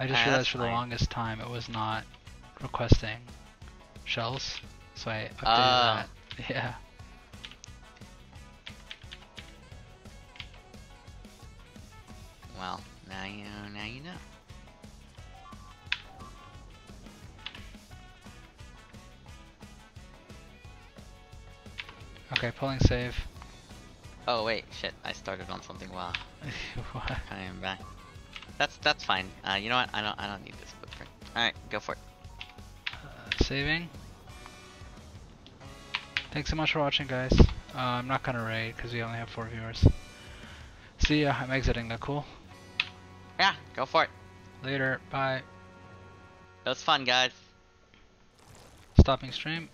I just realized that's for the fine. longest time it was not requesting shells, so I updated Oh. that. [laughs] Yeah. Well, now you know. Now you know. Okay, pulling save. Oh wait, shit! I started on something while [laughs] What? am back. That's that's fine. Uh, you know what? I don't I don't need this footprint. All right, go for it. Uh, saving. Thanks so much for watching, guys. Uh, I'm not gonna raid because we only have four viewers. See ya. I'm exiting. That cool. Yeah, go for it. Later. Bye. That was fun, guys. Stopping stream.